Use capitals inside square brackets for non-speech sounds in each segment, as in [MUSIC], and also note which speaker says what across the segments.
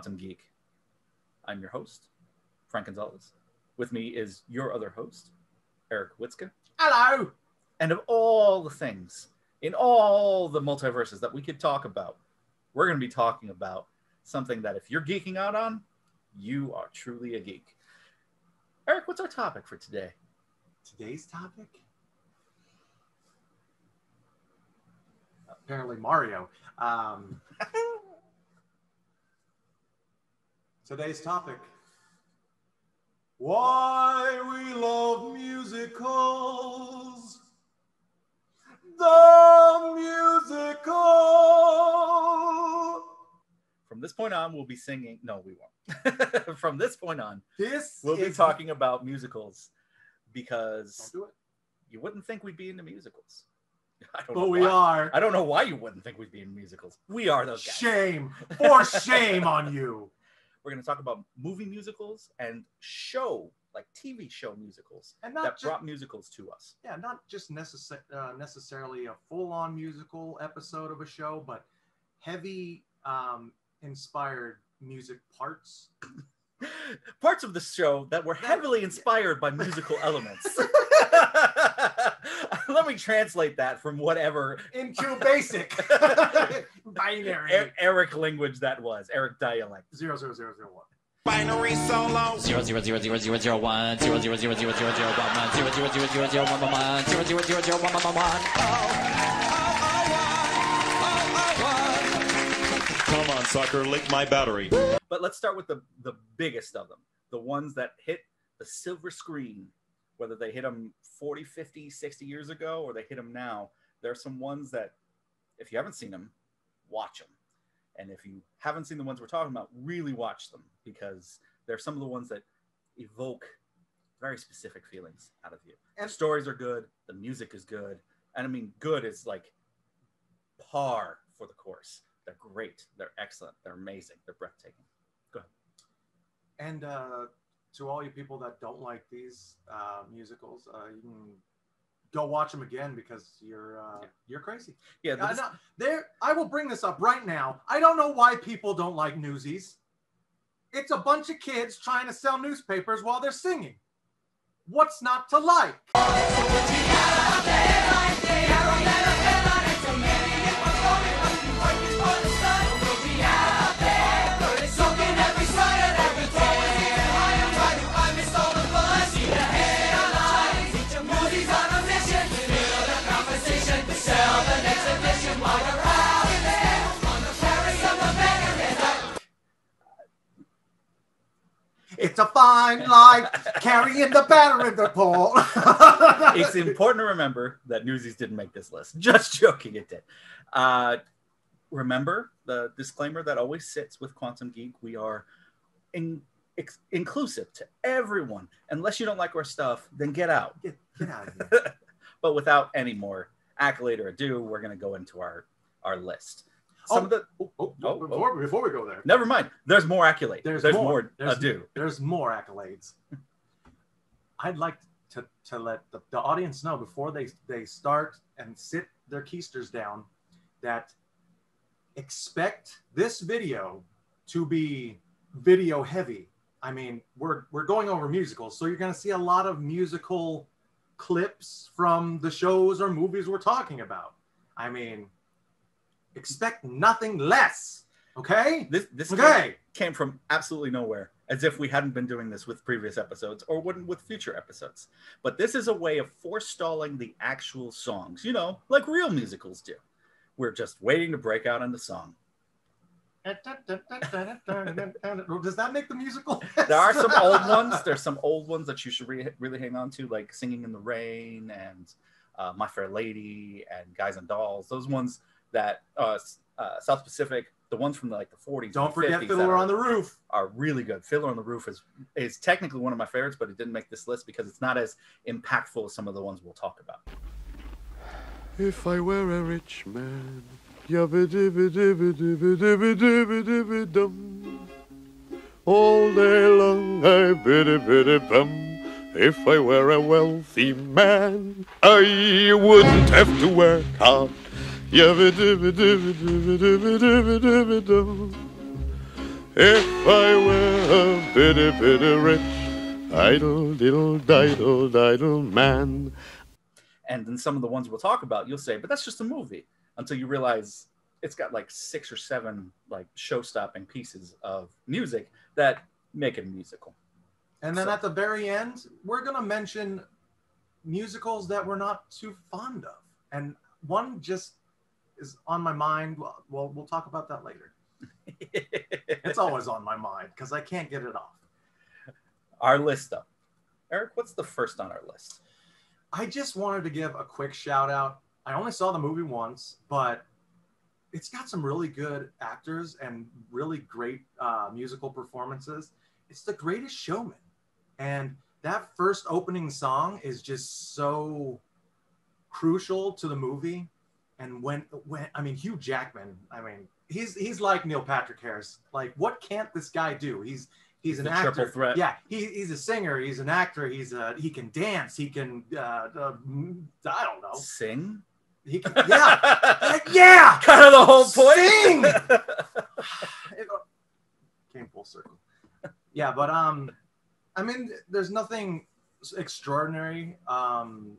Speaker 1: Quantum Geek. I'm your host, Frank Gonzalez. With me is your other host, Eric Witzka.
Speaker 2: Hello.
Speaker 1: And of all the things in all the multiverses that we could talk about, we're going to be talking about something that if you're geeking out on, you are truly a geek. Eric, what's our topic for today?
Speaker 2: Today's topic? Apparently Mario. Um, [LAUGHS] today's topic. Why we love musicals. The musical.
Speaker 1: From this point on, we'll be singing. No, we won't. [LAUGHS] From this point on,
Speaker 2: This
Speaker 1: we'll be talking about musicals
Speaker 2: Don't
Speaker 1: because
Speaker 2: do it.
Speaker 1: you wouldn't think we'd be into musicals. [LAUGHS] I don't
Speaker 2: But
Speaker 1: know
Speaker 2: we
Speaker 1: why.
Speaker 2: are.
Speaker 1: I don't know why you wouldn't think we'd be in musicals. We are those guys.
Speaker 2: Shame. For shame on you. [LAUGHS]
Speaker 1: We're going to talk about movie musicals and show, like TV show musicals
Speaker 2: And
Speaker 1: that
Speaker 2: not just
Speaker 1: brought musicals to us.
Speaker 2: yeah, not just necess- uh, necessarily a full-on musical episode of a show, but heavy um, inspired music parts. [LAUGHS]
Speaker 1: Parts of the show that were heavily inspired by musical elements. [LAUGHS] [LAUGHS] Let me translate that from whatever
Speaker 2: Into basic binary
Speaker 1: E- Eric language that was, Eric dialect.
Speaker 2: zero zero zero zero one.
Speaker 3: Binary solo.
Speaker 4: zero zero zero zero zero zero one zero zero zero zero zero zero one one zero zero zero zero zero one one one zero zero zero zero one one one one.
Speaker 3: Come on, sucker, lick my battery.
Speaker 1: But let's start with the the biggest of them, the ones that hit the silver screen, whether they hit them 40, 50, 60 years ago or they hit them now. There are some ones that, if you haven't seen them, watch them. And if you haven't seen the ones we're talking about, really watch them because they're some of the ones that evoke very specific feelings out of you. The
Speaker 2: And-
Speaker 1: stories are good, the music is good. And I mean, good is like par for the course. They're great, they're excellent, they're amazing, they're breathtaking. Go ahead.
Speaker 2: And uh, to all you people that don't like these uh, musicals, uh, you can go watch them again because you're uh,
Speaker 1: Yeah.
Speaker 2: you're crazy.
Speaker 1: Yeah,
Speaker 2: I,
Speaker 1: this-
Speaker 2: there, I will bring this up right now. I don't know why people don't like Newsies. It's a bunch of kids trying to sell newspapers while they're singing. What's not to like? It's a fine life carrying the banner in the pole. [LAUGHS]
Speaker 1: it's important to remember that Newsies didn't make this list. [LAUGHS] Just joking, it did. Uh, remember the disclaimer that always sits with Quantum Geek. We are in, ex- inclusive to everyone. Unless you don't like our stuff, then get out.
Speaker 2: get, get out of here. [LAUGHS]
Speaker 1: But without any more accolade or ado, we're going to go into our our list. Some
Speaker 2: Oh.
Speaker 1: of the
Speaker 2: oh, oh,
Speaker 1: oh, Oh,
Speaker 2: before, before we go there,
Speaker 1: never mind. There's more accolade.
Speaker 2: There's
Speaker 1: There's,
Speaker 2: more.
Speaker 1: more,
Speaker 2: There's-
Speaker 1: ado.
Speaker 2: there's more accolades. [LAUGHS] I'd like to, to let the, the audience know before they, they start and sit their keisters down that expect this video to be video heavy. I mean, we're, we're going over musicals, so you're going to see a lot of musical clips from the shows or movies we're talking about. I mean, expect nothing less. Okay?
Speaker 1: This this came-
Speaker 2: Okay.
Speaker 1: came from absolutely nowhere, as if we hadn't been doing this with previous episodes or wouldn't with future episodes. But this is a way of forestalling the actual songs, you know, like real musicals do. We're just waiting to break out on the song. [LAUGHS]
Speaker 2: Does that make the musical?
Speaker 1: There are some [LAUGHS] old ones. There's some old ones that you should re- really hang on to, like "Singing in the Rain" and uh, "My Fair Lady" and "Guys and Dolls." Those ones that uh, uh, South Pacific, the ones from the, like the 40s.
Speaker 2: Don't
Speaker 1: and
Speaker 2: forget
Speaker 1: 50s that
Speaker 2: Fiddler
Speaker 1: are-
Speaker 2: on the Roof.
Speaker 1: are really good. Fiddler on the Roof is is technically one of my favorites, but it didn't make this list because it's not as impactful as some of the ones we'll talk about.
Speaker 5: If I were a rich man. All day long I biddy biddy bum, If I were a wealthy man, I wouldn't have to work hard. If I were a bitty, bitty rich, idle, diddle, diddle, diddle man.
Speaker 1: and then some of the ones we'll talk about you'll say but that's just a movie until you realize it's got like six or seven like show-stopping pieces of music that make it a musical.
Speaker 2: And then
Speaker 1: So-
Speaker 2: at the very end, we're gonna mention musicals that we're not too fond of, and one just is on my mind. Well, well we'll talk about that later. [LAUGHS] It's always on my mind because I can't get it off.
Speaker 1: our list up eric what's the first on our list
Speaker 2: I just wanted to give a quick shout out. I only saw the movie once, but it's got some really good actors and really great uh, musical performances. It's The Greatest Showman. And that first opening song is just so crucial to the movie. And when, when I mean, Hugh Jackman, I mean, he's he's like Neil Patrick Harris. Like, what can't this guy do? He's he's an actor. Yeah, he, he's a singer. He's an actor. He's a he can dance. He can uh, uh, I don't know.
Speaker 1: sing
Speaker 2: He can yeah [LAUGHS] yeah.
Speaker 1: kind of the whole point
Speaker 2: Sing! [LAUGHS] [SIGHS] Came full circle. Yeah, but um, I mean, there's nothing extraordinary um,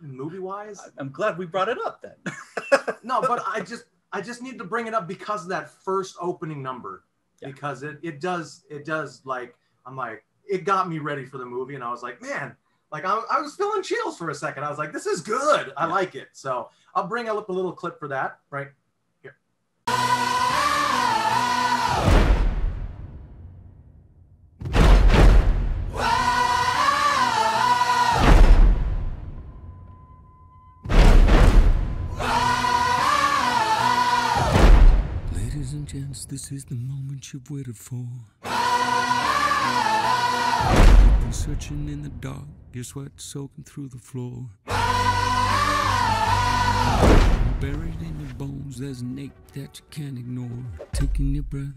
Speaker 2: movie wise.
Speaker 1: i'm glad we brought it up then [LAUGHS]
Speaker 2: No, but I just I just need to bring it up because of that first opening number
Speaker 1: Yeah.
Speaker 2: because it it does it does like I'm like it got me ready for the movie and I was like man like I, I was feeling chills for a second I was like this is good I
Speaker 1: Yeah.
Speaker 2: like it so I'll bring up a little clip for that right
Speaker 6: This is the moment you've waited for. You've been searching in the dark, your sweat soaking through the floor. Buried in your bones, there's an ache that you can't ignore. Taking your breath,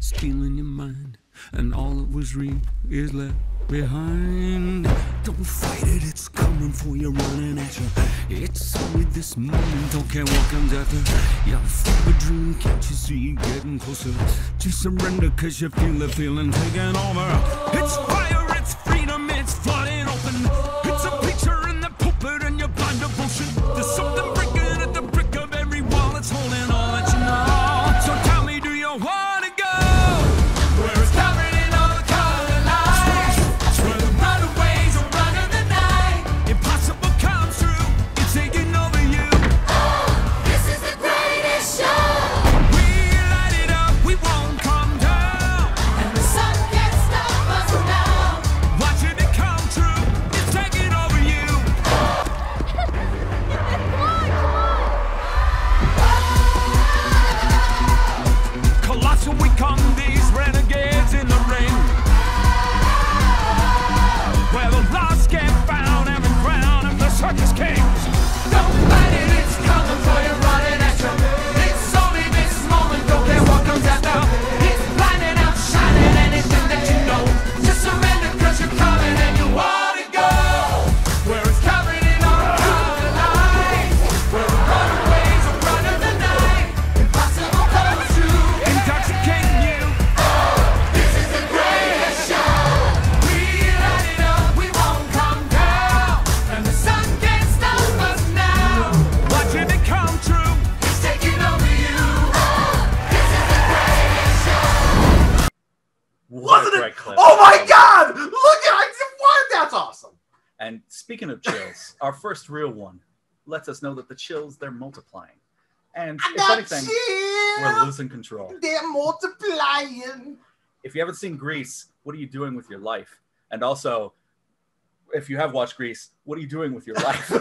Speaker 6: stealing your mind, and all that was real is left behind. Don't fight it, it's coming for you, running at you. It's only this moment, don't care what comes after. You're full dream, can't you see getting closer? Just surrender, cause you feel the feeling taking over. It's
Speaker 1: first real one lets us know that the chills they're multiplying and if anything we're losing control
Speaker 2: they're multiplying
Speaker 1: if you haven't seen Grease, what are you doing with your life? And also, if you have watched Grease, what are you doing with your life? [LAUGHS]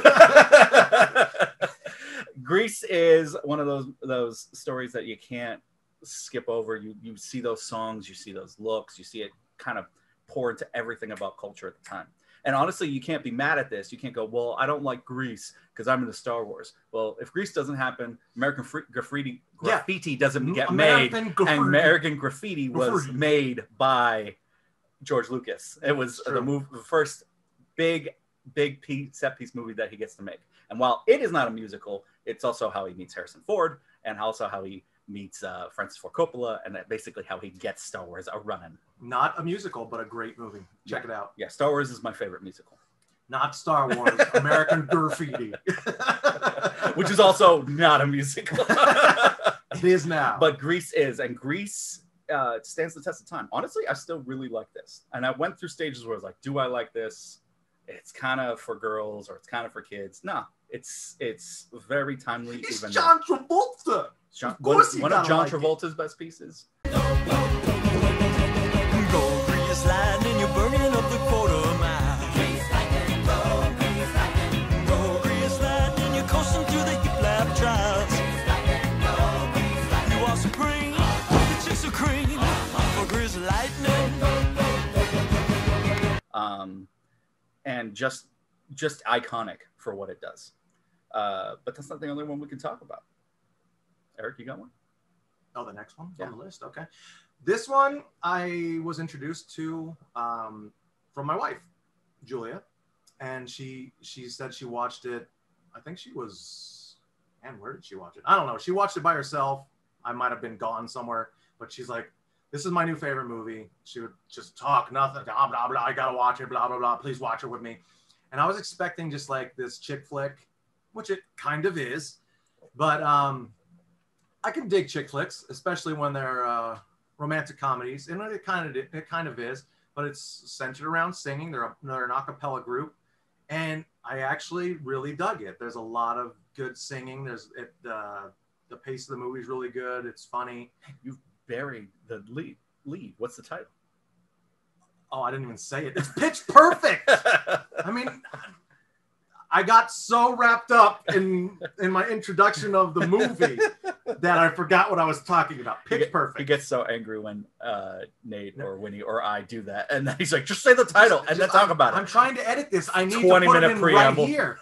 Speaker 1: Grease is one of those those stories that you can't skip over. You you see those songs, you see those looks, you see it kind of pour into everything about culture at the time. And honestly, you can't be mad at this. You can't go, well, I don't like Grease because I'm into Star Wars. Well, if Grease doesn't happen, American Fre- Graffiti graffiti doesn't get made
Speaker 2: American
Speaker 1: and
Speaker 2: graffiti.
Speaker 1: American Graffiti was
Speaker 2: Graffiti.
Speaker 1: made by George Lucas. It was the move, the first big, big piece, set piece movie that he gets to make. And while it is not a musical, it's also how he meets Harrison Ford, and also how he meets uh, Francis Ford Coppola, and that basically how he gets Star Wars a running.
Speaker 2: Not a musical, but a great movie. Check it out.
Speaker 1: Yeah, Star Wars is my favorite musical,
Speaker 2: Not Star Wars, [LAUGHS] American Graffiti. [LAUGHS]
Speaker 1: which is also not a musical. [LAUGHS]
Speaker 2: it is now.
Speaker 1: but Grease is, and Grease uh, stands the test of time. Honestly, I still really like this, and I went through stages where I was like, "Do I like this? It's kind of for girls, or it's kind of for kids." No, it's it's very timely.
Speaker 2: it's
Speaker 1: even
Speaker 2: John Travolta.
Speaker 1: John,
Speaker 2: of course
Speaker 1: one, one of John
Speaker 2: like it.
Speaker 1: Travolta's best pieces.
Speaker 7: Gold grease lightning, you're burning up the quarter mile. Gold grease lightning, you're coasting through the hip lap trials. You are supreme, the chicks are cream for grease lightning.
Speaker 1: um, and just just iconic for what it does. Uh, but that's not the only one we can talk about. Eric, you got one?
Speaker 2: Oh, the next one
Speaker 1: Yeah.
Speaker 2: on the list. Okay. This one I was introduced to um, from my wife, Julia, and she she said she watched it. I think she was, and where did she watch it? I don't know. She watched it by herself. I might have been gone somewhere, but she's like, "This is my new favorite movie." She would just talk nothing, blah blah blah. I gotta watch it, blah blah blah. Please watch it with me. And I was expecting just like this chick flick, which it kind of is, but um, I can dig chick flicks, especially when they're uh, romantic comedies, and it kind of it kind of is. But it's centered around singing. They're a, they're an acapella group, and I actually really dug it. There's a lot of good singing. There's it. Uh, the pace of the movie is really good. It's funny.
Speaker 1: You've buried the lead. Lead. What's the title?
Speaker 2: Oh, I didn't even say it. It's pitch perfect. [LAUGHS] I mean, I got so wrapped up in in my introduction of the movie [LAUGHS] that I forgot what I was talking about.
Speaker 1: He get-
Speaker 2: perfect.
Speaker 1: He gets so angry when uh, Nate or Winnie or I do that, and then he's like, "Just say the title and then talk
Speaker 2: I'm-
Speaker 1: about it."
Speaker 2: I'm trying to edit this. I need
Speaker 1: 20
Speaker 2: to put
Speaker 1: minute
Speaker 2: it in
Speaker 1: preamble.
Speaker 2: right here.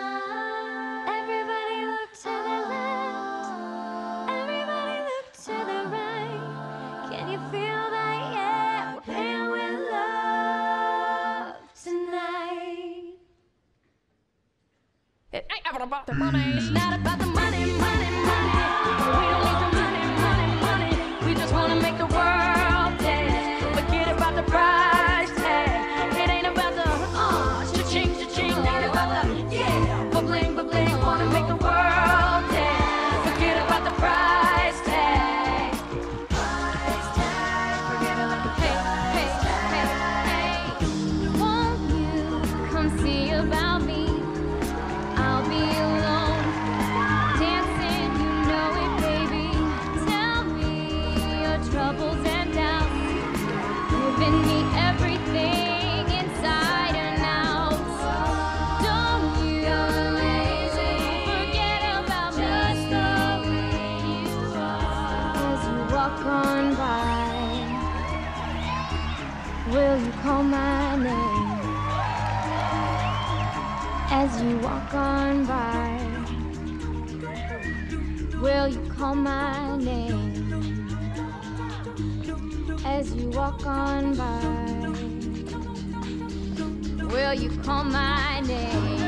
Speaker 8: Money. On by? Will you call my name?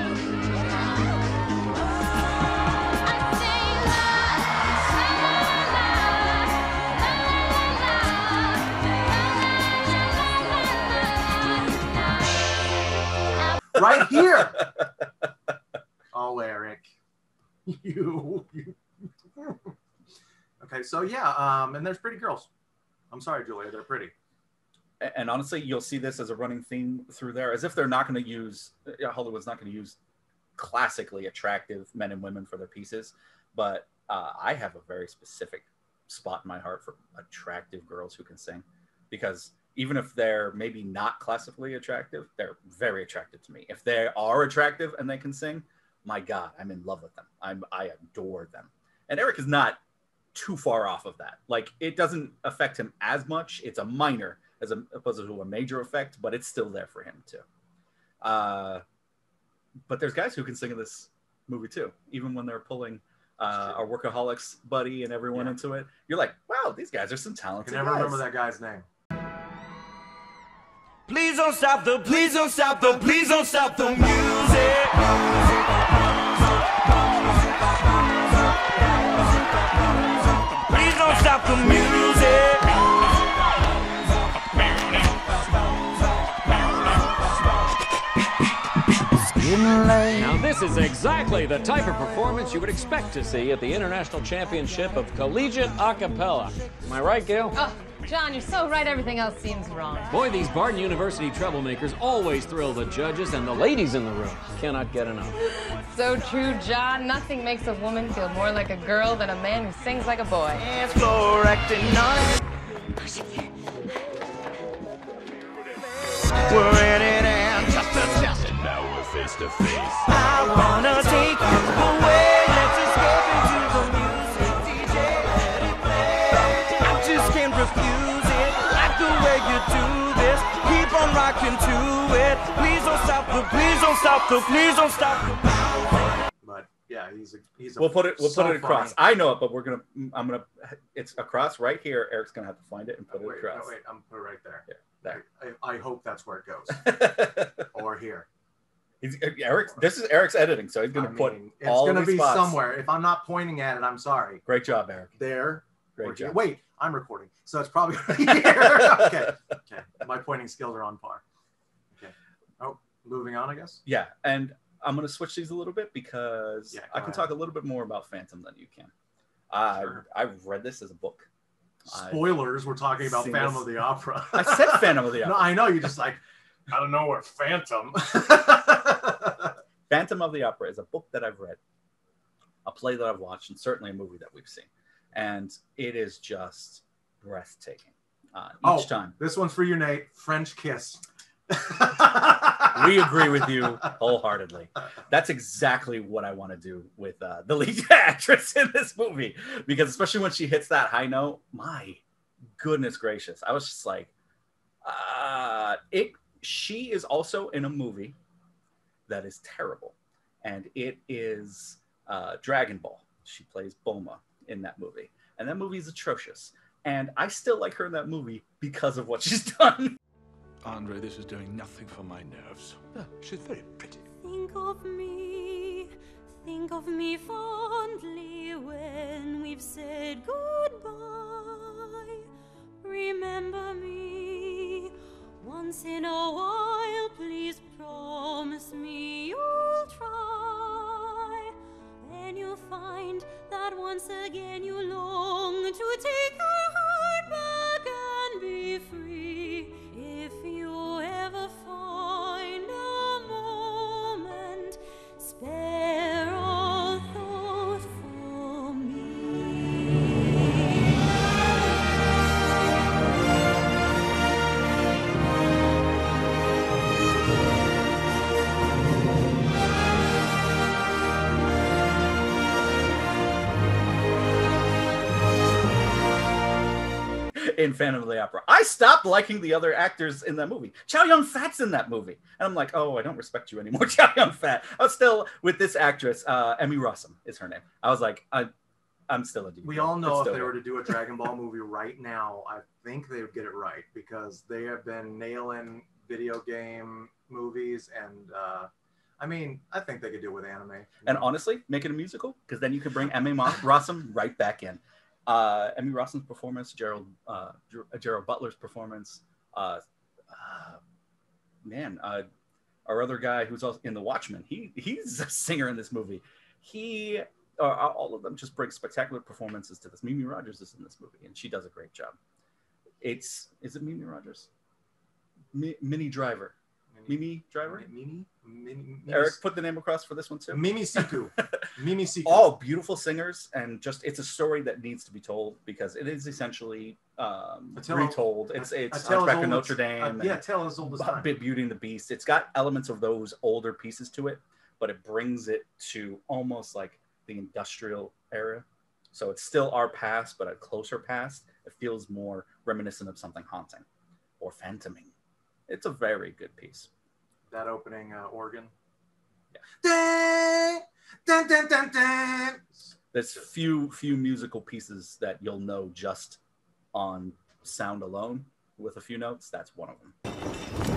Speaker 2: Right here. oh, Eric. You- okay, so yeah, um, and there's pretty girls. I'm sorry, Julia, they're pretty.
Speaker 1: And honestly, you'll see this as a running theme through there, as if they're not going to use Hollywood's not going to use classically attractive men and women for their pieces, but uh, I have a very specific spot in my heart for attractive girls who can sing, because even if they're maybe not classically attractive, they're very attractive to me. If they are attractive and they can sing, my God, I'm in love with them. I'm I adore them. And Eric is not too far off of that. Like it doesn't affect him as much. It's a minor as a, opposed to a major effect, but it's still there for him too. Uh, but there's guys who can sing in this movie too, even when they're pulling uh, our workaholics buddy and everyone
Speaker 2: Yeah.
Speaker 1: into it. You're like, wow, these guys are some
Speaker 2: I
Speaker 1: talented
Speaker 2: can never
Speaker 1: guys.
Speaker 2: remember that guy's name.
Speaker 7: Please don't stop the, please don't stop the, please don't stop the music. Please don't stop the music.
Speaker 9: Now, this is exactly the type of performance you would expect to see at the International Championship of Collegiate Acapella. Am I right, Gail?
Speaker 10: Oh, John, you're so right. Everything else seems wrong.
Speaker 9: Boy, these Barden University troublemakers always thrill the judges and the ladies in the room. Cannot get enough.
Speaker 10: So true, John. Nothing makes a woman feel more like a girl than a man who sings like a boy.
Speaker 7: Dance floor acting on it. We're in it face to face. I wanna take you away. Let's escape into the music. DJ, let it play. I just can't refuse it. Like the way you do this. Keep on rocking to it. Please don't stop the, please don't stop the, please don't stop the.
Speaker 2: But yeah, he's a he's a
Speaker 1: We'll put it. We'll
Speaker 2: so
Speaker 1: put it across.
Speaker 2: funny.
Speaker 1: I know it, but we're gonna. Mm, I'm gonna. It's across right here. Eric's gonna have to find it and put it
Speaker 2: Wait, no,
Speaker 1: across.
Speaker 2: wait, I'm put it right there.
Speaker 1: Yeah, there.
Speaker 2: I, I hope that's where it goes. [LAUGHS] or here.
Speaker 1: He's uh, Eric. This is Eric's editing, so he's gonna put
Speaker 2: mean, it's
Speaker 1: all
Speaker 2: gonna be
Speaker 1: spots.
Speaker 2: somewhere. If I'm not pointing at it, I'm sorry.
Speaker 1: Great job, Eric.
Speaker 2: There.
Speaker 1: Great job.
Speaker 2: Wait, I'm recording, so it's probably [LAUGHS] [LAUGHS] here. okay. Okay. My pointing skills are on par. Okay. Oh, moving on, I guess.
Speaker 1: Yeah, and I'm gonna switch these a little bit because
Speaker 2: Yeah,
Speaker 1: I can
Speaker 2: ahead.
Speaker 1: talk a little bit more about Phantom than you can. I
Speaker 2: Sure.
Speaker 1: I read this as a book.
Speaker 2: Spoilers. We're talking about Phantom
Speaker 1: this-
Speaker 2: of the Opera.
Speaker 1: I said Phantom of the [LAUGHS] Opera.
Speaker 2: No, I know. You're just like, I don't know where Phantom.
Speaker 1: Phantom of the Opera is a book that I've read, a play that I've watched, and certainly a movie that we've seen, and it is just breathtaking uh, each
Speaker 2: oh,
Speaker 1: time.
Speaker 2: this one's for you, Nate. French kiss. [LAUGHS] [LAUGHS]
Speaker 1: we agree with you wholeheartedly. That's exactly what I want to do with uh, the lead [LAUGHS] actress in this movie, because especially when she hits that high note, my goodness gracious, I was just like, uh, it. She is also in a movie that is terrible, and it is uh, Dragon Ball. She plays Bulma in that movie, and that movie is atrocious. And I still like her in that movie because of what [LAUGHS] she's done.
Speaker 11: Andre, this is doing nothing for my nerves. She's very pretty.
Speaker 8: Think of me, think of me fondly when we've said goodbye. Remember me once in a while, please promise me you'll try. Then you'll find that once again you long to take your heart back and be free.
Speaker 1: In Phantom of the Opera. I stopped liking the other actors in that movie. Chow Yun Fat's in that movie, and I'm like, oh, I don't respect you anymore, [LAUGHS] Chow Yun Fat. I was still with this actress, uh, Emmy Rossum is her name. I was like, I, I'm still a.
Speaker 2: We all know if they were to do a Dragon Ball movie right now, I think they would get it right because they have been nailing video game movies, and uh, I mean, I think they could do it with anime.
Speaker 1: And honestly, make it a musical because then you could bring Emmy Rossum right back in. Uh, Emmy Rossum's performance, Gerald uh, Ger- Gerald Butler's performance, uh, uh, man, uh, our other guy who's also in The Watchmen, he he's a singer in this movie. He, uh, all of them just bring spectacular performances to this. Mimi Rogers is in this movie, and she does a great job. It's is it Mimi Rogers? Mi- Minnie Driver, Mimi Driver.
Speaker 2: Mimi, Mimi,
Speaker 1: Eric, put the name across for this one too.
Speaker 2: Mimi Siku, [LAUGHS] Mimi Siku.
Speaker 1: all beautiful singers and just it's a story that needs to be told because it is essentially um,
Speaker 2: tale-
Speaker 1: retold. It's it's Hunchback of Notre Dame.
Speaker 2: uh, yeah, tale as old as time.
Speaker 1: Beauty and the Beast. It's got elements of those older pieces to it, but it brings it to almost like the industrial era. So it's still our past, but a closer past. It feels more reminiscent of something haunting or phantoming. It's a very good piece.
Speaker 2: That opening uh, organ. Dun, dun, dun.
Speaker 1: there's few few musical pieces that you'll know just on sound alone with a few notes that's one of them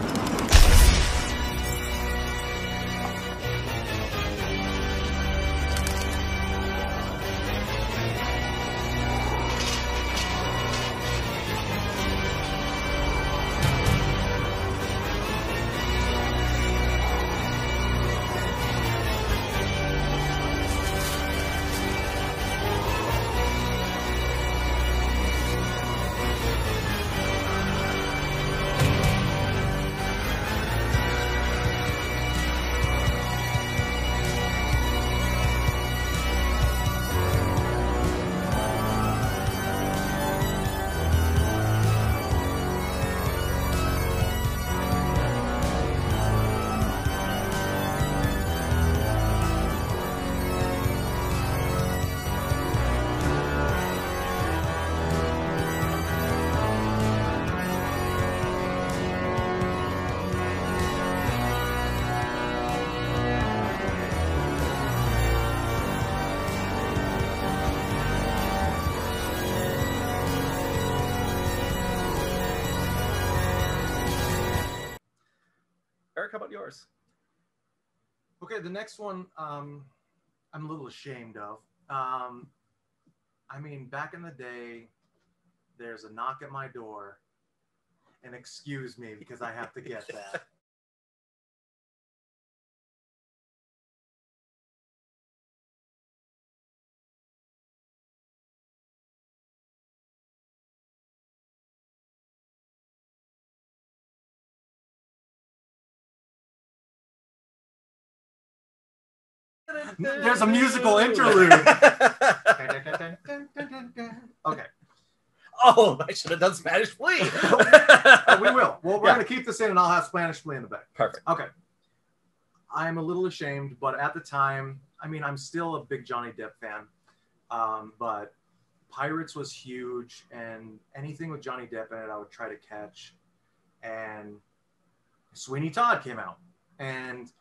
Speaker 2: Okay, the next one um, I'm a little ashamed of. Um, I mean, back in the day, there's a knock at my door, and excuse me because I have to get that. [LAUGHS] There's a musical interlude. [LAUGHS] okay.
Speaker 1: Oh, I should have done Spanish Flea. [LAUGHS]
Speaker 2: Uh, we will. Well, we're
Speaker 1: Yeah.
Speaker 2: going to keep this in, and I'll have Spanish Flea in the back.
Speaker 1: Perfect.
Speaker 2: Okay. I'm a little ashamed, but at the time, I mean, I'm still a big Johnny Depp fan. Um, but Pirates was huge, and anything with Johnny Depp in it, I would try to catch. And Sweeney Todd came out, and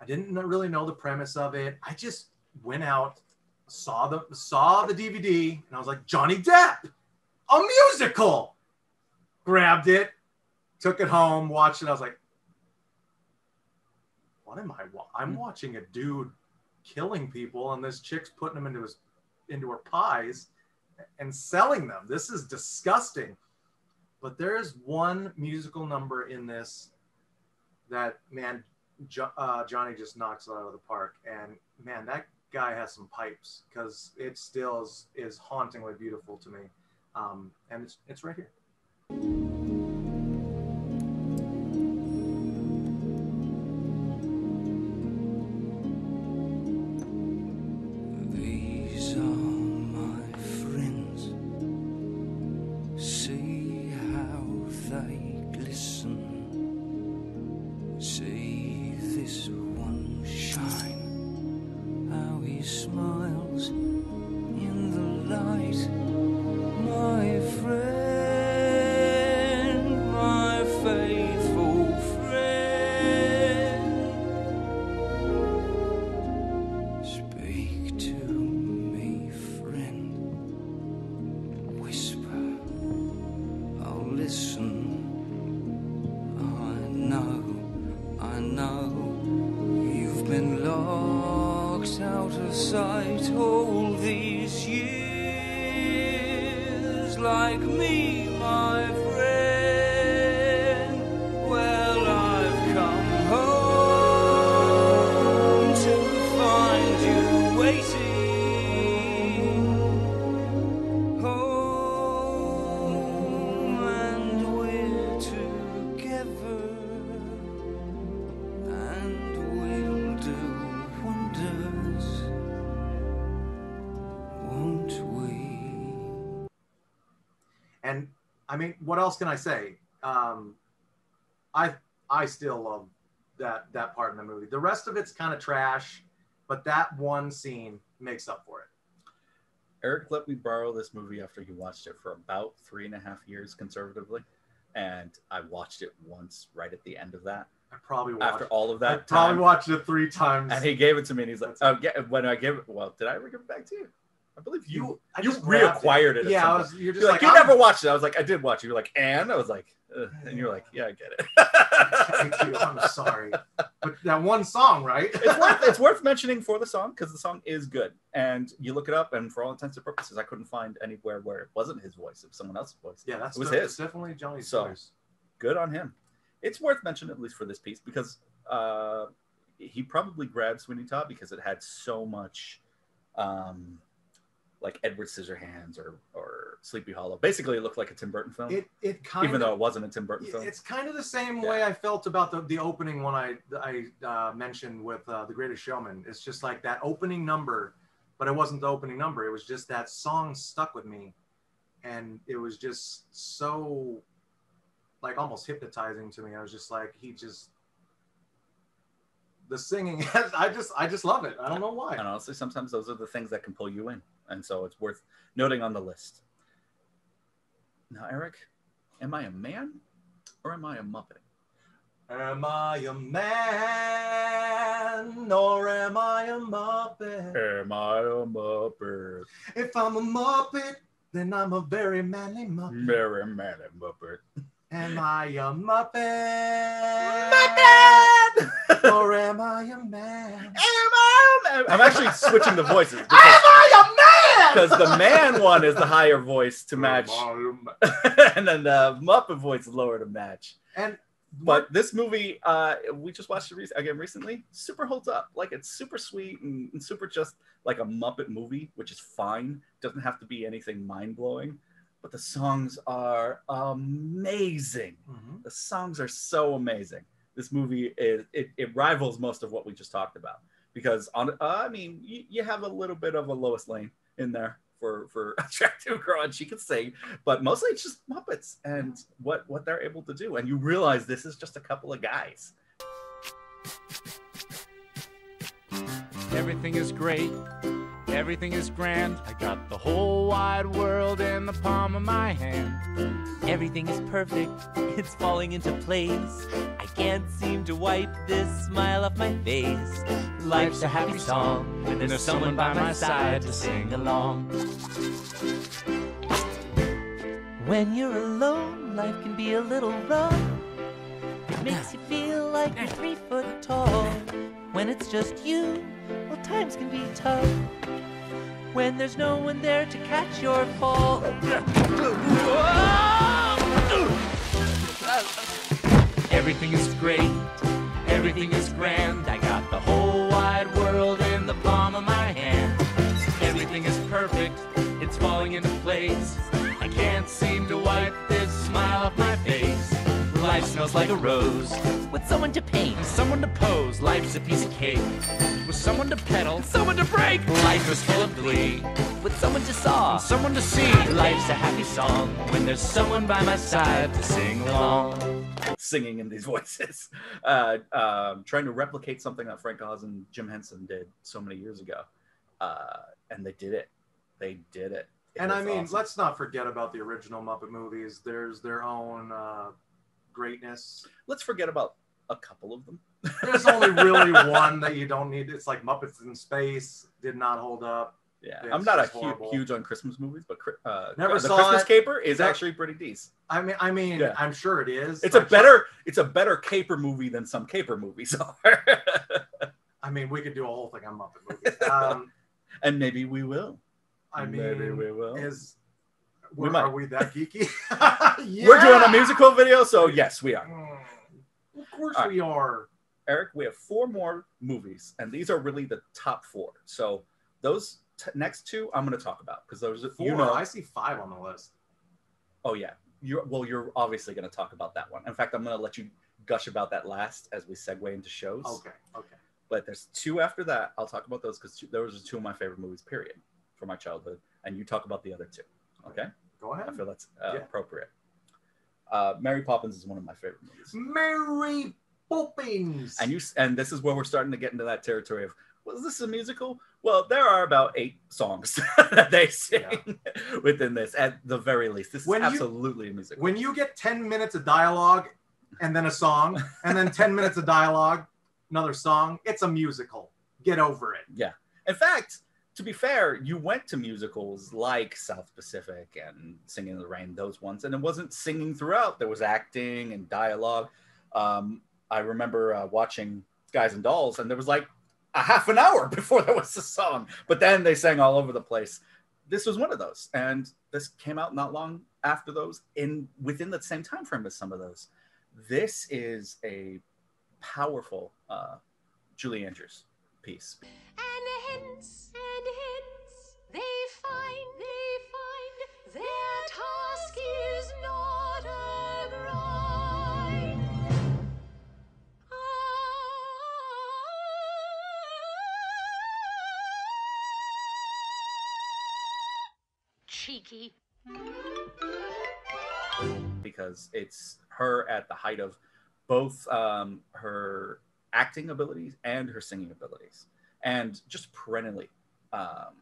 Speaker 2: I didn't really know the premise of it. I just went out, saw the saw the DVD, and I was like, Johnny Depp, a musical. Grabbed it, took it home, watched it. I was like, what am I? Wa- I'm mm. watching a dude killing people, and this chick's putting them into his into her pies and selling them. This is disgusting. But there is one musical number in this that man, jo- uh, Johnny just knocks it out of the park, and man, that guy has some pipes because it still is, is hauntingly beautiful to me, um, and it's it's right here. Else can I say? Um, I I still love that that part in the movie. The rest of it's kind of trash, but that one scene makes up for it.
Speaker 1: Eric let me borrow this movie after he watched it for about three and a half years conservatively. And I watched it once right at the end of that.
Speaker 2: I probably watched,
Speaker 1: After all of that
Speaker 2: I probably
Speaker 1: time.
Speaker 2: watched it three times.
Speaker 1: And he gave it to me and he's like, oh, yeah, when I gave it, well, did I ever give it back to you? I believe you,
Speaker 2: You- I
Speaker 1: you
Speaker 2: grabbed it.
Speaker 1: reacquired it.
Speaker 2: Yeah, I was- you're just
Speaker 1: You're
Speaker 2: like,
Speaker 1: you
Speaker 2: I'm-
Speaker 1: never watched it. I was like, I did watch it. You're like, and I was like, Ugh. and you're like, yeah, I get it. [LAUGHS]
Speaker 2: Thank you. I'm sorry, but that one song, right?
Speaker 1: it's worth it's worth mentioning for the song because the song is good, and you look it up, and for all intents and purposes, I couldn't find anywhere where it wasn't his voice; it was someone else's voice.
Speaker 2: Yeah, that's
Speaker 1: it was his.
Speaker 2: definitely Johnny's
Speaker 1: So
Speaker 2: voice.
Speaker 1: good on him. It's worth mentioning at least for this piece because uh, he probably grabbed Sweeney Todd because it had so much, um, like Edward Scissorhands or or Sleepy Hollow. Basically, it looked like a Tim Burton film,
Speaker 2: It it kind
Speaker 1: even
Speaker 2: of
Speaker 1: though it wasn't a Tim Burton film.
Speaker 2: It's kind of the same way I felt about the, the opening one I I uh, mentioned with uh, the Greatest Showman. It's just like that opening number, but it wasn't the opening number. It was just that song stuck with me, and it was just so like almost hypnotizing to me. I was just like he just the singing. [LAUGHS] I just I just love it. I don't know why.
Speaker 1: And honestly, sometimes those are the things that can pull you in, and so it's worth noting on the list. Now, Eric, am I a man or am I a muppet?
Speaker 2: Am I a man or am I a muppet?
Speaker 1: Am I a muppet?
Speaker 2: If I'm a muppet, then I'm a very manly muppet.
Speaker 1: Very man a muppet.
Speaker 2: Am I a Muppet?
Speaker 1: Muppet!
Speaker 2: Or am I a man? Am I a man?
Speaker 1: I'm actually switching the voices [LAUGHS]
Speaker 2: Am I a man?
Speaker 1: because the man one is the higher voice to match, [LAUGHS] and then the Muppet voice is lower to match.
Speaker 2: And
Speaker 1: But this movie, uh, we just watched it rec- again recently. Super holds up. Like it's super sweet and, and super just like a Muppet movie, which is fine. Doesn't have to be anything mind blowing. But the songs are amazing.
Speaker 2: Mhm.
Speaker 1: The songs are so amazing. This movie is it, it rivals most of what we just talked about because on uh, I mean you, you have a little bit of a Lois Lane in there for for [LAUGHS] attractive girl and she can sing, but mostly it's just Muppets and what what they're able to do and you realize this is just a couple of guys.
Speaker 12: Everything is great. Everything is grand. I got the whole wide world in the palm of my hand.
Speaker 13: Everything is perfect, [LAUGHS] it's falling into place. I can't seem to wipe this smile off my face. Life's a happy song when there's someone by my side to sing along. When you're alone, life can be a little rough. It makes you feel like you're three foot tall. When it's just you, well, times can be tough. When there's no one there to catch your fall.
Speaker 12: Everything is great. Everything is grand. I got the whole wide world in the palm of my hand. Everything is perfect. It's falling into place. I can't seem to smells like a rose.
Speaker 13: With someone to paint,
Speaker 12: Someone to pose. Life's a piece of cake. With someone to pedal. Someone to break. Life is full of glee.
Speaker 13: with someone to saw.
Speaker 12: Someone to see.
Speaker 13: Life's a happy song when there's someone by my side to sing along.
Speaker 1: singing in these [LAUGHS] voices, uh, um, trying to replicate something that Frank Oz and Jim Henson did so many years ago, uh, and they did it. They did it. It
Speaker 2: And I mean,
Speaker 1: awesome.
Speaker 2: let's not forget about the original Muppet movies. There's their own uh, greatness.
Speaker 1: let's forget about a couple of them. [LAUGHS]
Speaker 2: There's only really [LAUGHS] one that you don't need. It's like Muppets in Space did not hold up.
Speaker 1: Yeah,
Speaker 2: It's
Speaker 1: I'm not a
Speaker 2: just
Speaker 1: hu-
Speaker 2: horrible.
Speaker 1: huge on Christmas movies, but uh,
Speaker 2: Never
Speaker 1: the
Speaker 2: saw
Speaker 1: Christmas
Speaker 2: it.
Speaker 1: Caper is
Speaker 2: That-
Speaker 1: actually pretty decent.
Speaker 2: I mean, I mean,
Speaker 1: Yeah.
Speaker 2: I'm sure it is.
Speaker 1: It's a
Speaker 2: I try-
Speaker 1: better, it's a better caper movie than some caper movies [LAUGHS] are,
Speaker 2: I mean, we could do a whole thing on Muppet movies. Um,
Speaker 1: and maybe we will.
Speaker 2: I mean,
Speaker 1: maybe we will.
Speaker 2: is
Speaker 1: We might.
Speaker 2: are we that geeky? [LAUGHS]
Speaker 1: We're doing a musical video, so yes, we are.
Speaker 2: Mm, Of course
Speaker 1: right.
Speaker 2: we are.
Speaker 1: Eric, we have four more movies, and these are really the top four. So those t- next two, I'm going to talk about because those,
Speaker 2: Four.
Speaker 1: you know,
Speaker 2: I see five on the list.
Speaker 1: oh yeah, you're well, you're obviously going to talk about that one. In fact, I'm going to let you gush about that last as we segue into shows.
Speaker 2: Okay. Okay.
Speaker 1: But there's two after that. I'll talk about those because those are two of my favorite movies, period, for my childhood. And you talk about the other two. Okay,
Speaker 2: Go ahead.
Speaker 1: I feel that's uh,
Speaker 2: Yeah.
Speaker 1: appropriate. Uh, Mary Poppins is one of my favorite movies.
Speaker 2: Mary Poppins.
Speaker 1: and you and this is where we're starting to get into that territory of was this a musical well there are about eight songs [LAUGHS] that they sing within this at the very least this
Speaker 2: When
Speaker 1: is
Speaker 2: you-
Speaker 1: absolutely a musical
Speaker 2: when you get 10 minutes of dialogue and then a song and then 10 minutes of dialogue another song it's a musical get over it
Speaker 1: yeah in fact to be fair you went to musicals like south pacific and singing in the rain those ones and it wasn't singing throughout. There was acting and dialogue. Um, i remember uh, watching guys and dolls and there was like a half an hour [LAUGHS] before there was a song but then they sang all over the place. This was one of those and this came out not long after those in within the same time frame as some of those. This is a powerful uh, julie andrews piece.
Speaker 8: And and Cheeky.
Speaker 1: because it's her at the height of both um, her acting abilities and her singing abilities, and just perennially, um,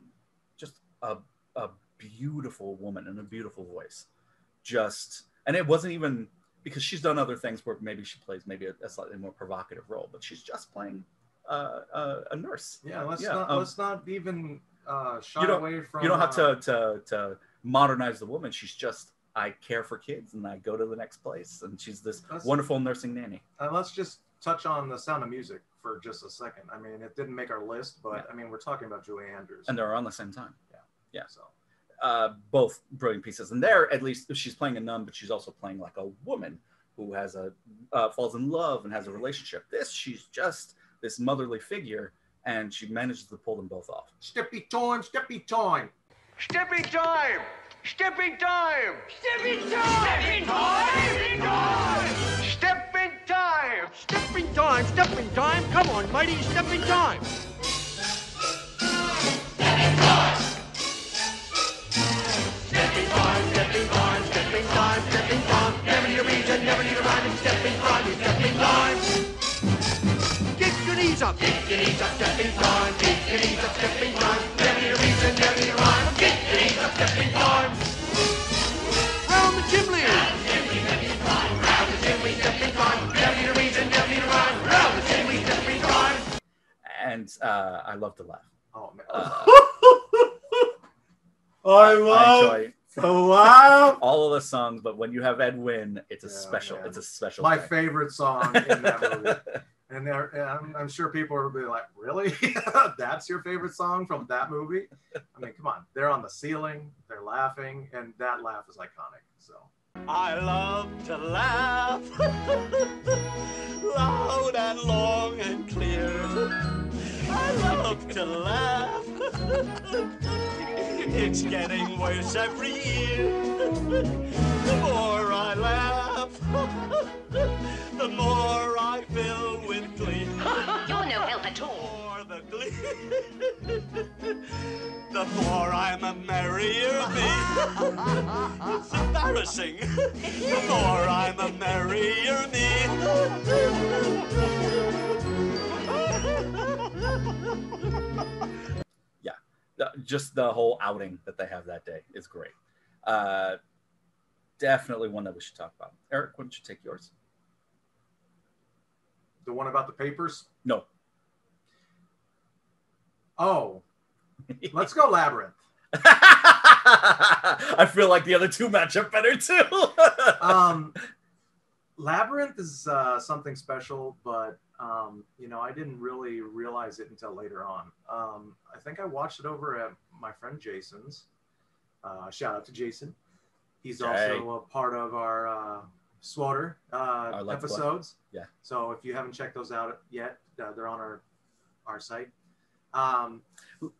Speaker 1: a, a beautiful woman and a beautiful voice. Just and it wasn't even because she's done other things where maybe she plays maybe a, a slightly more provocative role, but she's just playing uh, a, a nurse.
Speaker 2: yeah let's
Speaker 1: Yeah,
Speaker 2: not
Speaker 1: um,
Speaker 2: let's not even uh shy
Speaker 1: you don't
Speaker 2: away from
Speaker 1: you don't have
Speaker 2: uh,
Speaker 1: to, to to modernize the woman. She's just I care for kids and I go to the next place. And she's this wonderful nursing nanny.
Speaker 2: And let's just touch on the Sound of Music for just a second. I mean, it didn't make our list, but I mean, we're talking about Julie Andrews.
Speaker 1: And they're on the same time.
Speaker 2: Yeah.
Speaker 1: Yeah.
Speaker 2: So
Speaker 1: uh, both brilliant pieces. And there, at least, she's playing a nun, but she's also playing like a woman who has a uh, falls in love and has a relationship. This, she's just this motherly figure, and she manages to pull them both off.
Speaker 2: Steppy time, steppy time.
Speaker 7: Stepping time! Stepping time! Stepping time! Stepping time! Stepping time!
Speaker 14: Stepping time, stepping time. Step in time!
Speaker 7: Come on, mighty, stepping time. Stepping time, it's stepping.
Speaker 14: Get your knees up.
Speaker 7: Get your knees up, stepping time. Get your knees up, stepping time. Never need reason, never need rhyme. Get your knees up, stepping time.
Speaker 14: Round the chimney.
Speaker 7: Round the chimney, stepping time. Never need a reason, never need a rhyme. Round the chimney, stepping time.
Speaker 1: And uh, I love to laugh.
Speaker 2: Oh man.
Speaker 1: Uh, [LAUGHS]
Speaker 2: I
Speaker 1: I
Speaker 2: love
Speaker 1: enjoy
Speaker 2: so loud. [LAUGHS]
Speaker 1: all of the songs, but when you have Ed Wynn, it's a
Speaker 2: Yeah,
Speaker 1: special.
Speaker 2: man.
Speaker 1: It's a special.
Speaker 2: My
Speaker 1: thing.
Speaker 2: favorite song in that [LAUGHS] movie. And and I'm, I'm sure people will be like, "Really? [LAUGHS] That's your favorite song from that movie?" I mean, come on. They're on the ceiling. They're laughing, and that laugh is iconic. So
Speaker 15: I love to laugh loud and long and clear. I love to laugh. [LAUGHS] It's getting worse every year. The more I laugh, [LAUGHS] the more I fill with glee. [LAUGHS]
Speaker 16: You're no help at all.
Speaker 15: More the glee, the more I'm a merrier me. It's embarrassing. The more I'm a merrier me. [LAUGHS]
Speaker 1: yeah, the, just the whole outing that they have that day is great. Uh, definitely one that we should talk about. Eric, why don't you take yours?
Speaker 2: the one about the papers.
Speaker 1: No.
Speaker 2: Oh, [LAUGHS] let's go labyrinth. [LAUGHS]
Speaker 1: I feel like the other two match up better too.
Speaker 2: um, Labyrinth is uh, something special, but um, you know, I didn't really realize it until later on. Um, I think I watched it over at my friend Jason's. Uh, shout out to Jason. He's
Speaker 1: Jay.
Speaker 2: also a part of our uh, Swatter uh,
Speaker 1: like
Speaker 2: episodes.
Speaker 1: Yeah.
Speaker 2: So if you haven't checked those out yet, uh, they're on our our site. Um,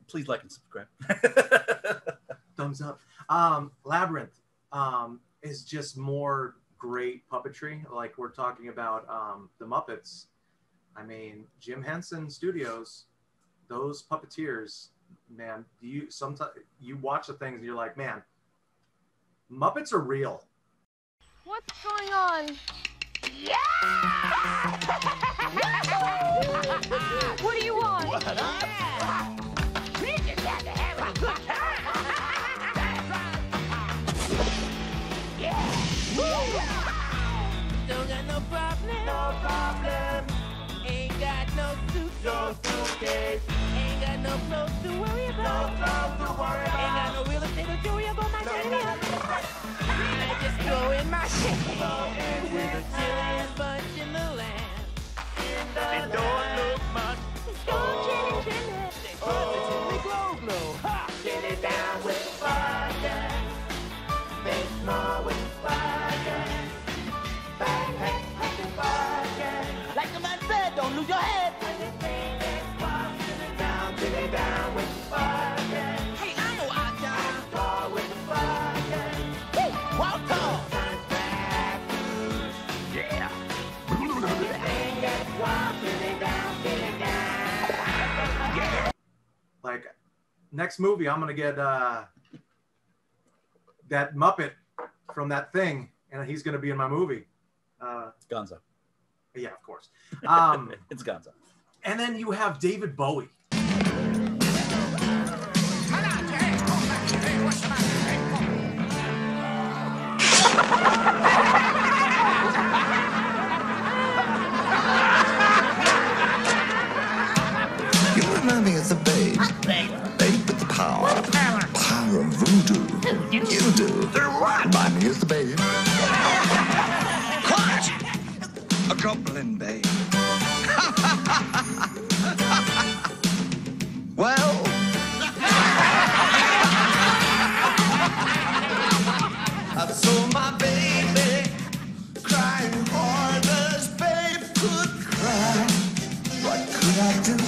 Speaker 1: Please like and subscribe. [LAUGHS]
Speaker 2: thumbs up. Um, Labyrinth um, is just more great puppetry. Like we're talking about um, the Muppets. I mean, Jim Henson Studios, those puppeteers, man. You sometimes you watch the things and you're like, man, Muppets are real.
Speaker 10: What's going on? Yeah! [LAUGHS] what do you want? We just had to have a [LAUGHS] good time. Yeah!
Speaker 7: Don't got no problem. No problem. Ain't got no suitcase. Ain't got no clothes to worry about. No clothes to worry about. Ain't got no real estate to worry about my money. I just throw in my shit. With the chillest bunch in the land. They don't look much. Oh, chilly, chilly. They Like
Speaker 2: next movie, I'm gonna get uh, that Muppet from that thing, and he's gonna be in my movie. Uh,
Speaker 1: Gonzo.
Speaker 2: Yeah, of course. Um, [LAUGHS]
Speaker 1: it's Gonzo.
Speaker 2: and then you have David Bowie.
Speaker 17: You remind me of the babe. With the power. Power power of voodoo. You do. Through what? Money is the babe. what? A goblin babe. [LAUGHS] well. [LAUGHS]
Speaker 13: I saw my baby crying hard as babe could cry. What could I do?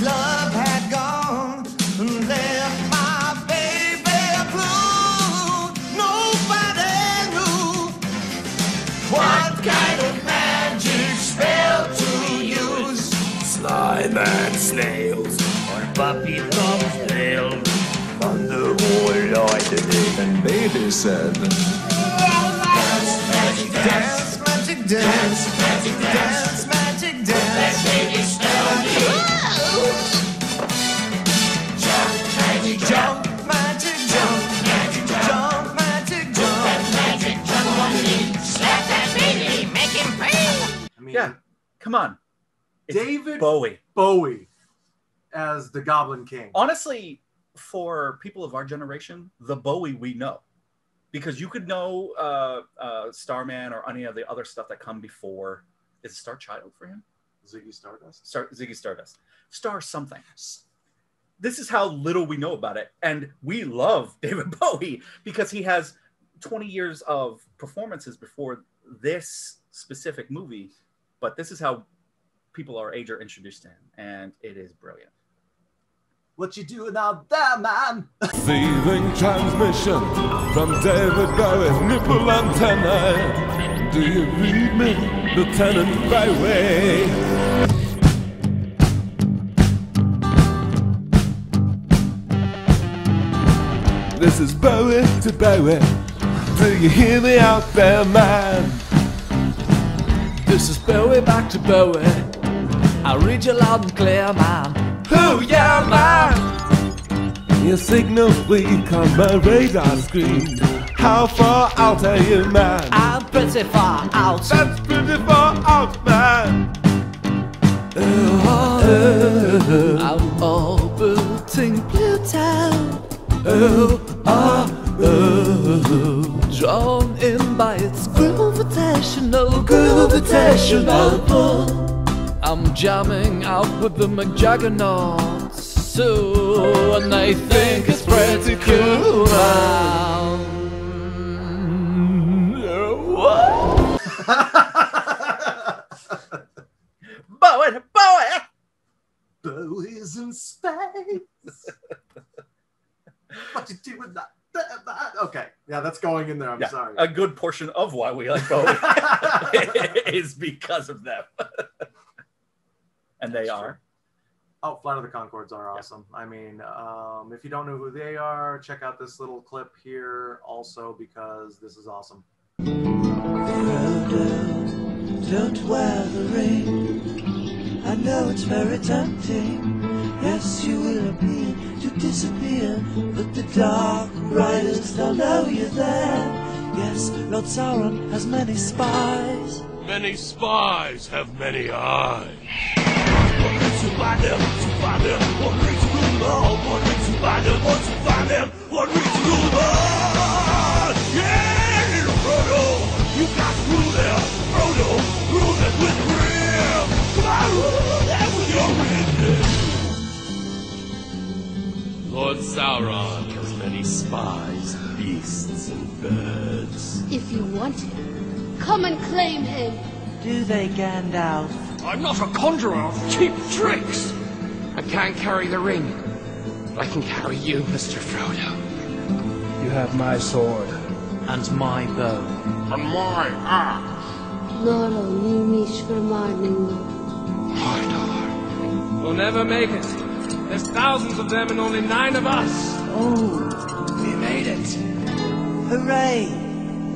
Speaker 13: My love had gone and left my baby blue. Nobody knew what kind of magic spell to use.
Speaker 17: Slime and snails on puppy thumbs nails on the whole light and baby said
Speaker 13: Dance, magic dance, magic dance, magic dance, magic dance. Pay.
Speaker 1: yeah, come on. It's
Speaker 2: David
Speaker 1: Bowie.
Speaker 2: Bowie as the Goblin King.
Speaker 1: Honestly, for people of our generation, the Bowie we know. Because you could know uh, uh, Starman or any of the other stuff that come before. Is it Star Child for him?
Speaker 2: Ziggy Stardust.
Speaker 1: Star, Ziggy Stardust. Star something. This is how little we know about it. And we love [LAUGHS] David Bowie because he has 20 years of performances before this specific movie. But this is how people our age are introduced to him. And it is brilliant.
Speaker 2: What you doing out there, man?
Speaker 18: Receiving transmission from David Bowie's nipple antenna. Do you read me, Lieutenant Bowie? This is Bowie to Bowie. Do you hear me out there, man?
Speaker 19: This is Bowie back to Bowie. I read you loud and clear, man.
Speaker 18: Oh yeah, man! Your signal's weak on my radar screen. How far out are you, man?
Speaker 19: I'm pretty far out.
Speaker 18: That's pretty far out, man.
Speaker 19: Oh, I'm orbiting Pluto. Oh, oh, oh. Drawn in by its gravitational, gravitational pull. I'm jamming out with the McJaggernauts. So, and they think it's pretty cool. [LAUGHS]
Speaker 1: Bowie, Bowie!
Speaker 2: Bowie's in space. [LAUGHS] what you do that- that? Okay, yeah, that's going in there. I'm
Speaker 1: Yeah,
Speaker 2: sorry.
Speaker 1: A good portion of why we like Bowie [LAUGHS] is because of them. [LAUGHS] and they are.
Speaker 2: Oh, Flight of the Conchords are awesome. I mean, um, if you don't know who they are, check out this little clip here also because this is awesome.
Speaker 13: Don't wear the ring. I know it's very tempting. Yes, you will appear to disappear, but the dark riders they'll know you're there. Yes, Lord Sauron has many spies.
Speaker 20: Many spies have many eyes. One way to find them, to find them. One way to rule them all. One way to find them, one to find them. One way to rule them all. Yeah, little Frodo, you got to rule them. Frodo, rule them with grim. Come on, rule them with your witness. Lord Sauron has many spies, beasts, and birds.
Speaker 8: If you want him, come and claim him.
Speaker 13: Do they, Gandalf?
Speaker 20: I'm not a conjurer of cheap tricks. I can't carry the ring, but I can carry you, Mr. Frodo.
Speaker 21: You have my sword.
Speaker 19: And my bow.
Speaker 20: And my axe.
Speaker 8: Noro nimish vermarningo.
Speaker 22: We'll never make it. There's thousands of them and only nine of us.
Speaker 13: Oh, we made it. Hooray!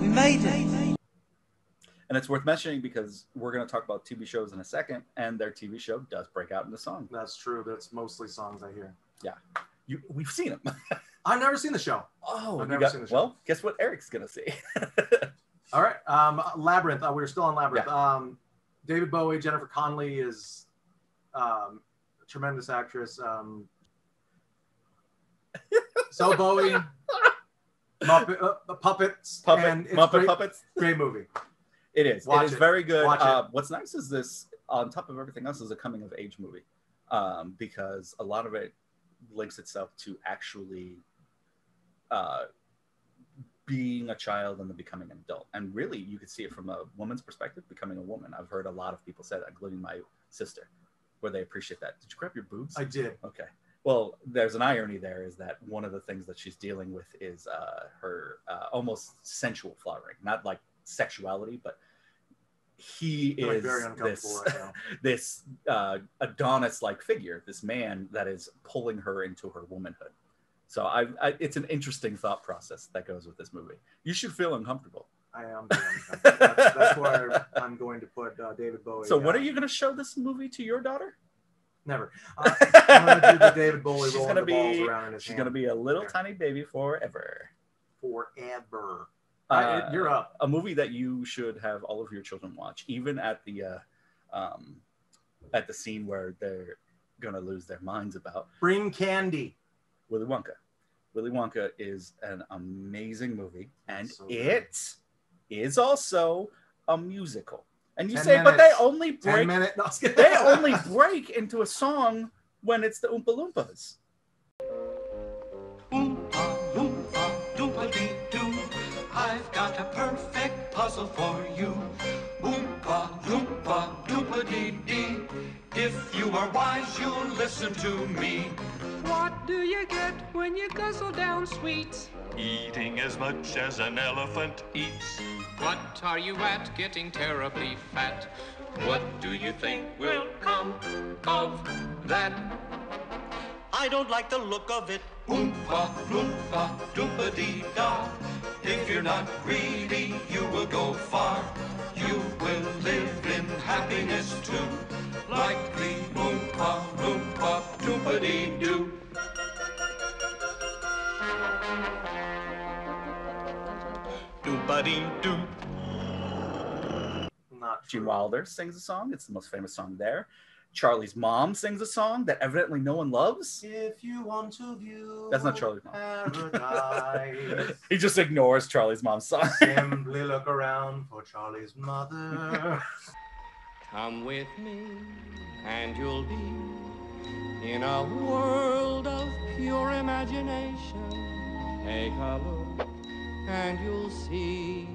Speaker 13: We made it.
Speaker 1: And it's worth mentioning because we're going to talk about TV shows in a second, and their TV show does break out into song.
Speaker 2: That's true. That's mostly songs I hear.
Speaker 1: Yeah. You, we've seen them. [LAUGHS]
Speaker 2: I've never seen the show.
Speaker 1: Oh,
Speaker 2: I've
Speaker 1: you
Speaker 2: never
Speaker 1: got-
Speaker 2: seen the show.
Speaker 1: well, guess what Eric's going to see? [LAUGHS]
Speaker 2: All right. Um, Labyrinth. Uh, we're still on Labyrinth. Um, David Bowie, Jennifer Connelly is um, a tremendous actress. Um, So Bowie, [LAUGHS] Muppet, uh, puppets,
Speaker 1: Puppet-
Speaker 2: and
Speaker 1: Muppet
Speaker 2: great,
Speaker 1: Puppets.
Speaker 2: Great movie.
Speaker 1: It is.
Speaker 2: Watch
Speaker 1: it is
Speaker 2: it.
Speaker 1: very good. Uh, what's nice is this, on top of everything else, is a coming of age movie um, because a lot of it links itself to actually uh, being a child and then becoming an adult. And really, you could see it from a woman's perspective, becoming a woman. I've heard a lot of people say that, including my sister, where they appreciate that. Did you grab your boobs?
Speaker 2: I did.
Speaker 1: Okay. Well, there's an irony there is that one of the things that she's dealing with is uh, her uh, almost sensual flowering, not like sexuality, but he is
Speaker 2: very
Speaker 1: this,
Speaker 2: right [LAUGHS]
Speaker 1: this uh, Adonis-like figure, this man that is pulling her into her womanhood. So I, I, it's an interesting thought process that goes with this movie. You should feel uncomfortable.
Speaker 2: I am. that's, that's why I'm going to put uh, David Bowie.
Speaker 1: So when
Speaker 2: uh,
Speaker 1: are you going to show this movie to your daughter?
Speaker 2: Never. [LAUGHS] Uh, I'm going to do the David Bowie
Speaker 1: She's
Speaker 2: rolling
Speaker 1: gonna
Speaker 2: the balls
Speaker 1: be
Speaker 2: around in his
Speaker 1: she's gonna be a little tiny baby forever.
Speaker 2: forever.
Speaker 1: Uh,
Speaker 2: you're up.
Speaker 1: A movie that you should have all of your children watch, even at the uh, um, at the scene where they're gonna lose their minds about
Speaker 2: Bring candy.
Speaker 1: Willy Wonka. Willy Wonka is an amazing movie, and
Speaker 2: So
Speaker 1: it is also a musical. And you
Speaker 2: 10
Speaker 1: say, but they only break
Speaker 2: minute- [LAUGHS] no, I was kidding.
Speaker 1: they only break into a song when it's the Oompa Loompas.
Speaker 7: Oompa Loompa Doompa-dee-doo, I've got a perfect puzzle for you. Oompa loompa doompa-dee-dee. If you are wise, you'll listen to me.
Speaker 23: What do you get when you guzzle down sweets?
Speaker 11: Eating as much as an elephant eats.
Speaker 23: What are you at getting terribly fat?
Speaker 7: What do you think will come of that? I don't like the look of it. Oompa loompa doompa-dee-da. If you're not greedy, you will go far. You will live in happiness too. Like the Oompa loompa doompa-dee-doo.
Speaker 11: Doompa-dee-doo.
Speaker 2: Not
Speaker 1: Gene Wilder sings a song. It's the most famous song there. Charlie's mom sings a song that evidently no one loves.
Speaker 2: If you want to view
Speaker 1: That's not Charlie's mom. [LAUGHS] He just ignores Charlie's mom's song. [LAUGHS]
Speaker 2: simply look around for Charlie's mother.
Speaker 12: Come with me, and you'll be in a world of pure imagination. Take a look, and you'll see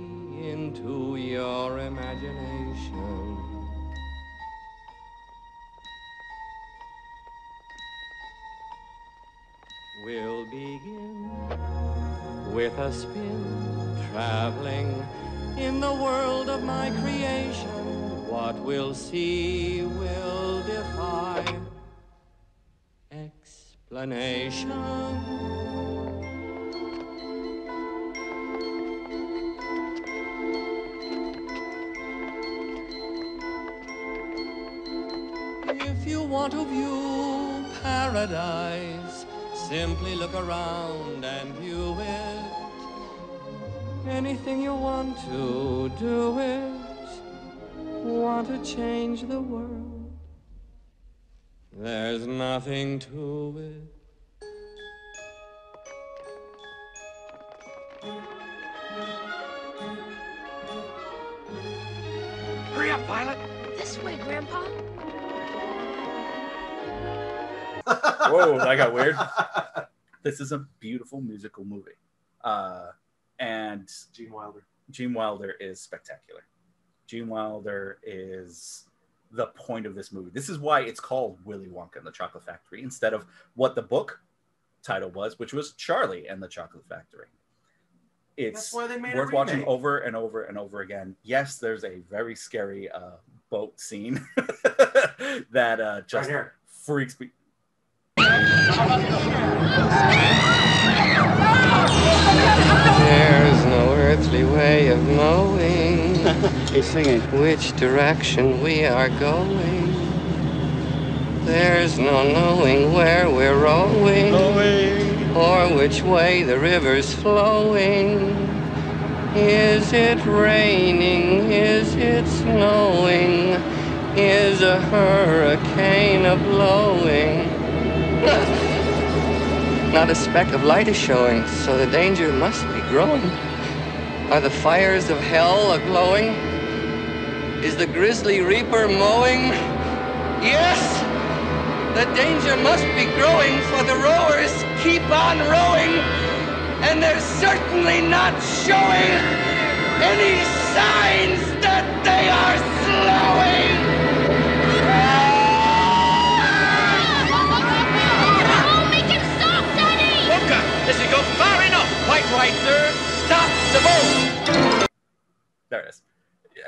Speaker 12: into your imagination. We'll begin with a spin, traveling in the world of my creation. What we'll see will defy explanation. You want to view paradise, simply look around and view it. Anything you want to do it. Want to change the world. There's nothing to it.
Speaker 14: Hurry up, Violet.
Speaker 8: This way, Grandpa.
Speaker 1: Whoa, that got weird. [LAUGHS] This is a beautiful musical movie. Uh, and
Speaker 2: Gene Wilder.
Speaker 1: Gene Wilder is spectacular. Gene Wilder is the point of this movie. This is why it's called Willy Wonka and the Chocolate Factory instead of what the book title was, which was Charlie and the Chocolate Factory. It's
Speaker 2: That's why they made
Speaker 1: worth watching over and over and over again. Yes, there's a very scary uh, boat scene [LAUGHS] that uh, just
Speaker 2: here.
Speaker 1: freaks me.
Speaker 12: There's no earthly way of knowing [LAUGHS]
Speaker 24: He's singing.
Speaker 12: which direction we are going. There's no knowing where we're rowing or which way the river's flowing. Is it raining? Is it snowing? Is a hurricane a blowing? [LAUGHS]
Speaker 24: Not a speck of light is showing, so the danger must be growing. Are the fires of hell a glowing? Is the grisly reaper mowing? Yes! The danger must be growing, for the rowers keep on rowing, and they're certainly not showing any signs that they are slowing!
Speaker 14: Right, sir. Stop the boat.
Speaker 1: There it is.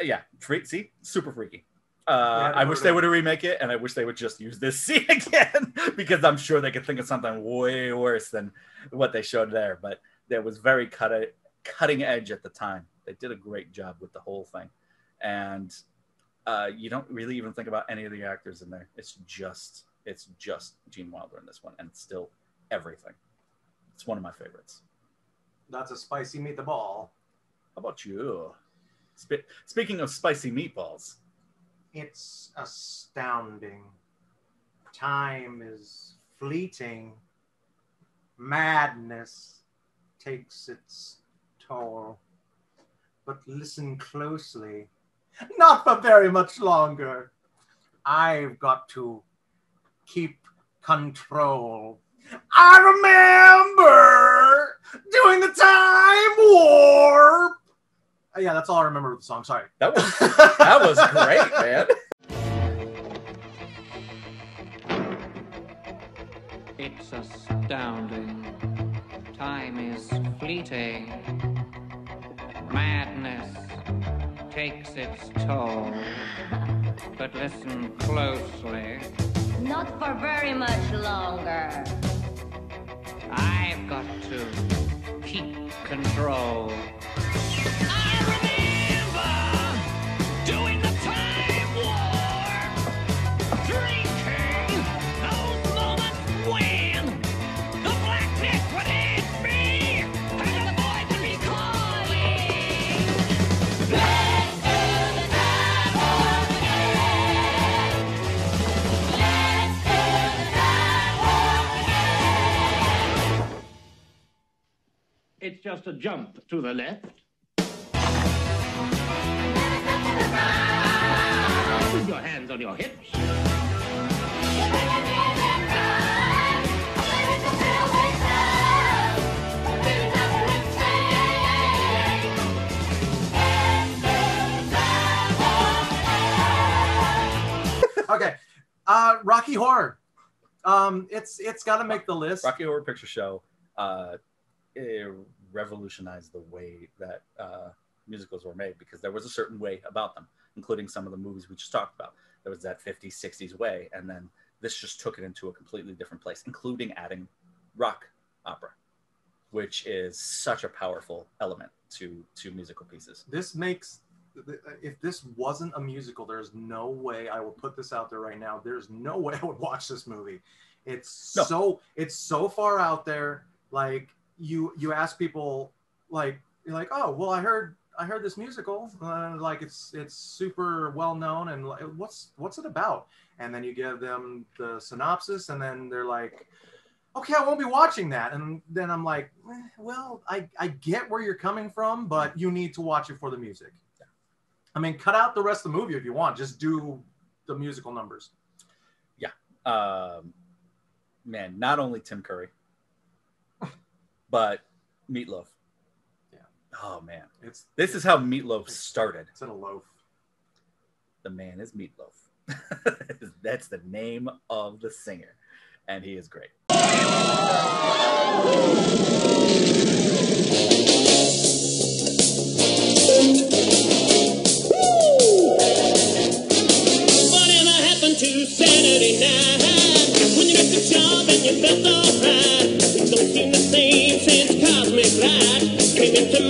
Speaker 1: Yeah, freak. See, super freaky. Uh, I wish they would remake it, and I wish they would just use this [LAUGHS] scene again because I'm sure they could think of something way worse than what they showed there. But it was very cut cutting edge at the time. They did a great job with the whole thing, and uh, you don't really even think about any of the actors in there. It's just it's just Gene Wilder in this one, and still everything. It's one of my favorites.
Speaker 2: That's a spicy meatball.
Speaker 1: How about you? Spe- speaking of spicy meatballs,
Speaker 2: It's astounding. Time is fleeting. Madness takes its toll. But listen closely. Not for very much longer. I've got to keep control. I remember doing the time warp. Uh, Yeah, that's all I remember of the song. Sorry.
Speaker 1: That was that was great, man.
Speaker 12: It's astounding. Time is fleeting. Madness takes its toll. But listen closely.
Speaker 25: Not for very much longer.
Speaker 12: I've got to keep control.
Speaker 26: It's just a jump to the left. With your hands on your hips.
Speaker 2: okay. Uh, Rocky Horror. Um, it's it's got to make the list.
Speaker 1: Rocky Horror Picture Show uh, it revolutionized the way that uh, musicals were made because there was a certain way about them, including some of the movies we just talked about. There was that 50s, 60s way, and then this just took it into a completely different place, including adding rock opera, which is such a powerful element to to musical pieces.
Speaker 2: This makes if this wasn't a musical, there's no way I will put this out there right now. There's no way I would watch this movie. It's
Speaker 1: No.
Speaker 2: so it's so far out there. Like you you ask people like you're like oh well I heard I heard this musical uh, like it's it's super well known and like, what's what's it about and then you give them the synopsis and then they're like okay I won't be watching that and then I'm like eh, well I I get where you're coming from but you need to watch it for the music. I mean, cut out the rest of the movie if you want. Just do the musical numbers.
Speaker 1: Yeah. Um, man, not only Tim Curry, but Meatloaf.
Speaker 2: Yeah.
Speaker 1: Oh man,
Speaker 2: it's
Speaker 1: this is how Meatloaf started.
Speaker 2: It's in a loaf.
Speaker 1: The man is Meatloaf. [LAUGHS] That's the name of the singer, and he is great.
Speaker 14: Whatever happened to Saturday night? When you got the job and you felt alright. to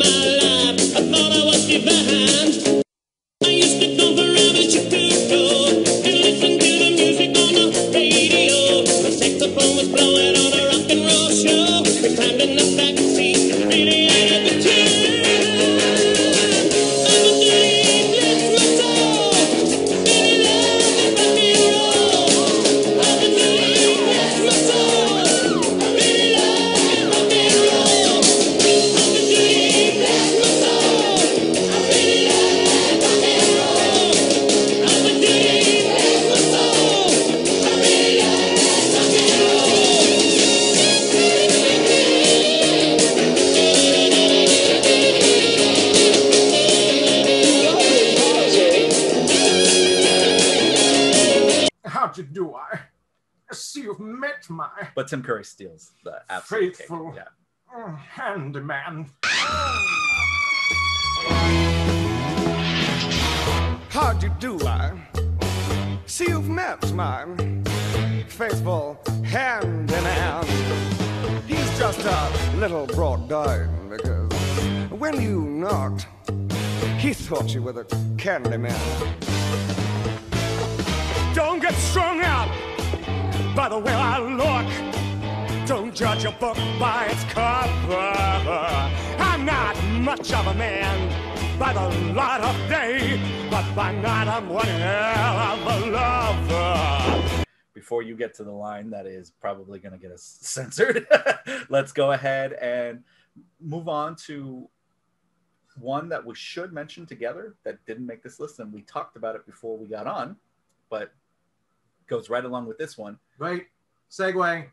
Speaker 1: But Tim Curry steals the absolute cake.
Speaker 2: faithful
Speaker 1: Yeah.
Speaker 2: uh, handyman.
Speaker 27: How'd you do, I? See, you've met my faithful handyman. He's just a little brought down because when you knocked, he thought you were the candy man. Don't get strung out by the way I look. Don't judge a book by its cover. I'm not much of a man by the light of day, but by night I'm one hell of a lover.
Speaker 1: Before you get to the line that is probably going to get us [LAUGHS] censored, let's go ahead and move on to one that we should mention together that didn't make this list, and we talked about it before we got on, but goes right along with this one.
Speaker 2: Right. Segue.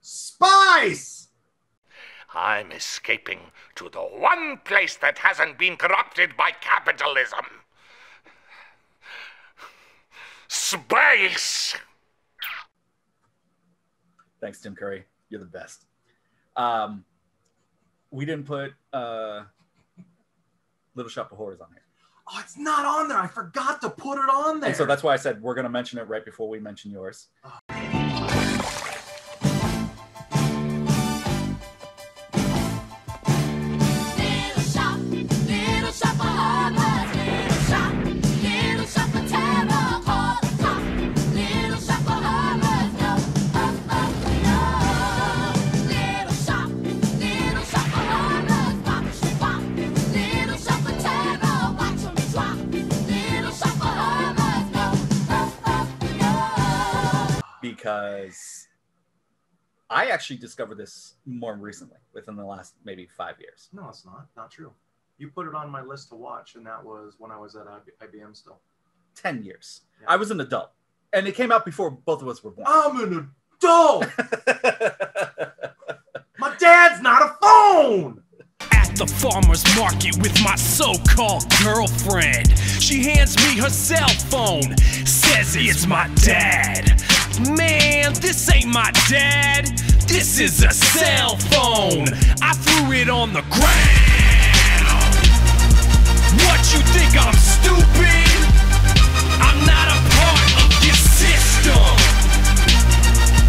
Speaker 2: Spice!
Speaker 28: I'm escaping to the one place that hasn't been corrupted by capitalism. Space!
Speaker 1: Thanks, Tim Curry. You're the best. Um, we didn't put uh, Little Shop of Horrors on here.
Speaker 2: Oh, it's not on there. I forgot to put it on there.
Speaker 1: And so that's why I said we're going to mention it right before we mention yours.
Speaker 25: Little
Speaker 1: because I actually discovered this more recently, within the last maybe five years.
Speaker 2: No, it's not. Not true. You put it on my list to watch, and that was when I was at IBM still.
Speaker 1: 10 years. I was an adult. And it came out before both of us were born.
Speaker 2: I'm an adult! [LAUGHS] my dad's not a phone!
Speaker 20: At the farmer's market with my so called girlfriend. She hands me her cell phone, says it's my dad. Man, this ain't my dad. This is a cell phone. I threw it on the ground. What you think I'm stupid? I'm not a part of your system.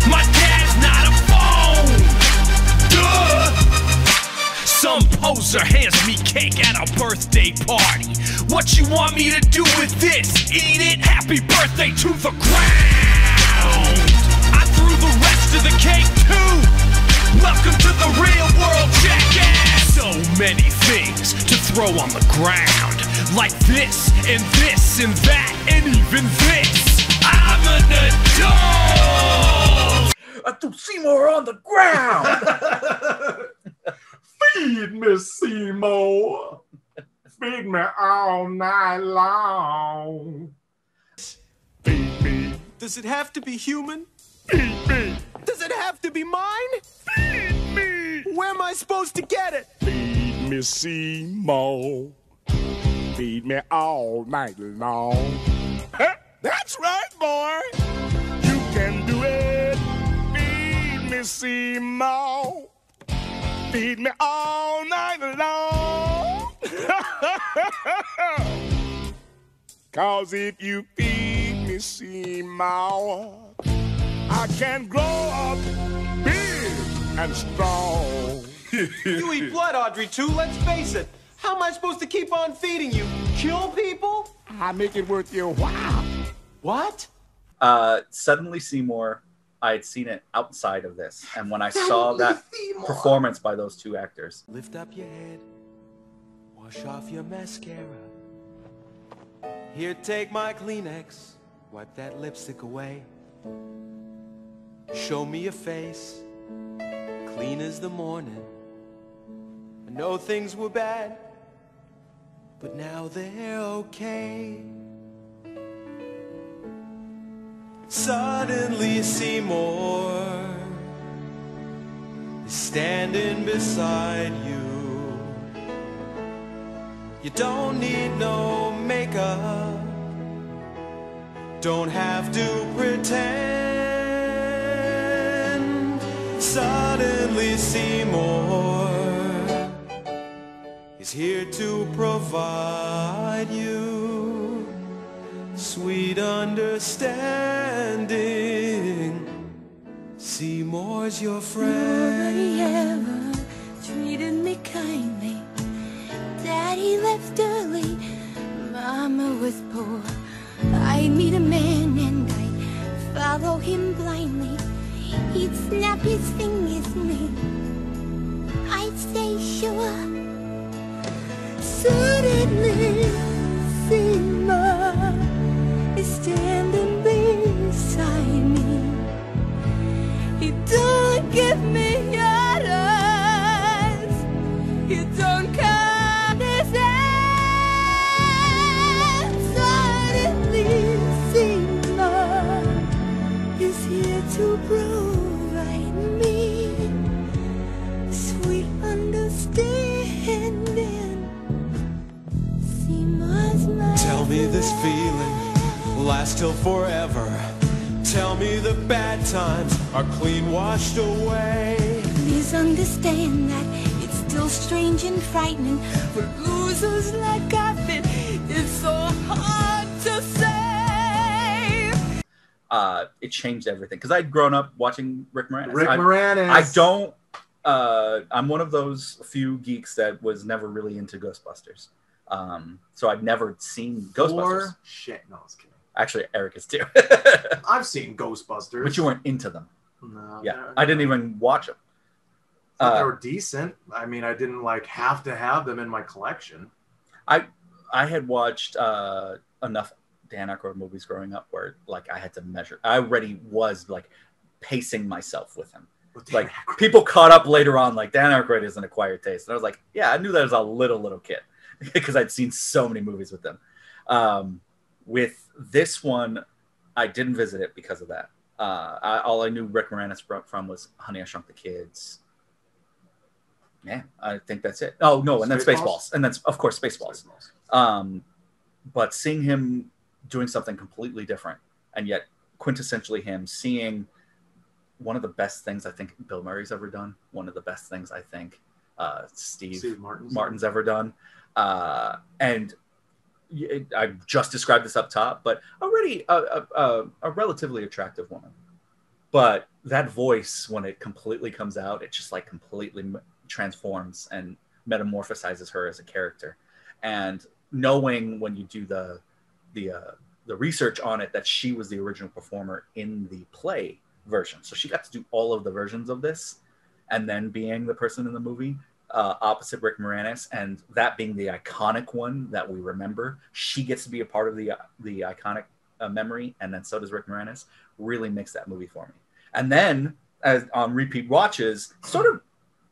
Speaker 20: My dad's not a phone. Duh. Some poser hands me cake at a birthday party. What you want me to do with this? Eat it? Happy birthday to the ground. I threw the rest of the cake too. Welcome to the real world, jackass. So many things to throw on the ground. Like this, and this, and that, and even this. I'm an adult.
Speaker 1: I threw Seymour on the ground. [LAUGHS]
Speaker 2: Feed me, Seymour. Feed me all night long.
Speaker 29: Feed me. Does it have to be human? Feed me. Does it have to be mine? Feed me. Where am I supposed to get it?
Speaker 27: Feed me, Seymour. Feed me all night long. Huh? That's right, boy. You can do it. Feed me, Seymour. Feed me all night long. [LAUGHS] Cause if you feed me, Seymour, I can grow up big and strong. [LAUGHS]
Speaker 29: You eat blood, Audrey, too. Let's face it. How am I supposed to keep on feeding you? Kill people?
Speaker 27: I make it worth your while.
Speaker 29: What?
Speaker 1: uh, Suddenly Seymour, I had seen it outside of this. And when I saw that performance by those two actors,
Speaker 29: Lift up your head. Wash off your mascara. Here, take my Kleenex. Wipe that lipstick away. Show me your face. Clean as the morning. I know things were bad, but now they're okay. Suddenly Seymour is standing beside you. You don't need no makeup. Don't have to pretend. Suddenly, Seymour is here to provide you sweet understanding. Seymour's your friend.
Speaker 8: Nobody ever treated me kindly. Daddy left early, Mama was poor. I meet a man and I follow him blindly. He'd snap his fingers at me. I'd say sure. Suddenly,
Speaker 29: lasts till forever. Tell me the bad times are clean washed away.
Speaker 8: Please understand that it's still strange and frightening for losers like I've been. It's so hard to say.
Speaker 1: uh, it changed everything because I'd grown up watching Rick Moranis.
Speaker 2: Rick
Speaker 1: I,
Speaker 2: Moranis.
Speaker 1: I don't. Uh, I'm one of those few geeks that was never really into Ghostbusters. Um, so I've never seen Ghostbusters.
Speaker 2: Or shit, no, I was kidding.
Speaker 1: Actually, Eric is too. [LAUGHS]
Speaker 2: I've seen Ghostbusters.
Speaker 1: but you weren't into them.
Speaker 2: No,
Speaker 1: Yeah,
Speaker 2: they're-
Speaker 1: I didn't even watch them.
Speaker 2: thought they
Speaker 1: Uh,
Speaker 2: were decent. I mean, I didn't like have to have them in my collection.
Speaker 1: I I had watched uh, enough Dan Aykroyd movies growing up where like I had to measure. I already was like pacing myself with him. Like people caught up later on, like Dan Aykroyd is an acquired taste, and I was like, yeah, I knew that as a little little kid [LAUGHS] because I'd seen so many movies with them. Um, with this one, I didn't visit it because of that. Uh, I, all I knew Rick Moranis from, from was Honey I Shrunk the Kids. Yeah, I think that's it. Oh no, and then
Speaker 2: Spaceballs?
Speaker 1: Spaceballs, and then of course Spaceballs. Um, but seeing him doing something completely different, and yet quintessentially him, seeing one of the best things I think Bill Murray's ever done, one of the best things I think uh, Steve,
Speaker 2: Steve Martin's
Speaker 1: Martin's ever done, uh, and I just described this up top, but already a, a, a, a relatively attractive woman. But that voice, when it completely comes out, it just like completely transforms and metamorphosizes her as a character. And knowing when you do the the uh, the research on it that she was the original performer in the play version, so she got to do all of the versions of this, and then being the person in the movie uh, opposite Rick Moranis, and that being the iconic one that we remember, she gets to be a part of the the iconic uh, memory, and then so does Rick Moranis. Really makes that movie for me. And then as on repeat watches, sort of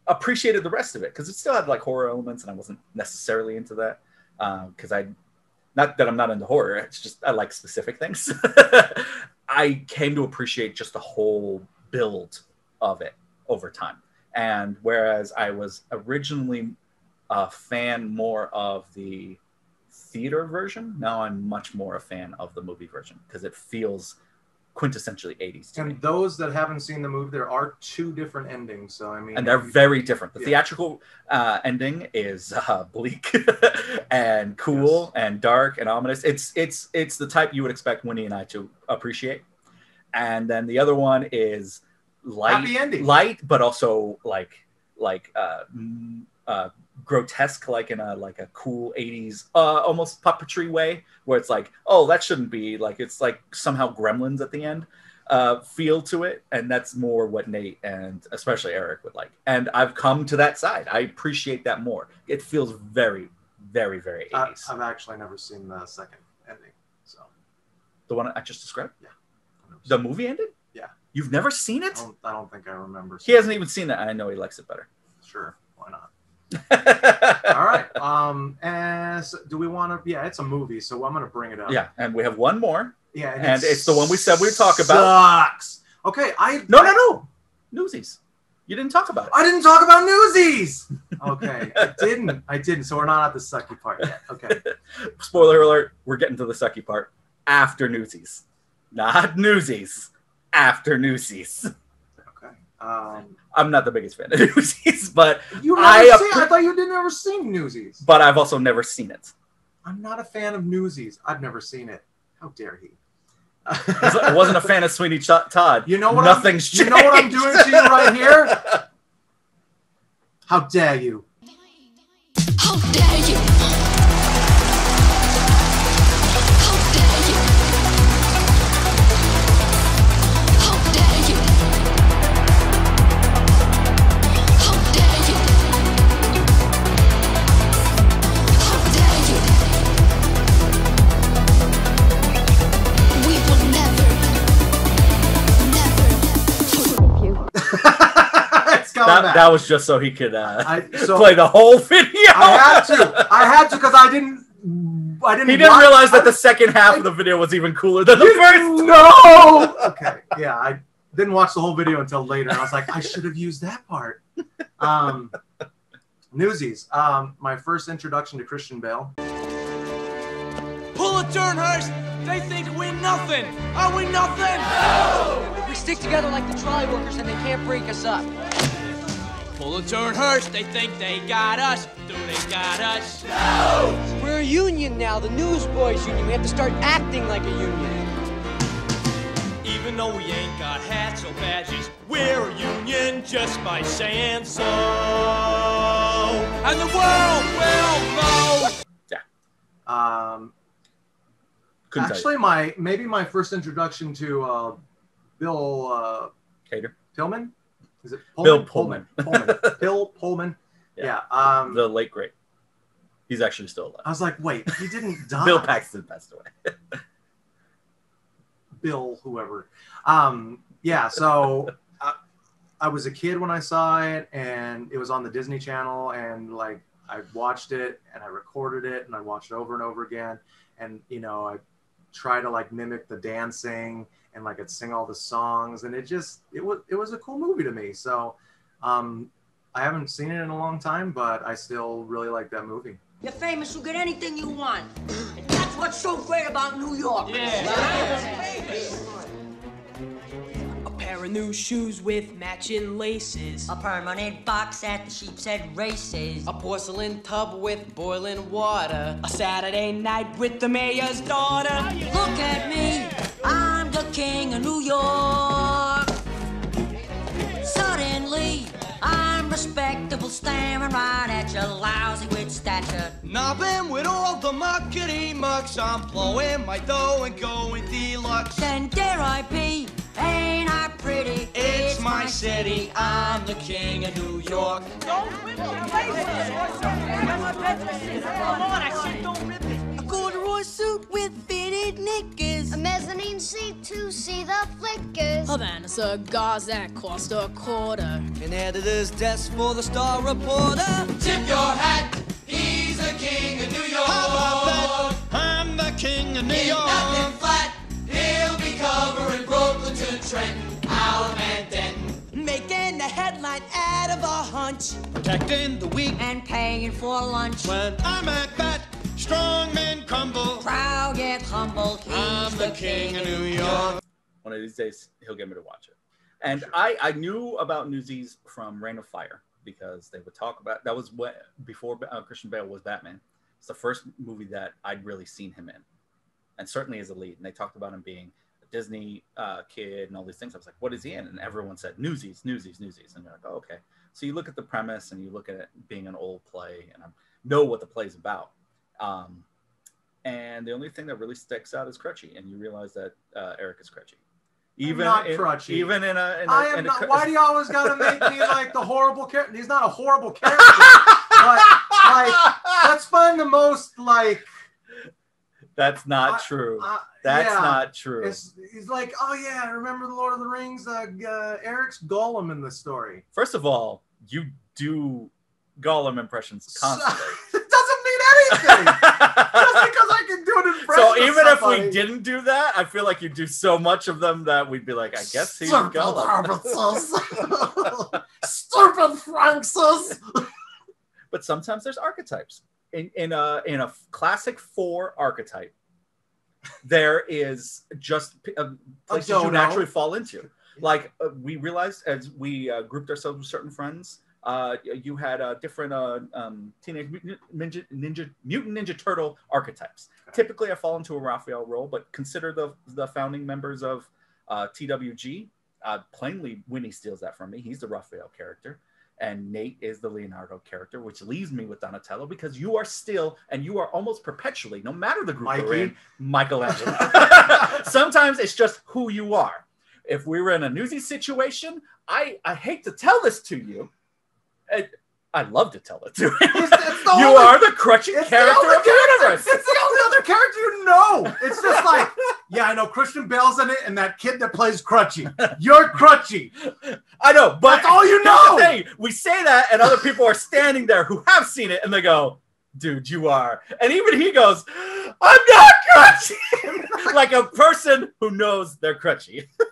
Speaker 1: appreciated the rest of it because it still had like horror elements, and I wasn't necessarily into that because I, not that I'm not into horror, it's just I like specific things. [LAUGHS] I came to appreciate just the whole build of it over time. And whereas I was originally a fan more of the theater version, now I'm much more a fan of the movie version because it feels quintessentially 80s to me.
Speaker 2: And those that haven't seen the movie, there are two different endings. So I mean,
Speaker 1: and they're very different. The
Speaker 2: Yeah.
Speaker 1: theatrical uh, ending is uh, bleak [LAUGHS] and cool and dark and ominous. It's it's it's the type you would expect Winnie and I to appreciate. And then the other one is light, light, but also like like uh, uh, grotesque, like in a like a cool '80s uh, almost puppetry way, where it's like, oh, that shouldn't be like it's like somehow Gremlins at the end uh, feel to it, and that's more what Nate and especially Eric would like. And I've come to that side. I appreciate that more. It feels very, very, very
Speaker 2: I,
Speaker 1: 80s.
Speaker 2: I've actually never seen the second ending. So
Speaker 1: the one I just described.
Speaker 2: Yeah.
Speaker 1: The movie ended. You've never seen
Speaker 2: I
Speaker 1: it?
Speaker 2: don't, I don't think I remember.
Speaker 1: He hasn't even seen it. I know he likes it better.
Speaker 2: Sure, why not? [LAUGHS] All right. Um, and so do we want to? Yeah, it's a movie, so I'm going to bring it up.
Speaker 1: Yeah, and we have one more.
Speaker 2: Yeah,
Speaker 1: and,
Speaker 2: it
Speaker 1: it's the one we said we'd talk about.
Speaker 2: Sucks. Okay, I
Speaker 1: No, no, no. Newsies. You didn't talk about it.
Speaker 2: I didn't talk about Newsies. Okay, I [LAUGHS] didn't. I didn't. So we're not at the sucky part yet. Okay. [LAUGHS]
Speaker 1: Spoiler alert: We're getting to the sucky part after Newsies, not Newsies. After Newsies.
Speaker 2: Okay. Um,
Speaker 1: I'm not the biggest fan of [LAUGHS] Newsies, but
Speaker 2: you never
Speaker 1: I,
Speaker 2: seen, I thought you didn't ever seen Newsies.
Speaker 1: but I've also never seen it.
Speaker 2: I'm not a fan of Newsies. I've never seen it. How dare he?
Speaker 1: I wasn't a fan of Sweeney Ch- Todd.
Speaker 2: You know what?
Speaker 1: Nothing's
Speaker 2: I'm, you know what I'm doing to you right here? [LAUGHS] How dare you?
Speaker 30: How dare you?
Speaker 2: It's
Speaker 1: That, that was just so he could uh,
Speaker 2: I- so-
Speaker 1: play the whole video.
Speaker 2: I had to. I had to because I didn't. I didn't.
Speaker 1: He didn't
Speaker 2: watch-
Speaker 1: realize that
Speaker 2: I-
Speaker 1: the second half of the video was even cooler than the first.
Speaker 2: No. [LAUGHS] Okay. Yeah, I didn't watch the whole video until later. I was like, I should have used that part. Um, Newsies. Um, my first introduction to Christian Bale.
Speaker 7: Pull a Turnhurst! They think we're nothing! Are we nothing? No!
Speaker 31: We stick together like the trolley workers and they can't break us up.
Speaker 7: Pull a Turnhurst! They think they got us! Do they got us? No!
Speaker 31: We're a union now, the Newsboys Union. We have to start acting like a union.
Speaker 7: Even though we ain't got hats or badges, we're a union just by saying so. And the world will know! Yeah.
Speaker 2: Um,
Speaker 1: Couldn't
Speaker 2: actually, my maybe my first introduction to uh, Bill uh,
Speaker 1: Hader.
Speaker 2: Tillman. Is it
Speaker 1: Bill
Speaker 2: Pullman?
Speaker 1: Pullman.
Speaker 2: Pullman. [LAUGHS] Bill Pullman. Yeah. um,
Speaker 1: the late great. He's actually still alive.
Speaker 2: I was like, wait, he didn't [LAUGHS] die.
Speaker 1: Bill Paxton passed away. [LAUGHS]
Speaker 2: Bill, whoever. Um, yeah, so I, I was a kid when I saw it, and it was on the Disney Channel, and like I watched it, and I recorded it, and I watched it over and over again, and you know I try to like mimic the dancing, and like I'd sing all the songs, and it just it was it was a cool movie to me. So um, I haven't seen it in a long time, but I still really like that movie.
Speaker 25: You're famous, you get anything you want. And that's what's so great about New York.
Speaker 31: A pair of new shoes with matching laces.
Speaker 25: A permanent box at the Sheepshead races.
Speaker 31: A porcelain tub with boiling water. A Saturday night with the mayor's daughter.
Speaker 25: Look at me, I'm the king of New York. Suddenly, I'm respectable, staring right at you, lousy with stature.
Speaker 7: Nobbing with all the muckety mucks, I'm blowing my dough and going deluxe. City, I'm the king of New York. Don't win my places.
Speaker 30: A corduroy suit with fitted knickers. A mezzanine seat to see the flickers.
Speaker 32: Havana cigars that cost a quarter.
Speaker 7: An editor's desk for the star reporter. Tip your hat, he's the king of New York. How about that? I'm the king of New York. Nothing flat, he'll be covering Brooklyn to Trenton, Harlem and Denton.
Speaker 31: Making a out of a hunch.
Speaker 7: Protecting the weak
Speaker 25: and paying for lunch.
Speaker 7: When I'm at bat, strong men crumble.
Speaker 25: Proud yet humble, he's
Speaker 7: I'm the king of New York.
Speaker 1: One of these days, he'll get me to watch it. And I, I knew about Newsies from Reign of Fire because they would talk about that was what before uh, Christian Bale was Batman. It's the first movie that I'd really seen him in, and certainly as a lead. And they talked about him being a Disney uh, kid and all these things. I was like, "What is he in?" And everyone said Newsies, Newsies, Newsies. And you're like, "Oh, okay." So you look at the premise and you look at it being an old play, and I know what the play's about. Um, and the only thing that really sticks out is Crutchy, and you realize that uh, Eric is Crutchy. Even
Speaker 2: not
Speaker 1: in,
Speaker 2: crutchy.
Speaker 1: even in a, in a
Speaker 2: I am
Speaker 1: a
Speaker 2: not. Why do you always gotta make me like the horrible character? He's not a horrible character. but like, let's find the most like.
Speaker 1: That's not true.
Speaker 2: uh,
Speaker 1: That's
Speaker 2: yeah.
Speaker 1: not true.
Speaker 2: It's, he's like, oh yeah, I remember the Lord of the Rings. Uh, uh, Eric's Gollum in the story.
Speaker 1: First of all, you do Gollum impressions constantly. [LAUGHS]
Speaker 2: it doesn't mean anything. Just [LAUGHS] because I can do an impression.
Speaker 1: so
Speaker 2: of
Speaker 1: even if we didn't do that, I feel like you do so much of them that we'd be like, I guess he's
Speaker 2: Stupid
Speaker 1: Gollum.
Speaker 2: Stupid [LAUGHS] Francis.
Speaker 1: but sometimes there's archetypes. In in a in a classic four archetype, there is just uh, places you naturally fall into. Like uh, we realized as we uh, grouped ourselves with certain friends, uh, you had uh, different uh, um, teenage mutant ninja, ninja mutant ninja turtle archetypes. Typically, I fall into a Raphael role, but consider the the founding members of uh, TWG. Uh, plainly, Winnie steals that from me. He's the Raphael character, and Nate is the Leonardo character, which leaves me with Donatello because you are still and you are almost perpetually, no matter the group you're in, Michelangelo. [LAUGHS] Sometimes it's just who you are. If we were in a newsy situation, I I hate to tell this to you. I, I love to tell it to you.
Speaker 2: the
Speaker 1: you
Speaker 2: only-
Speaker 1: are the crutchy
Speaker 2: It's the
Speaker 1: character of the
Speaker 2: character-
Speaker 1: universe.
Speaker 2: It's the only other character you know. It's just like, [LAUGHS] yeah, I know Christian Bale's in it, and that kid that plays Crutchy. You're Crutchy.
Speaker 1: I know, but
Speaker 2: That's all you know.
Speaker 1: thing. We say that, and other people are standing there who have seen it, and they go, "Dude, you are." And even he goes, "I'm not crutchy," [LAUGHS] like a person who knows they're crutchy. [LAUGHS]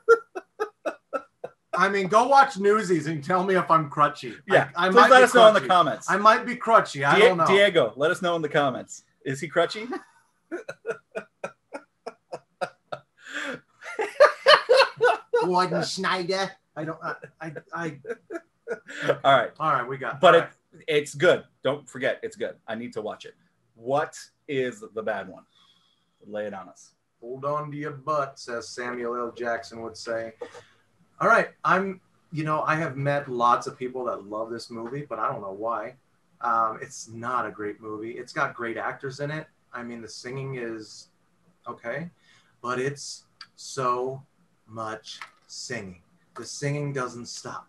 Speaker 2: I mean, go watch Newsies and tell me if I'm crutchy.
Speaker 1: Yeah,
Speaker 2: I, I
Speaker 1: please
Speaker 2: might
Speaker 1: let us know in the comments.
Speaker 2: I might be crutchy. I
Speaker 1: Die-
Speaker 2: don't know.
Speaker 1: Diego, let us know in the comments. Is he crutchy? [LAUGHS]
Speaker 2: Gordon Schneider. I don't. I. I. I
Speaker 1: All right.
Speaker 2: all right, we got.
Speaker 1: but it, it's good. Don't forget, it's good. I need to watch it. What is the bad one? Lay it on us.
Speaker 2: Hold on to your butts, as Samuel L. Jackson would say. All right, I'm. You know, I have met lots of people that love this movie, but I don't know why. Um, it's not a great movie. It's got great actors in it. I mean, the singing is okay, but it's so much singing. The singing doesn't stop.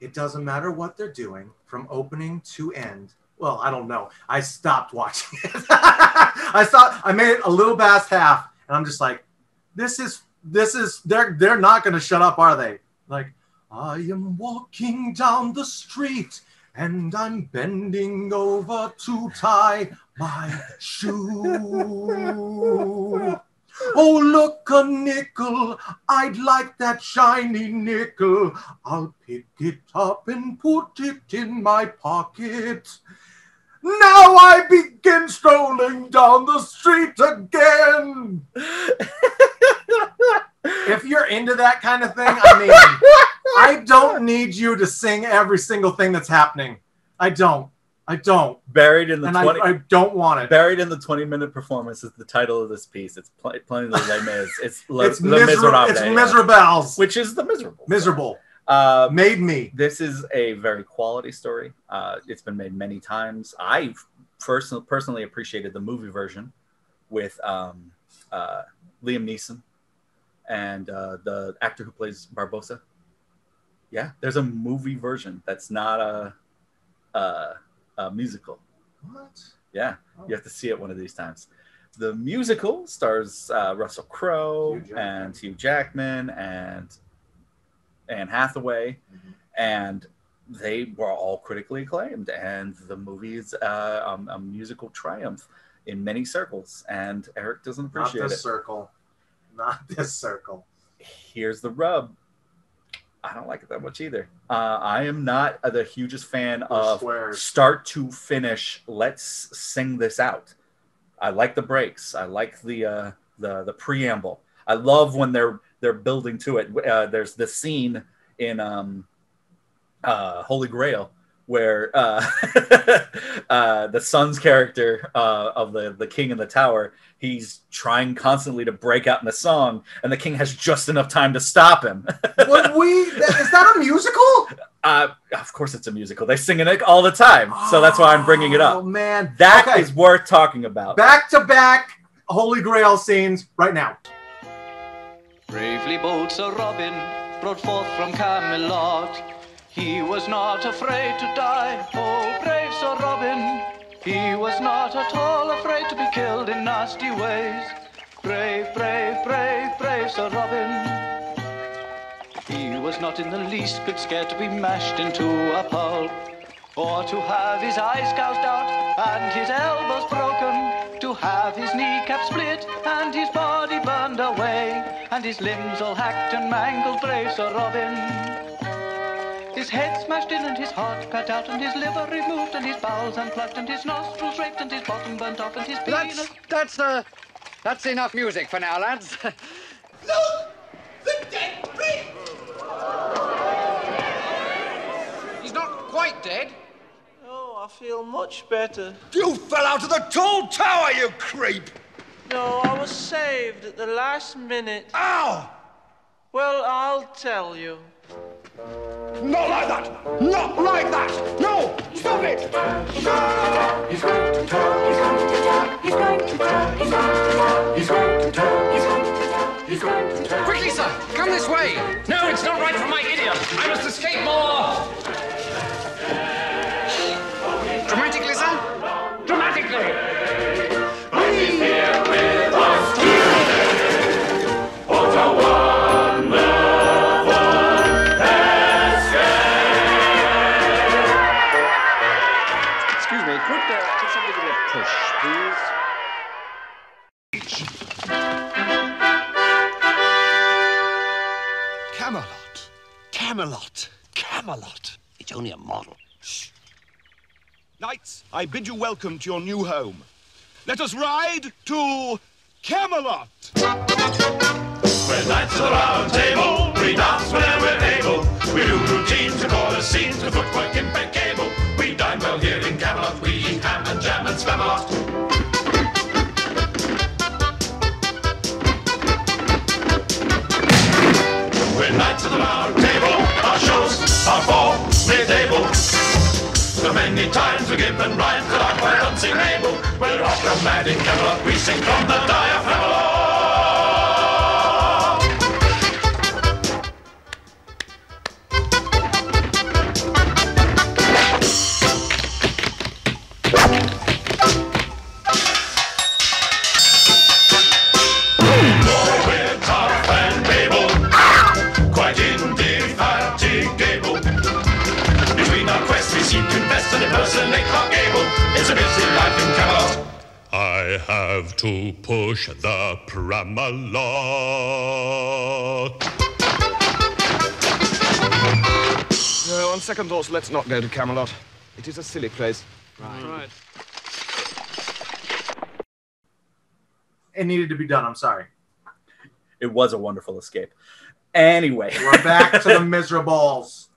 Speaker 2: It doesn't matter what they're doing from opening to end. Well, I don't know. I stopped watching it. [LAUGHS] I stopped. I made it a little past half, and I'm just like, this is this is they're they're not going to shut up, are they? Like, I am walking down the street and I'm bending over to tie my shoe. Oh, look, a nickel. I'd like that shiny nickel. I'll pick it up and put it in my pocket. Now I begin strolling down the street again. [LAUGHS] if you're into that kind of thing, I mean, I don't need you to sing every single thing that's happening. I don't. I don't.
Speaker 1: Buried in the
Speaker 2: And
Speaker 1: 20
Speaker 2: I don't want it.
Speaker 1: Buried in the 20 minute performance is the title of this piece. It's pl- plenty of Les Mis. It's, Le,
Speaker 2: It's,
Speaker 1: Le
Speaker 2: miser-
Speaker 1: Miserable,
Speaker 2: it's miserables.
Speaker 1: which is the miserable.
Speaker 2: Miserable.
Speaker 1: Uh,
Speaker 2: Made me.
Speaker 1: this is a very quality story. Uh, it's been made many times. I first, personally appreciated the movie version with um, uh, Liam Neeson and uh, the actor who plays Barbossa. Yeah, there's a movie version that's not a, a, a musical.
Speaker 2: What?
Speaker 1: Yeah, you have to see it one of these times. The musical stars uh, Russell Crowe and Hugh Jackman and Anne Hathaway, and they were all critically acclaimed. And the movie is uh, um, a musical triumph in many circles. And Eric doesn't
Speaker 2: Not
Speaker 1: appreciate
Speaker 2: this
Speaker 1: it.
Speaker 2: circle. Not [LAUGHS] this circle.
Speaker 1: Here's the rub. I don't like it that much either. Uh, I am not the hugest fan of
Speaker 2: squares.
Speaker 1: start to finish. Let's sing this out. I like the breaks. I like the uh, the the preamble. I love when they're they're building to it. Uh, there's the scene in um, uh, Holy Grail where uh, [LAUGHS] uh, the son's character uh, of the the king in the tower he's trying constantly to break out in a song and the king has just enough time to stop him [LAUGHS]
Speaker 2: Would we? That, is that a musical?
Speaker 1: uh, of course it's a musical they sing in it all the time so that's why i'm bringing it up.
Speaker 2: Oh man,
Speaker 1: That is
Speaker 2: Okay.
Speaker 1: worth talking about
Speaker 2: back to back Holy Grail scenes right now.
Speaker 33: Bravely bold Sir Robin brought forth from Camelot. He was not afraid to die, oh brave Sir Robin. He was not at all afraid to be killed in nasty ways. Brave, brave, brave, brave Sir Robin. He was not in the least bit scared to be mashed into a pulp, or to have his eyes gouged out and his elbows broken, to have his kneecap split and his body burned away, and his limbs all hacked and mangled, brave Sir Robin his head smashed in and his heart cut out and his liver removed and his bowels unplugged and his nostrils raped and his bottom burnt off and his penis...
Speaker 34: That's, that's, uh, that's enough music for now, lads. [LAUGHS] Look!
Speaker 11: The dead prince!
Speaker 35: He's not quite dead.
Speaker 36: Oh, I feel much better.
Speaker 11: You fell out of the tall tower, you creep!
Speaker 36: No, I was saved at the last minute.
Speaker 11: Ow!
Speaker 36: Well, I'll tell you.
Speaker 11: Not like that! Not like that! No! Stop it!
Speaker 7: He's going to tell, he's going to tell, he's going to tell, he's going to tell, he's going to tell, he's going to tell, he's going to tell, he's going to tell.
Speaker 35: Quickly, sir, come this way. No, it's not right for my idiom. I must escape more. Dramatically, sir? Dramatically.
Speaker 11: I bid you welcome to your new home. Let us ride to Camelot.
Speaker 34: We're knights of the round table. We dance whenever we're able. We do routines to chorus scenes to footwork impeccable. We dine well here in Camelot. We eat ham and jam and spam a lot. We're knights of the round table. Our shows are for mid-table. So many times we give them rhymes that are quite unsingable. We're mad in Camelot. We sing from the diaphragm.
Speaker 37: I have to push the Pramalot.
Speaker 11: No, uh, on second thoughts, let's not go to Camelot. It is a silly place.
Speaker 2: Right. It needed to be done. I'm sorry.
Speaker 1: It was a wonderful escape. Anyway,
Speaker 2: We're back to the [LAUGHS] miserables.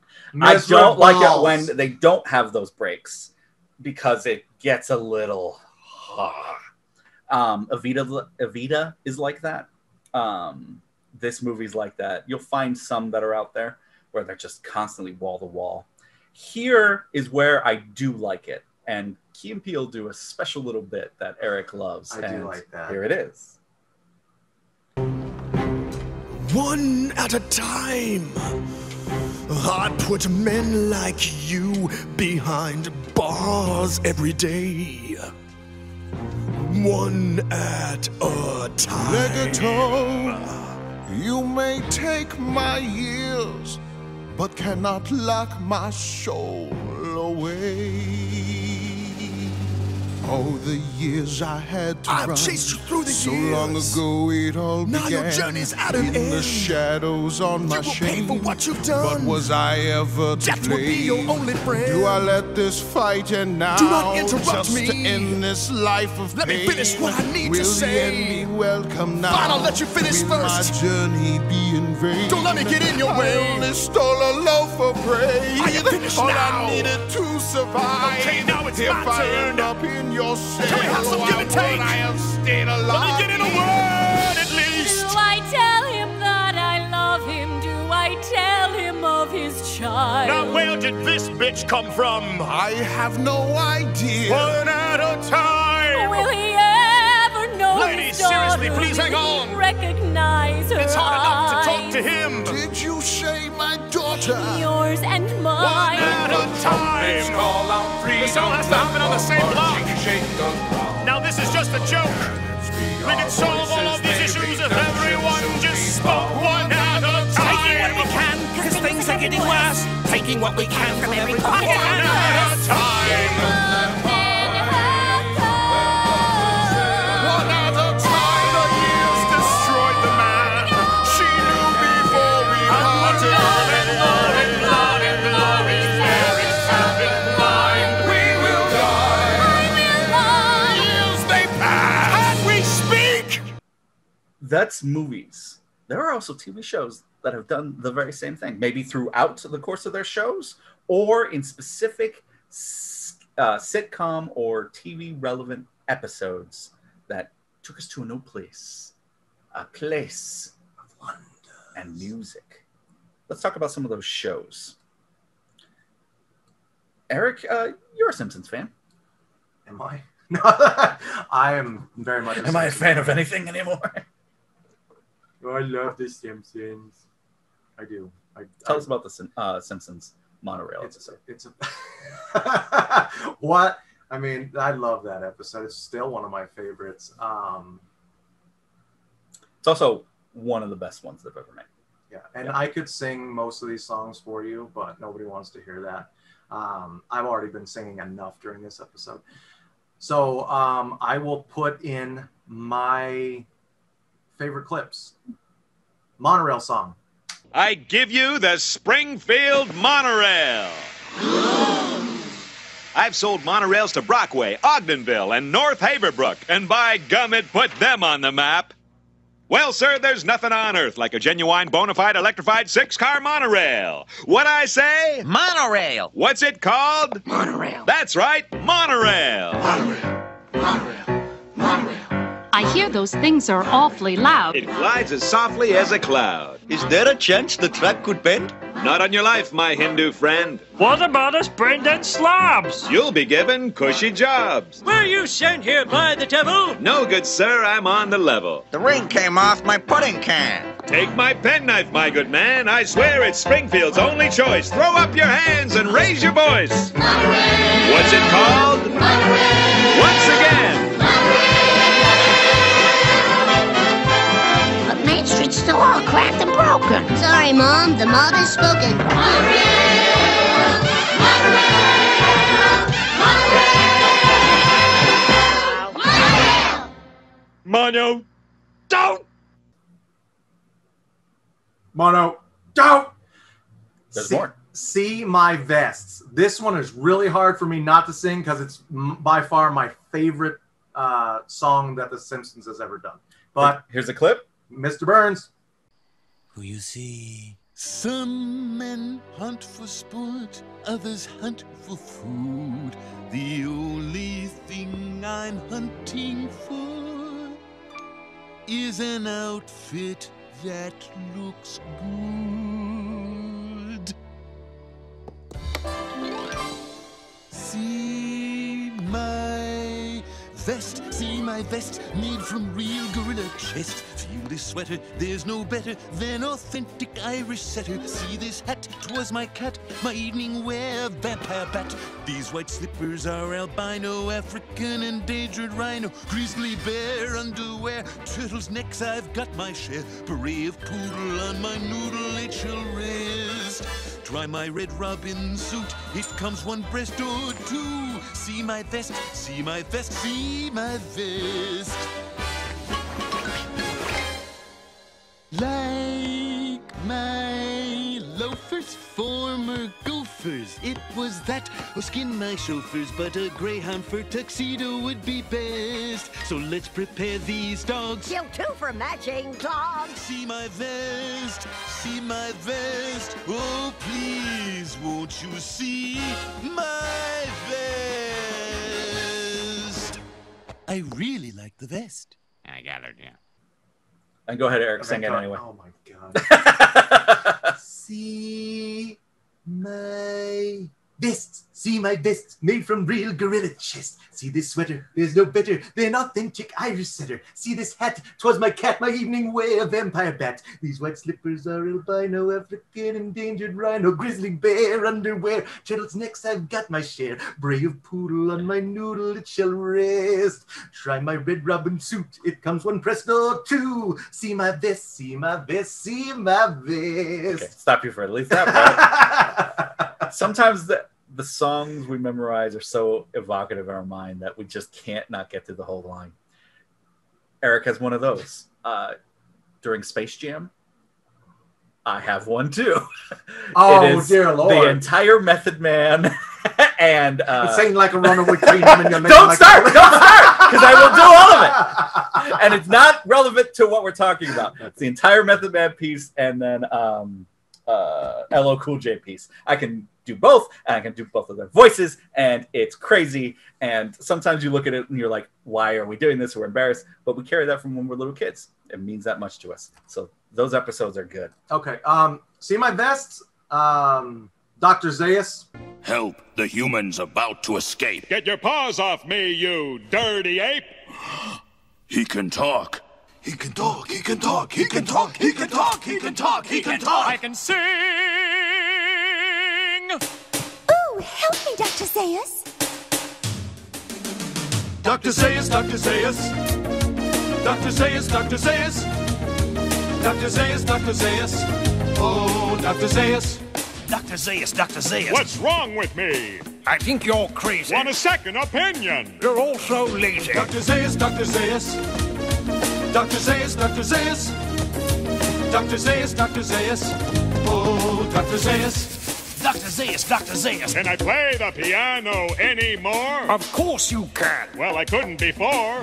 Speaker 1: I don't like it when they don't have those breaks because it gets a little. Um, Evita, Evita is like that. Um, this movie's like that. You'll find some that are out there where they're just constantly wall to wall. Here is where I do like it, and Key and Peele do a special little bit that Eric loves.
Speaker 2: I do like that.
Speaker 1: Here it is.
Speaker 27: One at a time. I put men like you behind bars every day. One at a time.
Speaker 38: Legato, you may take my years, but cannot lock my soul away. Oh, the years I had to
Speaker 27: I've
Speaker 38: run.
Speaker 27: chased you through the
Speaker 38: so
Speaker 27: years.
Speaker 38: long ago it all
Speaker 27: Now
Speaker 38: began.
Speaker 27: your journey's at an
Speaker 38: in the shadows on my
Speaker 27: will pay
Speaker 38: shame.
Speaker 27: for what you've
Speaker 38: But
Speaker 27: done.
Speaker 38: was I ever to
Speaker 27: Death would be your only friend.
Speaker 38: Do I let this fight end now?
Speaker 27: Do not interrupt
Speaker 38: just
Speaker 27: me.
Speaker 38: To end this life of
Speaker 27: Let me finish what I need to
Speaker 38: Will
Speaker 27: say.
Speaker 38: the be welcome now?
Speaker 27: Fine, I'll let you finish
Speaker 38: Will
Speaker 27: first.
Speaker 38: my journey be in vain?
Speaker 27: Don't let me get in your way.
Speaker 38: I only stole a loaf of bread.
Speaker 27: I am finished
Speaker 38: All
Speaker 27: now.
Speaker 38: I needed to survive.
Speaker 27: Okay, now it's
Speaker 38: if
Speaker 27: my
Speaker 38: I
Speaker 27: turn.
Speaker 38: end up in your cell,
Speaker 27: Can we have some give and take?
Speaker 38: I have stayed alive?
Speaker 27: Let me get in a word at least.
Speaker 8: Do I tell him that I love him? Do I tell him of his child?
Speaker 27: Now, where did this bitch come from?
Speaker 38: I have no idea.
Speaker 27: One at a time.
Speaker 8: Will he
Speaker 27: seriously, please hang
Speaker 8: Will he
Speaker 27: on.
Speaker 8: Recognize her
Speaker 27: It's hard enough to talk to him.
Speaker 38: Did you say my daughter?
Speaker 8: Yours and
Speaker 27: One
Speaker 8: mine.
Speaker 27: at a time. This all has to happen on the same block. Now, this is just a joke. We can solve all of these issues if everyone just spoke one at a time.
Speaker 7: Taking what we can, because things are getting worse. Taking what we can from every pocket.
Speaker 1: That's movies. There are also TV shows that have done the very same thing, maybe throughout the course of their shows or in specific uh, sitcom or TV relevant episodes that took us to a new place, a place of wonder and music. Let's talk about some of those shows. Eric, uh, you're a Simpsons fan.
Speaker 2: Am I? No, [LAUGHS] I am very much.
Speaker 1: Am I a fan of anything anymore? [LAUGHS]
Speaker 2: I love The Simpsons. I do. I,
Speaker 1: Tell
Speaker 2: I-
Speaker 1: us about the uh, Simpsons monorail
Speaker 2: It's
Speaker 1: episode.
Speaker 2: it's a [LAUGHS] what I mean. I love that episode. It's still one of my favorites. Um,
Speaker 1: It's also one of the best ones they've ever made.
Speaker 2: yeah, and I could sing most of these songs for you, but nobody wants to hear that. Um, I've already been singing enough during this episode, so um, I will put in my favorite clips. Monorail song.
Speaker 39: I give you the Springfield Monorail. I've sold monorails to Brockway, Ogdenville, and North Haverbrook, and by gum, it put them on the map. Well, sir, there's nothing on earth like a genuine, bona fide, electrified six car monorail. What I say?
Speaker 40: Monorail.
Speaker 39: What's it called?
Speaker 40: Monorail.
Speaker 39: That's right, monorail.
Speaker 41: I hear those things are awfully loud.
Speaker 39: It glides as softly as a cloud.
Speaker 40: Is there a chance the track could bend?
Speaker 39: Not on your life, my Hindu friend.
Speaker 42: What about us Brendan dead slobs?
Speaker 39: You'll be given cushy jobs.
Speaker 40: Were you sent here by the devil?
Speaker 39: No, good sir, I'm on the level.
Speaker 40: The ring came off my pudding can.
Speaker 39: Take my penknife, my good man. I swear it's Springfield's only choice. Throw up your hands and raise your voice. What's it called? Once again.
Speaker 30: Main Street's all cracked and broken. Sorry, Mom. The mob has spoken.
Speaker 39: Mono, don't.
Speaker 2: Mono, don't.
Speaker 1: There's
Speaker 2: see,
Speaker 1: more.
Speaker 2: See my vests. This one is really hard for me not to sing because it's m- by far my favorite uh, song that The Simpsons has ever done. But
Speaker 1: here's a clip.
Speaker 2: Mr. Burns.
Speaker 6: Who you see? Some men hunt for sport, others hunt for food. The only thing I'm hunting for is an outfit that looks good. See my vest, see my vest, made from real gorilla chest. Feel this sweater, there's no better than authentic Irish setter. See this hat, 'twas my cat, my evening wear, vampire bat. These white slippers are albino, African endangered rhino, grizzly bear underwear, turtles' necks, I've got my share. Beret of poodle on my noodle, it shall rest. Try my red robin suit, it comes one breast or two. See my vest, see my vest, see my vest. Like my loafers, former gophers. It was that, or skin my chauffeurs, but a greyhound for tuxedo would be best. So let's prepare these dogs.
Speaker 25: Kill two for matching dogs.
Speaker 6: See my vest, see my vest. Oh, please, won't you see my vest? I really like the vest.
Speaker 28: I got it, yeah.
Speaker 1: And go ahead, Eric, sing it anyway.
Speaker 2: Oh my god. [LAUGHS] see my vest, see my vest, made from real gorilla chest. See this sweater, there's no better than authentic Irish setter. See this hat, 'twas my cat, my evening wear, vampire bat. These white slippers are albino, African endangered rhino, grizzly bear underwear. Turtles' necks, I've got my share. Brave poodle on my noodle, it shall rest. Try my red robin suit, it comes one presto two. See my vest, see my vest, see my vest.
Speaker 1: Okay, stop you for at least that part. [LAUGHS] Sometimes the the songs we memorize are so evocative in our mind that we just can't not get through the whole line. Eric has one of those. Uh, during Space Jam, I have one too. [LAUGHS]
Speaker 2: Oh, dear Lord.
Speaker 1: The entire Method Man [LAUGHS] and uh,
Speaker 2: It's saying like a runaway train when you're making
Speaker 1: don't
Speaker 2: like
Speaker 1: start!
Speaker 2: a- [LAUGHS]
Speaker 1: Don't start! because I will do all of it, and it's not relevant to what we're talking about. It's the entire Method Man piece, and then um, uh, LL Cool J piece. I can do both, and I can do both of their voices, and it's crazy. And sometimes you look at it and you're like, "Why are we doing this? We're embarrassed," but we carry that from when we're little kids. It means that much to us. So those episodes are good.
Speaker 2: Okay. Um, see my vests. Um, Dr. Zaius.
Speaker 37: Help, the human's about to escape. Get your paws off me, you dirty ape! [GASPS] He can talk.
Speaker 43: He can talk, he can talk, he can talk, he can talk, he can talk, he can talk.
Speaker 44: I can sing.
Speaker 45: Ooh, help me, Dr. Zaius.
Speaker 20: Dr. Zaius, Dr. Zaius. Dr. Zaius, Dr. Zaius. Dr. Zaius, Dr. Zaius. Oh, Dr. Zaius.
Speaker 44: Dr. Zaius, Dr. Zaius.
Speaker 37: What's wrong with me?
Speaker 44: I think you're crazy.
Speaker 37: Want a second opinion?
Speaker 44: You're also lazy.
Speaker 20: Dr. Zaius, Dr. Zaius. Dr. Zaius, Dr. Zaius. Dr. Zaius, Dr. Zaius. Oh, Dr. Zaius.
Speaker 44: Dr. Zaius, Dr. Zaius.
Speaker 37: Can I play the piano anymore?
Speaker 44: Of course you can.
Speaker 37: Well, I couldn't before.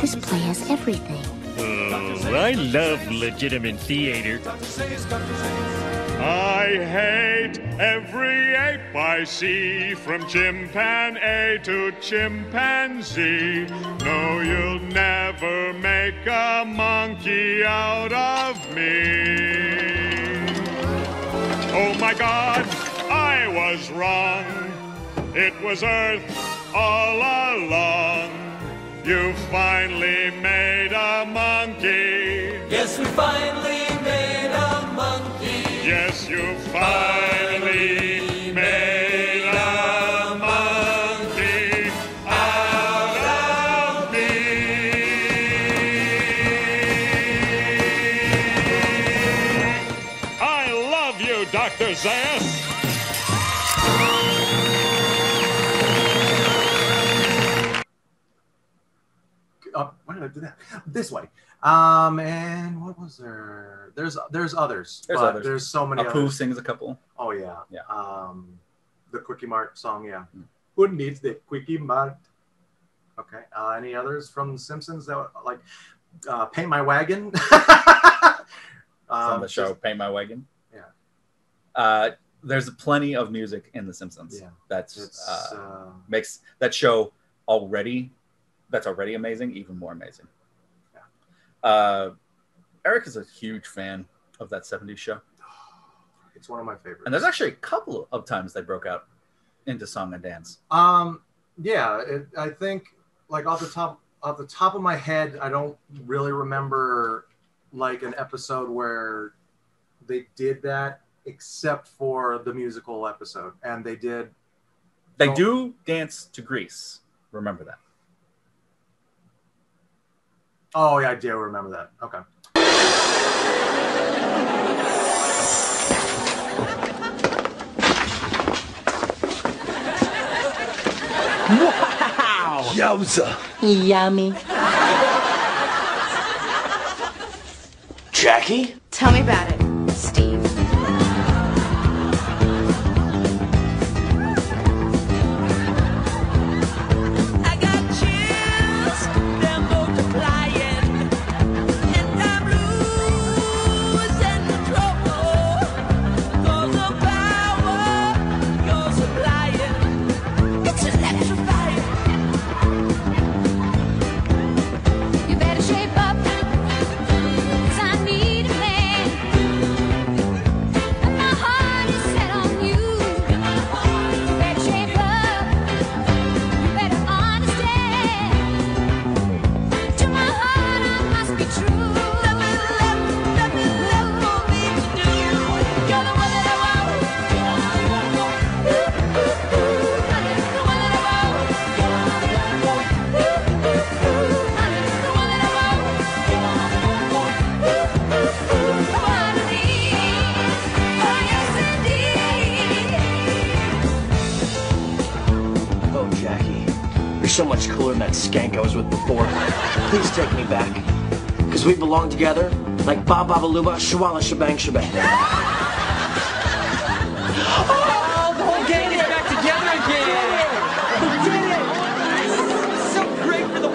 Speaker 45: This play has everything.
Speaker 44: Oh, I love legitimate theater.
Speaker 37: I hate every ape I see, from chimpanzee to chimpanzee. No, you'll never make a monkey out of me. Oh my God, I was wrong. It was Earth all along. You finally made a monkey.
Speaker 46: Yes, we finally.
Speaker 37: Yes, you finally made a monkey out of me. I love you, Dr. Zaius.
Speaker 2: Uh, why did I do that? This way. Um, and what was there? There's there's others.
Speaker 1: There's
Speaker 2: but
Speaker 1: others.
Speaker 2: There's so many.
Speaker 1: Apu
Speaker 2: others.
Speaker 1: sings a couple.
Speaker 2: Oh yeah.
Speaker 1: Yeah.
Speaker 2: Um, the Kwik-E-Mart song. Yeah. Who needs the Kwik-E-Mart? Okay. Uh, any others from The Simpsons that like uh, Paint My Wagon?
Speaker 1: on [LAUGHS]
Speaker 2: um,
Speaker 1: the show Paint My Wagon.
Speaker 2: Yeah.
Speaker 1: Uh, there's plenty of music in The Simpsons.
Speaker 2: Yeah.
Speaker 1: That's uh,
Speaker 2: uh,
Speaker 1: makes that show already that's already amazing even more amazing. Uh, Eric is a huge fan of that 70s show.
Speaker 2: It's one of my favorites.
Speaker 1: And there's actually a couple of times they broke out into song and dance.
Speaker 2: Um, yeah, it, I think like off the top off the top of my head, I don't really remember like an episode where they did that, except for the musical episode, and they did.
Speaker 1: They do dance to Grease. Remember that.
Speaker 2: Oh yeah, I do remember that. Okay.
Speaker 46: Wow! Yowza!
Speaker 47: Yummy.
Speaker 46: Jackie?
Speaker 8: Tell me about it,
Speaker 45: belong together like Bob Babaluba, Shawala Shebang Shebang. oh, the whole gang is back together again. so great for the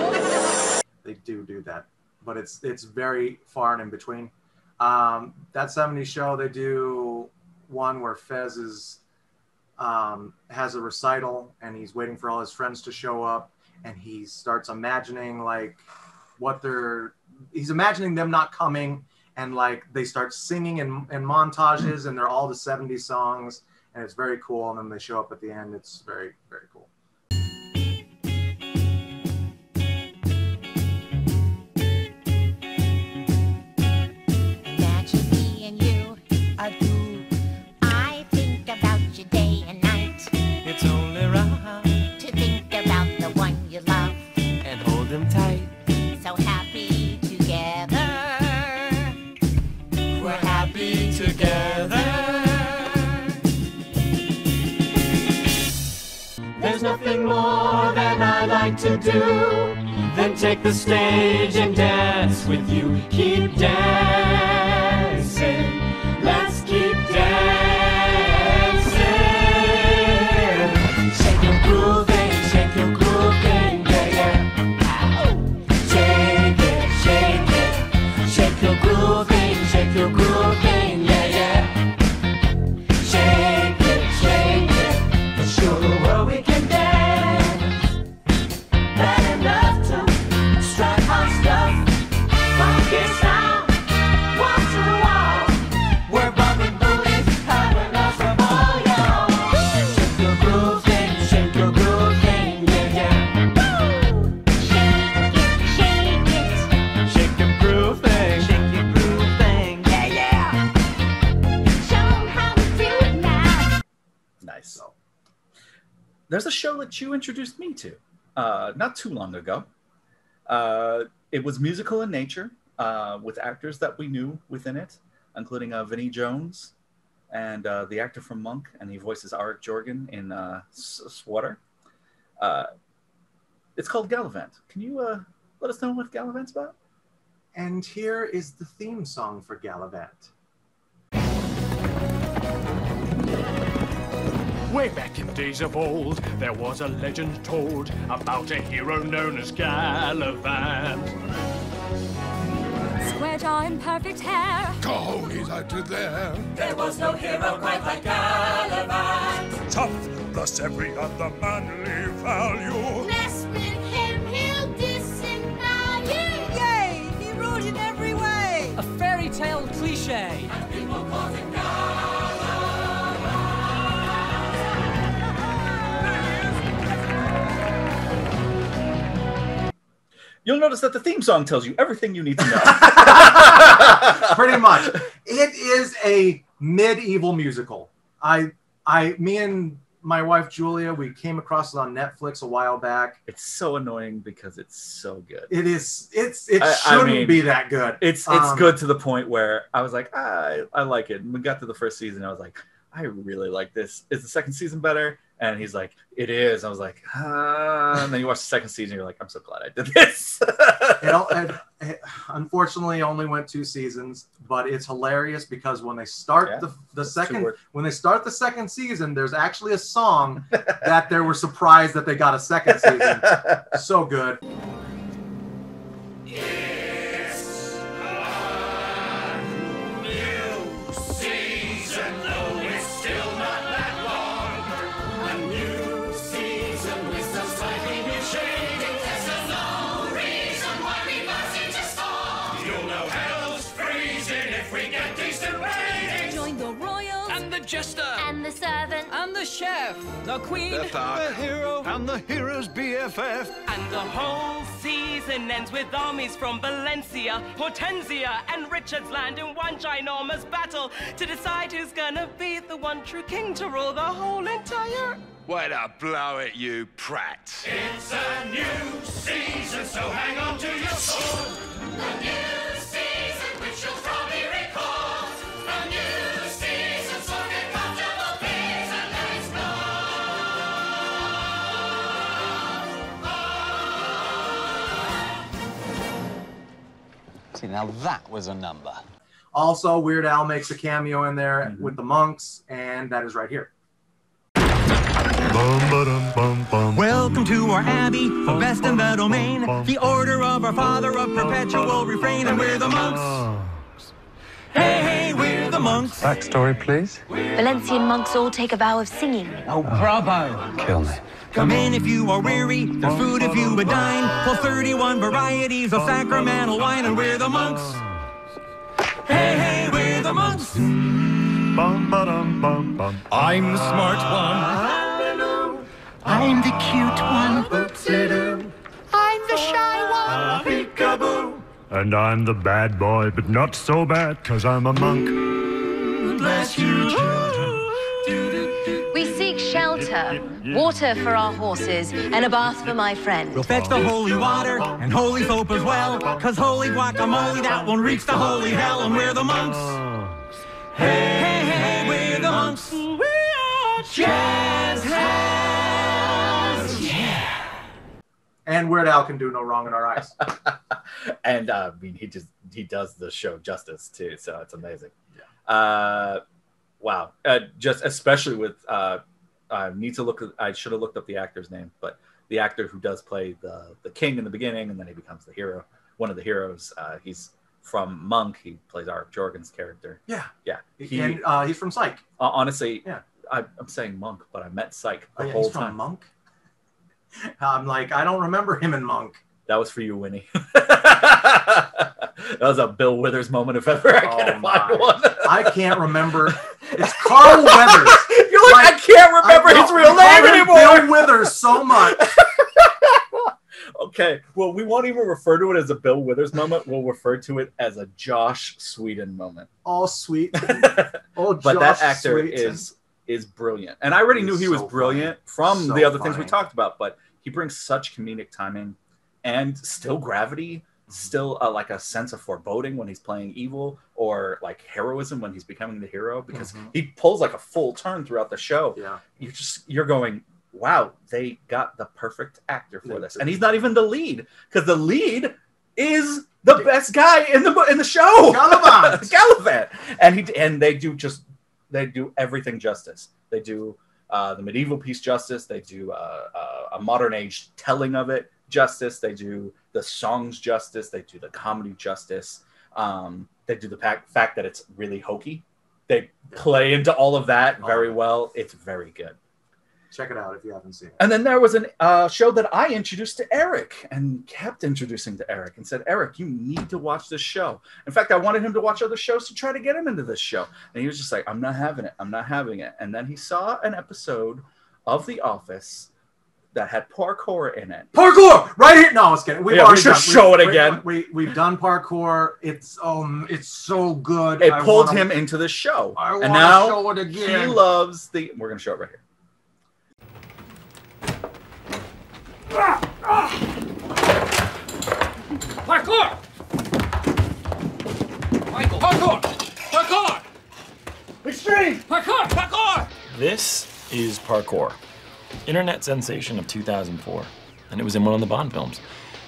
Speaker 45: They do do that,
Speaker 2: but it's it's very far and in between. Um, that 70s show, they do one where Fez is um, has a recital and he's waiting for all his friends to show up and he starts imagining like what they're he's imagining them not coming, and like they start singing in, in montages, and they're all the 70s songs, and it's very cool. And then they show up at the end. It's very very cool.
Speaker 7: More that I like to do Then take the stage and dance with you. Keep dancing.
Speaker 1: You introduced me to uh, not too long ago. Uh, it was musical in nature uh, with actors that we knew within it, including uh, Vinnie Jones and uh, the actor from Monk, and he voices Art Jorgen in uh, Swatter. Uh, it's called Gallivant. Can you let us know what Gallivant's about?
Speaker 2: And here is the theme song for Gallivant.
Speaker 42: Way back in days of old, there was a legend told about a hero known as Galavant.
Speaker 8: Square jaw and perfect hair.
Speaker 38: Coyotes out to there.
Speaker 7: There was no hero quite like Galavant.
Speaker 37: Tough, thus every other manly value.
Speaker 48: Mess with him, he'll disembowel you.
Speaker 49: Yay! He ruled in every way.
Speaker 50: A fairy tale cliche.
Speaker 1: You'll notice that the theme song tells you everything you need to know. [LAUGHS]
Speaker 2: Pretty much. It is a medieval musical. I I me and my wife Julia, we came across it on Netflix a while back.
Speaker 1: It's so annoying because it's so good.
Speaker 2: It is it's it
Speaker 1: I- I
Speaker 2: shouldn't
Speaker 1: mean,
Speaker 2: be that good.
Speaker 1: It's it's
Speaker 2: Um,
Speaker 1: good to the point where I was like, ah, I, I like it. And we got to the first season, I was like, I really like this. Is the second season better? And he's like, it is. I was like, ah. And then you watch the second season, you're like, I'm so glad I did this.
Speaker 2: it, al- it, it unfortunately only went two seasons, but it's hilarious because when they start
Speaker 1: Yeah,
Speaker 2: the the
Speaker 1: two
Speaker 2: second
Speaker 1: words.
Speaker 2: when they start the second season, there's actually a song that they were surprised that they got a second season. [LAUGHS] so good.
Speaker 7: season,
Speaker 50: And the queen.
Speaker 38: The thug. The hero. And the hero's BFF.
Speaker 50: And the whole season ends with armies from Valencia, Hortensia, and Richard's land in one ginormous battle to decide who's gonna be the one true king to rule the whole entire.
Speaker 38: Way to blow it, you prat.
Speaker 7: It's a new season, so hang on to your sword. A new season, which you'll probably
Speaker 51: now that was a number.
Speaker 2: Also, Weird Al makes a cameo in there mm-hmm. with the monks, and that is right here.
Speaker 52: Welcome to our abbey, the best in the domain. The order of our Father of perpetual refrain, and we're the monks. Hey, hey, we're the monks.
Speaker 53: Backstory, please.
Speaker 8: Valencian monks all take a vow of singing.
Speaker 52: Oh, bravo.
Speaker 53: Kill me.
Speaker 52: Come in if you are weary, there's food if you would dine. For 31 varieties of sacramental wine, and we're the monks. Hey, hey, we're the monks. I'm the smart one.
Speaker 54: I'm the cute one.
Speaker 52: I'm the shy one. Peekaboo.
Speaker 37: And I'm the bad boy, but not so bad, cause I'm a monk.
Speaker 52: Bless you,
Speaker 8: shelter, water for our horses, and a bath for my friend.
Speaker 52: We'll fetch the holy water and holy soap as well. Cause holy guacamole, that one reeks the holy hell, and we're the monks. Hey, hey, hey, we're the monks. We are jazz hands. Yeah.
Speaker 2: And Weird Al can do no wrong in our eyes. [LAUGHS]
Speaker 1: and uh, I mean, he just he does the show justice too, so it's amazing. Yeah. Uh, wow, uh, just especially with uh, I need to look. I should have looked up the actor's name, but the actor who does play the the king in the beginning, and then he becomes the hero, one of the heroes. Uh, he's from Monk. He plays Art Jorgen's character.
Speaker 2: Yeah.
Speaker 1: Yeah, he,
Speaker 2: and uh, he's from Psych.
Speaker 1: uh, honestly,
Speaker 2: Yeah.
Speaker 1: I, I'm saying Monk, but I meant Psych
Speaker 2: Oh,
Speaker 1: the
Speaker 2: yeah,
Speaker 1: whole
Speaker 2: he's from
Speaker 1: time.
Speaker 2: Monk. [LAUGHS] I'm like, I don't remember him in Monk.
Speaker 1: That was for you, Winnie. [LAUGHS] that was a Bill Withers moment, if ever I can find one.
Speaker 2: I can't remember. [LAUGHS] It's Carl Weathers.
Speaker 1: You're like, I can't remember
Speaker 2: I
Speaker 1: his real name anymore.
Speaker 2: Bill Withers so much. [LAUGHS]
Speaker 1: Okay, well, we won't even refer to it as a Bill Withers moment. We'll refer to it as a Josh Sweden moment.
Speaker 2: All sweet. [LAUGHS] Oh,
Speaker 1: but that actor
Speaker 2: Sweeten.
Speaker 1: is is brilliant, and I already
Speaker 2: He's
Speaker 1: knew he was
Speaker 2: so
Speaker 1: brilliant from
Speaker 2: So
Speaker 1: the other things we talked about. But he brings such comedic timing and still gravity. Still uh, like a sense of foreboding when he's playing evil, or like heroism when he's becoming the hero. Because
Speaker 2: Mhm.
Speaker 1: he pulls like a full turn throughout the show.
Speaker 2: Yeah.
Speaker 1: You just you're going, wow, they got the perfect actor for this, and he's not even the lead because the lead is the best guy in the in the show,
Speaker 2: Galavant. [LAUGHS]
Speaker 1: Galavant, and he and they do just they do everything justice. They do uh, the medieval piece justice. They do uh, uh, a modern age telling of it justice. They do the songs justice. They do the comedy justice. Um, they do the fact, fact that it's really hokey. They play into all of that very well. It's very good.
Speaker 2: Check it out if you haven't seen it.
Speaker 1: And then there was a uh, show that I introduced to Eric and kept introducing to Eric and said, Eric, you need to watch this show. In fact, I wanted him to watch other shows to try to get him into this show. And he was just like, I'm not having it. I'm not having it. And then he saw an episode of The Office that had parkour in it.
Speaker 2: Parkour right here. No, I was kidding. We've
Speaker 1: Yeah, we should
Speaker 2: done-
Speaker 1: show it again.
Speaker 2: We, we have done parkour. It's um, it's so good.
Speaker 1: It
Speaker 2: I
Speaker 1: pulled
Speaker 2: wanna-
Speaker 1: him into the show.
Speaker 2: I
Speaker 1: and
Speaker 2: wanna
Speaker 1: now
Speaker 2: show it again.
Speaker 1: he loves the. We're going to show it right here.
Speaker 55: Parkour! Michael! Parkour! Parkour! Extreme! Parkour! Parkour!
Speaker 56: This is Parkour, internet sensation of 2004, and it was in one of the Bond films.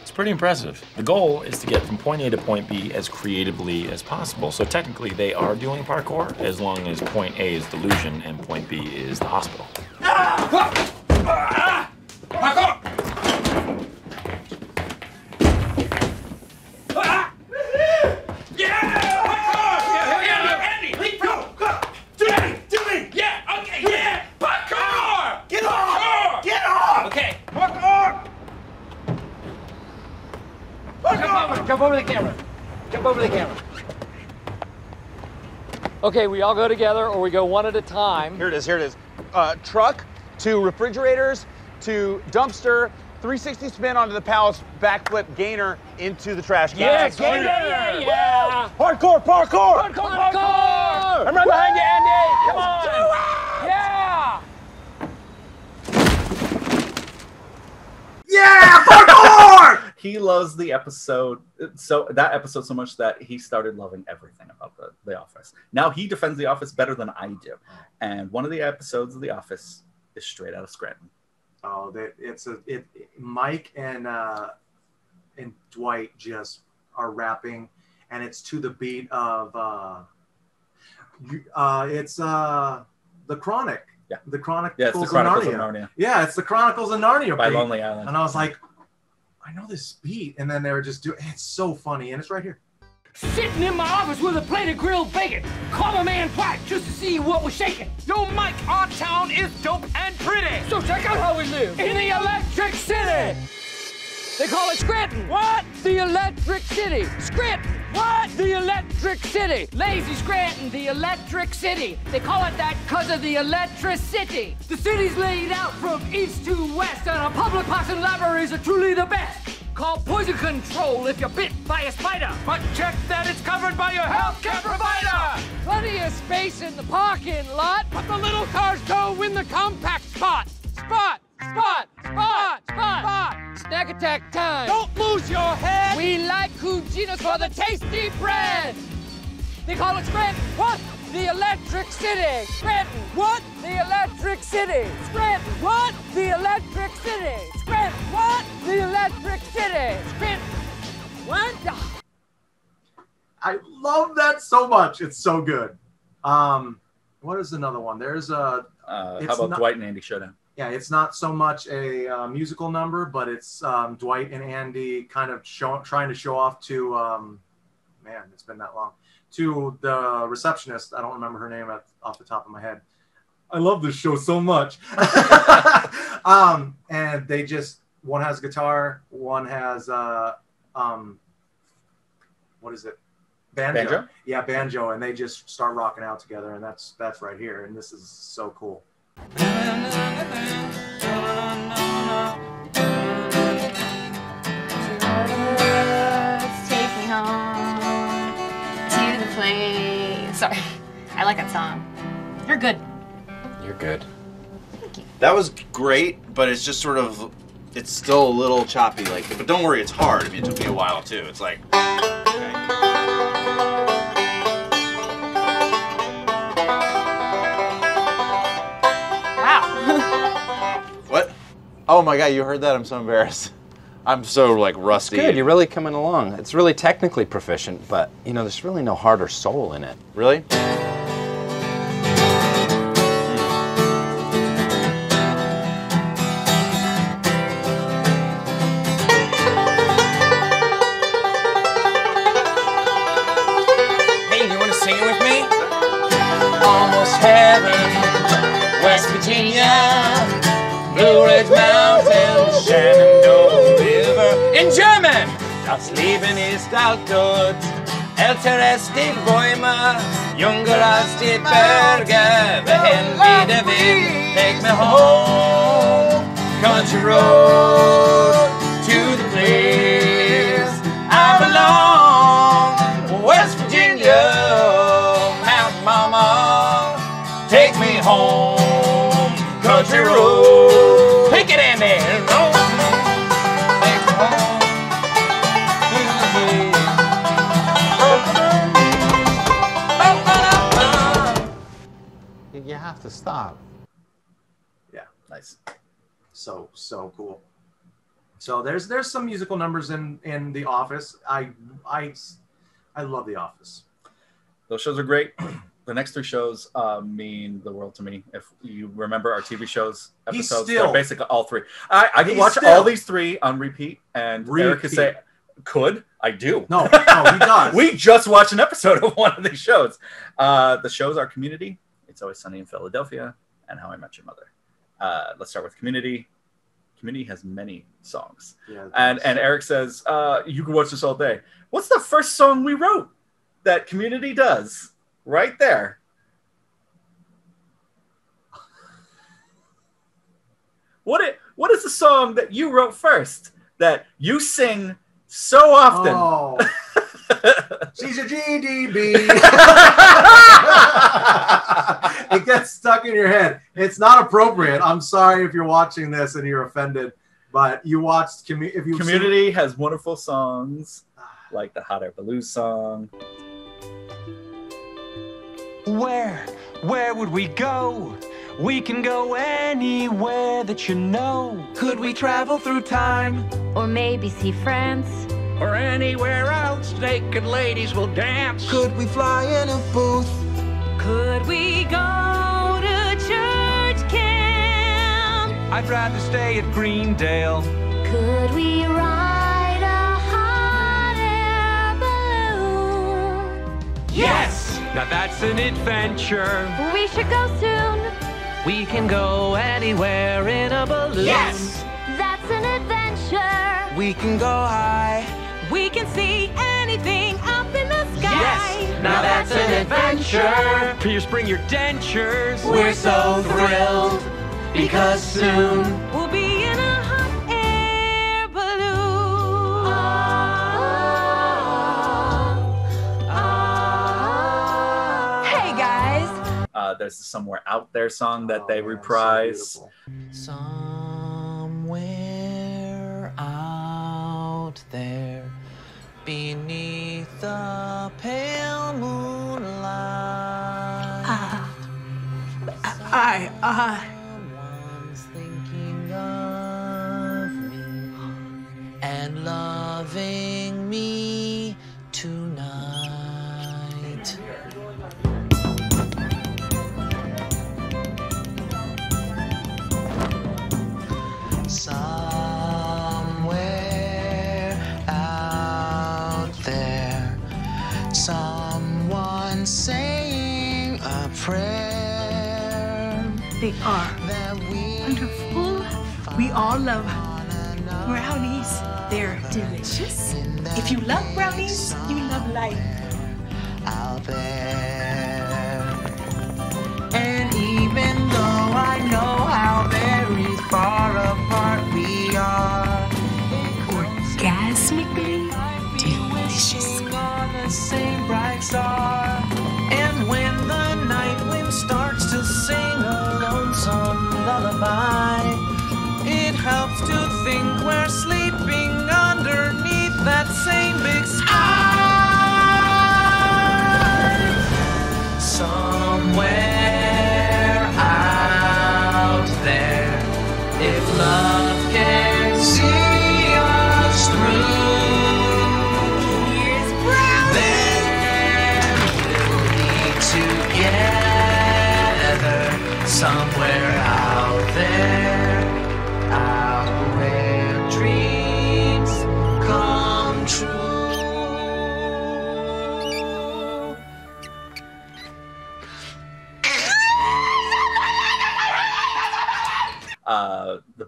Speaker 56: It's pretty impressive. The goal is to get from point A to point B as creatively as possible. So technically, they are doing parkour as long as point A is delusion and point B is the hospital. Ah! Ah! Ah!
Speaker 55: Andy! Leap go! Go! Do me! Do me! Yeah! Okay! Yeah! Parkour! Get off! Off! Okay. Parkour!
Speaker 20: Parkour! Jump over the camera. Jump over the camera. Okay, we all go together or we go one at a time.
Speaker 57: Here it is, here it is. Uh, truck to refrigerators to dumpster, 360 spin onto the palace, backflip gainer into the trash can.
Speaker 20: Yeah, gainer! Yeah, yeah.
Speaker 57: Parkour, parkour!
Speaker 20: Parkour! Parkour!
Speaker 57: I'm right behind you, Andy! Come on!
Speaker 20: do it! Yeah!
Speaker 2: Yeah, parkour! [LAUGHS]
Speaker 1: he loves the episode so that episode so much that he started loving everything about the, the office now he defends the office better than i do and one of the episodes of the office is straight out of scranton
Speaker 2: Oh, that it's a it. Mike and uh, and Dwight just are rapping, and it's to the beat of uh, uh it's uh the Chronic.
Speaker 1: Yeah.
Speaker 2: The Chronicles,
Speaker 1: Yeah, it's the
Speaker 2: of,
Speaker 1: Chronicles of
Speaker 2: Narnia.
Speaker 1: Narnia.
Speaker 2: Yeah, it's the Chronicles of Narnia.
Speaker 1: By
Speaker 2: beat.
Speaker 1: Lonely Island.
Speaker 2: And I was like, I know this beat, and then they were just doing. It's so funny, and it's right here.
Speaker 52: Sitting in my office with a plate of grilled bacon. Call my man Dwight just to see what was shaking. Yo, Mike, our town is dope and pretty. So check out how we live in the Electric City. They call it Scranton. What? The Electric City. Scranton. What? The Electric City. Lazy Scranton, the Electric City. They call it that because of the electricity. The city's laid out from east to west, and our public parks and libraries are truly the best. Call poison control if you're bit by a spider. But check that it's covered by your healthcare provider. Plenty of space in the parking lot, but the little cars go in the compact spot. Spot, spot, spot, spot, spot. Snack attack time. Don't lose your head. We like Cuginos for the tasty bread. They call it Scranton. What? The Electric City. Scranton. What? The Electric City. Scranton. What? The Electric City. Scranton. What? The Electric City. Scranton. What?
Speaker 2: I love that so much. It's so good. Um, what is another one? There's a.
Speaker 1: Uh, how about
Speaker 2: not-
Speaker 1: Dwight and Andy Showdown?
Speaker 2: Yeah, it's not so much a uh, musical number, but it's um, Dwight and Andy kind of show, trying to show off to, um, man, it's been that long, to the receptionist. I don't remember her name at, off the top of my head. I love this show so much. [LAUGHS] um, and they just, one has guitar, one has, uh, um, what is it? Banjo.
Speaker 1: Banjo?
Speaker 2: Yeah, banjo, and they just start rocking out together, and that's that's right here, and this is so cool.
Speaker 58: Let's take me home to the place. Sorry, I like that song. You're good.
Speaker 59: You're good. Thank you. That was great, but it's just sort of, it's still a little choppy. Like, but don't worry, it's hard. I mean, it took me a while too. It's like,
Speaker 60: Oh my god, you heard that? I'm so embarrassed. [LAUGHS] I'm so like rusty.
Speaker 59: good. You're really coming along. It's really technically proficient, but you know, there's really no heart or soul in it.
Speaker 60: Really?
Speaker 52: Das Leben ist altdort, älter ist die Bäume, jünger als die Berge. Wohin wie der Wind, take me home, country road, to the place I belong, West Virginia, Mountain Mama, take me home, country road. Take it, Andy.
Speaker 60: Have to stop.
Speaker 2: Yeah,
Speaker 1: nice.
Speaker 2: So so cool. So there's there's some musical numbers in in The Office. I I I love The Office.
Speaker 1: Those shows are great. [CLEARS THROAT] The next three shows uh, mean the world to me. If you remember our TV shows
Speaker 2: He's
Speaker 1: episodes,
Speaker 2: still-
Speaker 1: they're basically all three. I, I can watch
Speaker 2: still-
Speaker 1: all these three on repeat, and Eric could say, "Could I do?"
Speaker 2: No, no, he [LAUGHS] does.
Speaker 1: we just watched an episode of one of these shows. Uh, the shows are Community, It's Always Sunny in Philadelphia, and How I Met Your Mother. Uh, let's start with Community. Community has many songs,
Speaker 2: Yeah,
Speaker 1: and and Eric says uh, you can watch this all day. What's the first song we wrote that Community does? Right there. What it, what is the song that you wrote first that you sing so often?
Speaker 2: Oh. [LAUGHS] She's a GDB. [LAUGHS] it gets stuck in your head. It's not appropriate. I'm sorry if you're watching this and you're offended, but you watched commu- if you
Speaker 1: Community has wonderful songs ah. like the Hot Air Balloon song.
Speaker 52: Where, where would we go? We can go anywhere that you know. Could we travel through time?
Speaker 58: Or maybe see France.
Speaker 52: Or anywhere else naked ladies will dance.
Speaker 7: Could we fly in a booth?
Speaker 8: Could we go to church camp?
Speaker 52: I'd rather stay at Greendale.
Speaker 8: Could we ride a hot air balloon?
Speaker 52: Yes! Now that's an adventure.
Speaker 8: We should go soon.
Speaker 52: We can go anywhere in a balloon.
Speaker 8: Yes! That's an adventure.
Speaker 52: We can go high.
Speaker 50: We can see anything up in the sky.
Speaker 52: Yes! Now that's an adventure. Pierce, bring your dentures. We're so thrilled because soon
Speaker 50: We'll be in a hot air balloon.
Speaker 58: Hey guys.
Speaker 1: Uh, there's the somewhere out there song that they reprise.
Speaker 61: Somewhere out there, beneath the pale moonlight.
Speaker 49: I, uh,
Speaker 61: Someone's thinking of me and loving me
Speaker 49: they are wonderful. We all love brownies. They're delicious. If you love brownies, you love life.
Speaker 61: out there. And even though I know how very far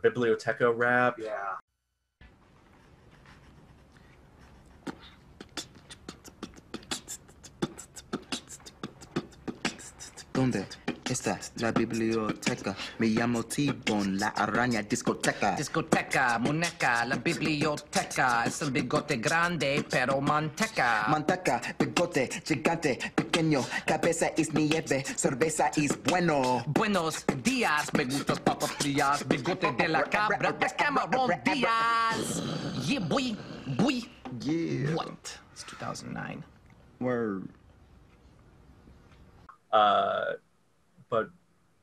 Speaker 1: Biblioteca rap.
Speaker 2: Yeah.
Speaker 62: ¿Dónde está la biblioteca? Me llamo T-Bone, la araña discoteca.
Speaker 61: Discoteca, muñeca, la biblioteca. Es el bigote grande, pero manteca.
Speaker 62: Manteca, bigote, gigante, pequeño, cabeza es nieve, cerveza es bueno.
Speaker 61: Buenos días, me gustan papas frías, bigote de la cabra, es Cameron Díaz. Yeah, boy, boy.
Speaker 62: Yeah.
Speaker 61: What? It's 2009.
Speaker 62: Word.
Speaker 1: Uh, but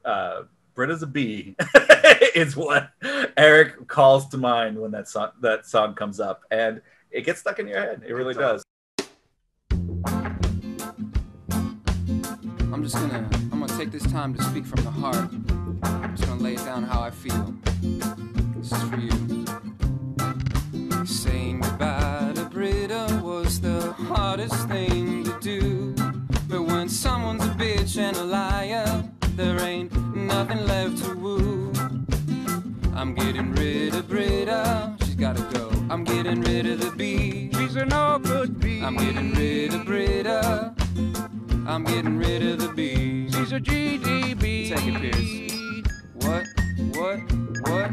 Speaker 1: uh, Britta's a bee [LAUGHS] is what Eric calls to mind when that song that song comes up, and it gets stuck in your head. It really does.
Speaker 63: I'm just gonna I'm gonna take this time to speak from the heart. I'm just gonna lay down how I feel. This is for you. Saying goodbye to Britta was the hardest thing to do. But when someone's a bitch and a liar, there ain't nothing left to woo. I'm getting rid of Britta, she's gotta go. I'm getting rid of the bee, she's a no good bee. I'm getting rid of Britta. I'm getting rid of the bee. She's a GDB. Take it, Pierce. What? What? What?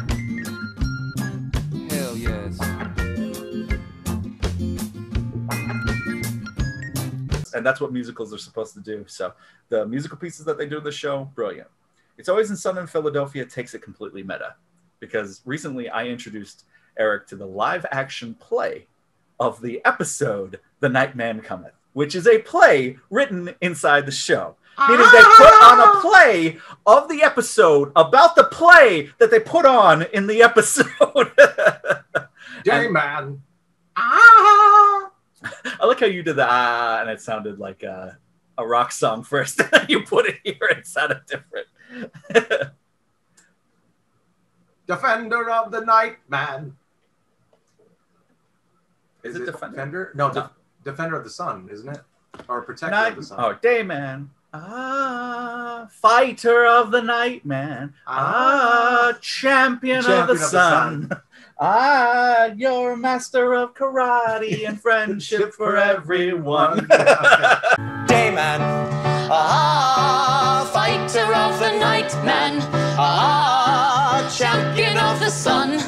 Speaker 63: Hell yes.
Speaker 1: And that's what musicals are supposed to do. So the musical pieces that they do in the show, brilliant. It's always in Southern Philadelphia takes it completely meta, because recently I introduced Eric to the live action play of the episode "The Night Man Cometh," which is a play written inside the show. Meaning they put on a ah! play of the episode about the play that they put on in the episode. [LAUGHS]
Speaker 2: Day man. Ah! [LAUGHS]
Speaker 1: I like how you did the ah, and it sounded like a, a rock song first. [LAUGHS] you put it here, it sounded different. [LAUGHS]
Speaker 2: Defender of the Night, man.
Speaker 1: Is it Defender?
Speaker 2: No, Def- Defender of the Sun, isn't it? Or Protector
Speaker 1: Night,
Speaker 2: of the Sun.
Speaker 1: oh, Dayman. Ah, fighter of the night, man. Ah, champion, of the
Speaker 2: of the
Speaker 1: sun. Ah, you're a master of karate and friendship [LAUGHS] for everyone. [LAUGHS]
Speaker 61: Dayman. Ah, fighter of the night, man. Ah, champion of the sun.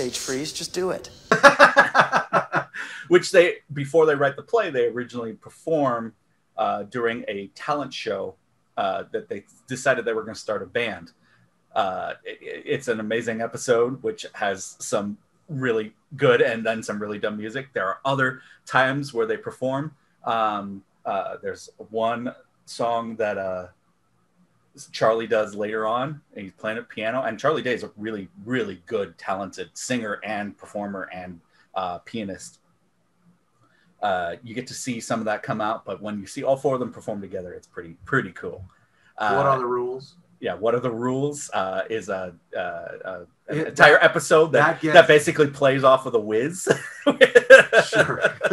Speaker 61: Stage
Speaker 64: freeze, just do it. [LAUGHS]
Speaker 1: Which they, before they write the play, they originally perform uh, during a talent show uh, that they decided they were going to start a band. Uh, it- it's an amazing episode, which has some really good and then some really dumb music. There are other times where they perform. Um, uh, there's one song that uh, Charlie does later on. And he's playing at piano, and Charlie Day is a really, really good, talented singer and performer and uh, pianist. Uh, you get to see some of that come out, but when you see all four of them perform together, it's pretty, pretty cool. Uh,
Speaker 2: what are the rules?
Speaker 1: yeah, what are the rules? Uh, is a, uh, uh,
Speaker 2: It-
Speaker 1: entire
Speaker 2: that-
Speaker 1: episode that
Speaker 2: that
Speaker 1: that, basically plays off of the Wiz.
Speaker 2: sure, [LAUGHS] [LAUGHS]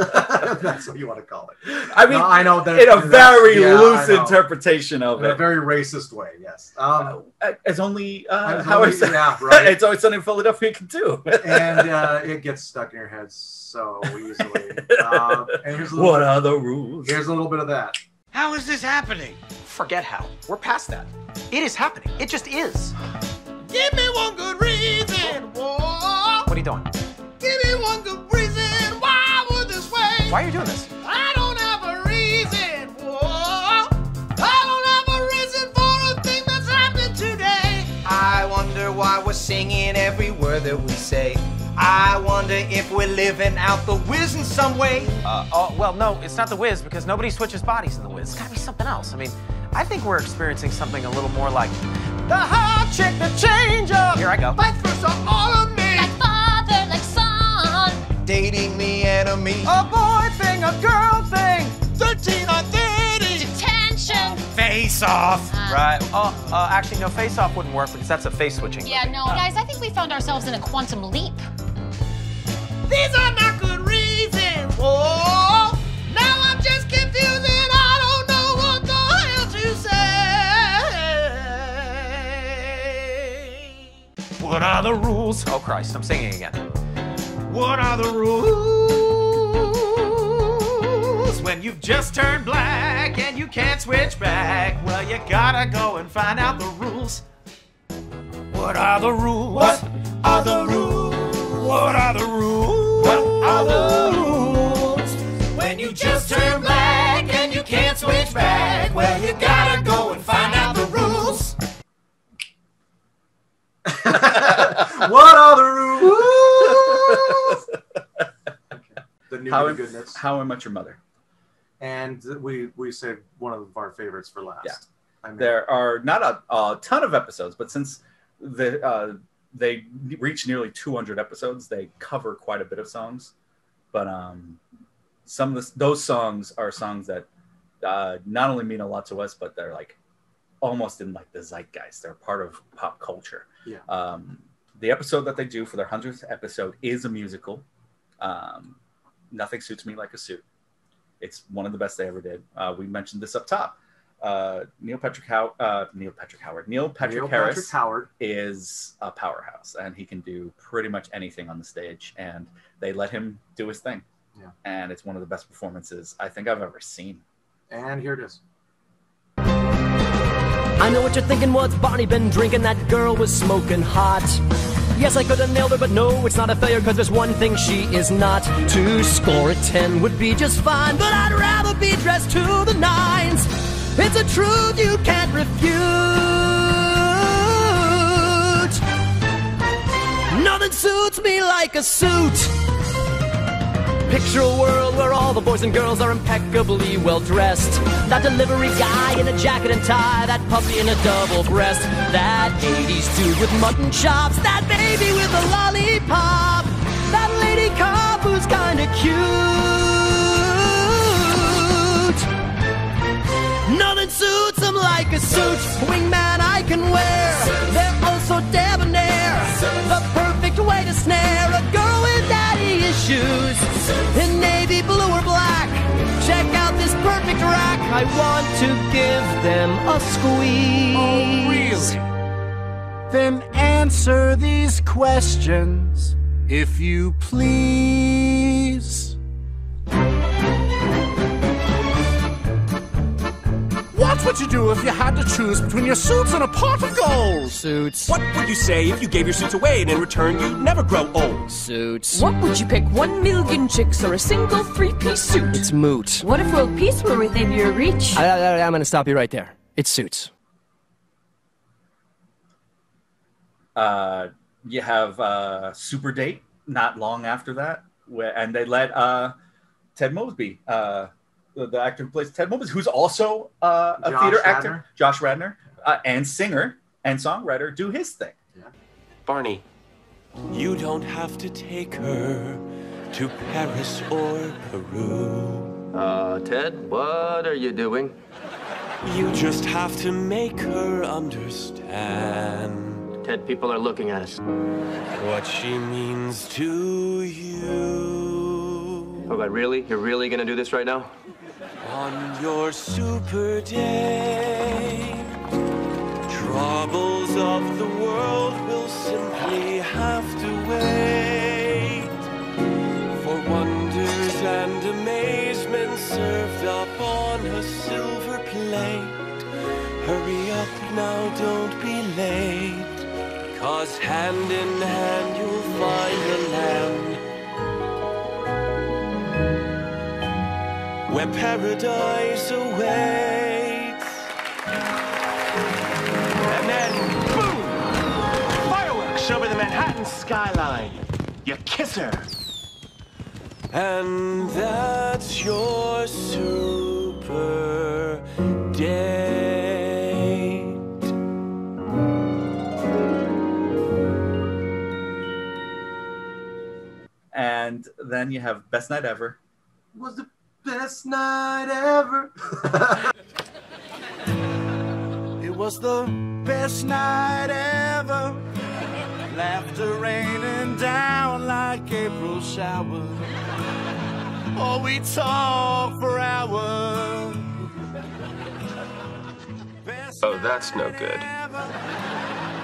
Speaker 2: that's what you want to call it.
Speaker 1: I mean,
Speaker 2: No, I know that
Speaker 1: in a very
Speaker 2: yeah,
Speaker 1: loose interpretation of
Speaker 2: in a very racist way. Yes. Um,
Speaker 1: As only uh,
Speaker 2: As
Speaker 1: how
Speaker 2: only-
Speaker 1: I said,
Speaker 2: yeah, [LAUGHS] right.
Speaker 1: it's always something Philadelphia can do.
Speaker 2: and uh, it gets stuck in your head so easily. Uh, and here's a little
Speaker 1: what
Speaker 2: bit,
Speaker 1: are the rules?
Speaker 2: Here's a little bit of that.
Speaker 65: How is this happening? Forget how. We're past that. It is happening. It just is.
Speaker 7: Give me one good reason. Whoa.
Speaker 65: What are you doing?
Speaker 7: Give me one good reason. Why would this way?
Speaker 65: Why are you doing this?
Speaker 7: I don't have a reason. Whoa. I don't have a reason for a thing that's happened today.
Speaker 61: I wonder why we're singing every word that we say. I wonder if we're living out the Wiz in some way.
Speaker 65: Uh, oh, well, no, it's not the Wiz because nobody switches bodies in the Wiz. It's gotta be something else. I mean, I think we're experiencing something a little more like
Speaker 7: The hot chick, the change up.
Speaker 65: Here I go.
Speaker 7: Fight Vice versa, all of me.
Speaker 8: Like father, like son.
Speaker 61: Dating the enemy.
Speaker 7: A boy thing, a girl thing. 13 on 30.
Speaker 8: Detention.
Speaker 65: face off. Right. Oh, uh, actually, no, face off wouldn't work because that's a face switching.
Speaker 58: Yeah, no, guys, I think we found ourselves in a quantum leap.
Speaker 7: These are not good reasons. Whoa. Now I'm just confused What
Speaker 65: are the rules? Oh Christ, I'm singing again.
Speaker 7: What are the rules when you've just turned black and you can't switch back? Well, you gotta go and find out the rules.
Speaker 65: What are the rules?
Speaker 7: What are the rules?
Speaker 65: What are the rules?
Speaker 7: What are the rules? When you just turn black [LAUGHS]
Speaker 2: what are the rules? the new
Speaker 1: How,
Speaker 2: goodness.
Speaker 1: how I Met Your Mother.
Speaker 2: And we we saved one of our favorites for last.
Speaker 1: Yeah.
Speaker 2: I mean,
Speaker 1: There are not a, a ton of episodes, but since the uh, they reach nearly 200 episodes, they cover quite a bit of songs. But um, some of the, those songs are songs that uh, not only mean a lot to us, but they're like almost in like the zeitgeist. They're part of pop culture.
Speaker 2: Yeah.
Speaker 1: Um, the episode that they do for their hundredth episode is a musical. Um, Nothing suits me like a suit. It's one of the best they ever did. Uh, we mentioned this up top. Uh, Neil Patrick How uh, Neil Patrick Howard. Neil Patrick
Speaker 2: Neil
Speaker 1: Harris
Speaker 2: Patrick Howard.
Speaker 1: is a powerhouse, and he can do pretty much anything on the stage. And they let him do his thing.
Speaker 2: Yeah.
Speaker 1: And it's one of the best performances I think I've ever seen.
Speaker 2: And here it is.
Speaker 66: I know what you're thinking. What's Barney been drinking? That girl was smoking hot.
Speaker 67: Yes, I could have nailed her, but no, it's not a failure, cause there's one thing she is not. To score a 10 would be just fine, but I'd rather be dressed to the nines. It's a truth you can't refute. Nothing suits me like a suit. Picture a world where all the boys and girls are impeccably well dressed. That delivery guy in a jacket and tie, that puppy in a double breast, that 80s dude with mutton chops, that baby with a lollipop, that lady cop who's kinda cute. Nothing suits him like a suit. Wingman I can wear. They're oh also debonair. The perfect way to snare a girl issues. In navy blue or black. Check out this perfect rack. I want to give them a squeeze.
Speaker 20: Oh, really? Then answer these questions, if you please. Would you do if you had to choose between your suits and a pot of gold?
Speaker 67: Suits.
Speaker 68: What would you say if you gave your suits away and in return you'd never grow old?
Speaker 67: Suits.
Speaker 69: What would you pick, one million chicks or a single three-piece suit?
Speaker 67: It's moot.
Speaker 69: What if world peace were within your reach?
Speaker 67: I, I, I'm gonna stop you right there. It's suits.
Speaker 1: Uh, you have uh, Super Date not long after that, and they let uh, Ted Mosby, uh, the, the actor who plays Ted Mosby, who's also uh, a
Speaker 2: Josh
Speaker 1: theater
Speaker 2: Radnor?
Speaker 1: actor, Josh Radnor, uh, and singer and songwriter, do his thing.
Speaker 29: Barney, you don't have to take her to Paris or Peru.
Speaker 70: Uh, Ted, what are you doing?
Speaker 29: You just have to make her understand
Speaker 70: Ted, people are looking at us.
Speaker 29: what she means to you.
Speaker 70: Oh, God, really? You're really gonna do this right now?
Speaker 29: On your super day, troubles of the world will simply have to wait for wonders and amazement served up on a silver plate. Hurry up now, don't be late. Cause hand in hand you'll find the land where paradise awaits.
Speaker 71: And then, boom! Fireworks over the Manhattan skyline. You kiss her.
Speaker 29: And that's your super date.
Speaker 1: And then you have Best Night Ever.
Speaker 2: Was the best night ever. [LAUGHS]
Speaker 20: It was the best night ever. Laughter raining down like April showers. Oh, we talk for hours.
Speaker 29: Oh, that's no good.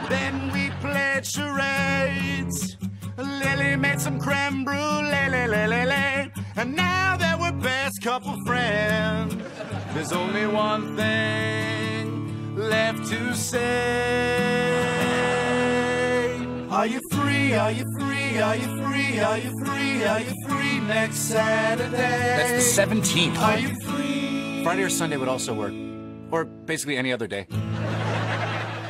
Speaker 20: Then we played charades. Lily made some creme brulee, lay, lay, lay, and now that we're best couple friends, there's only one thing left to say. Are you free? Are you free? Are you free? Are you free? Are you free next Saturday?
Speaker 6: That's the 17th.
Speaker 20: Are you free?
Speaker 6: Friday or Sunday would also work. Or basically any other day.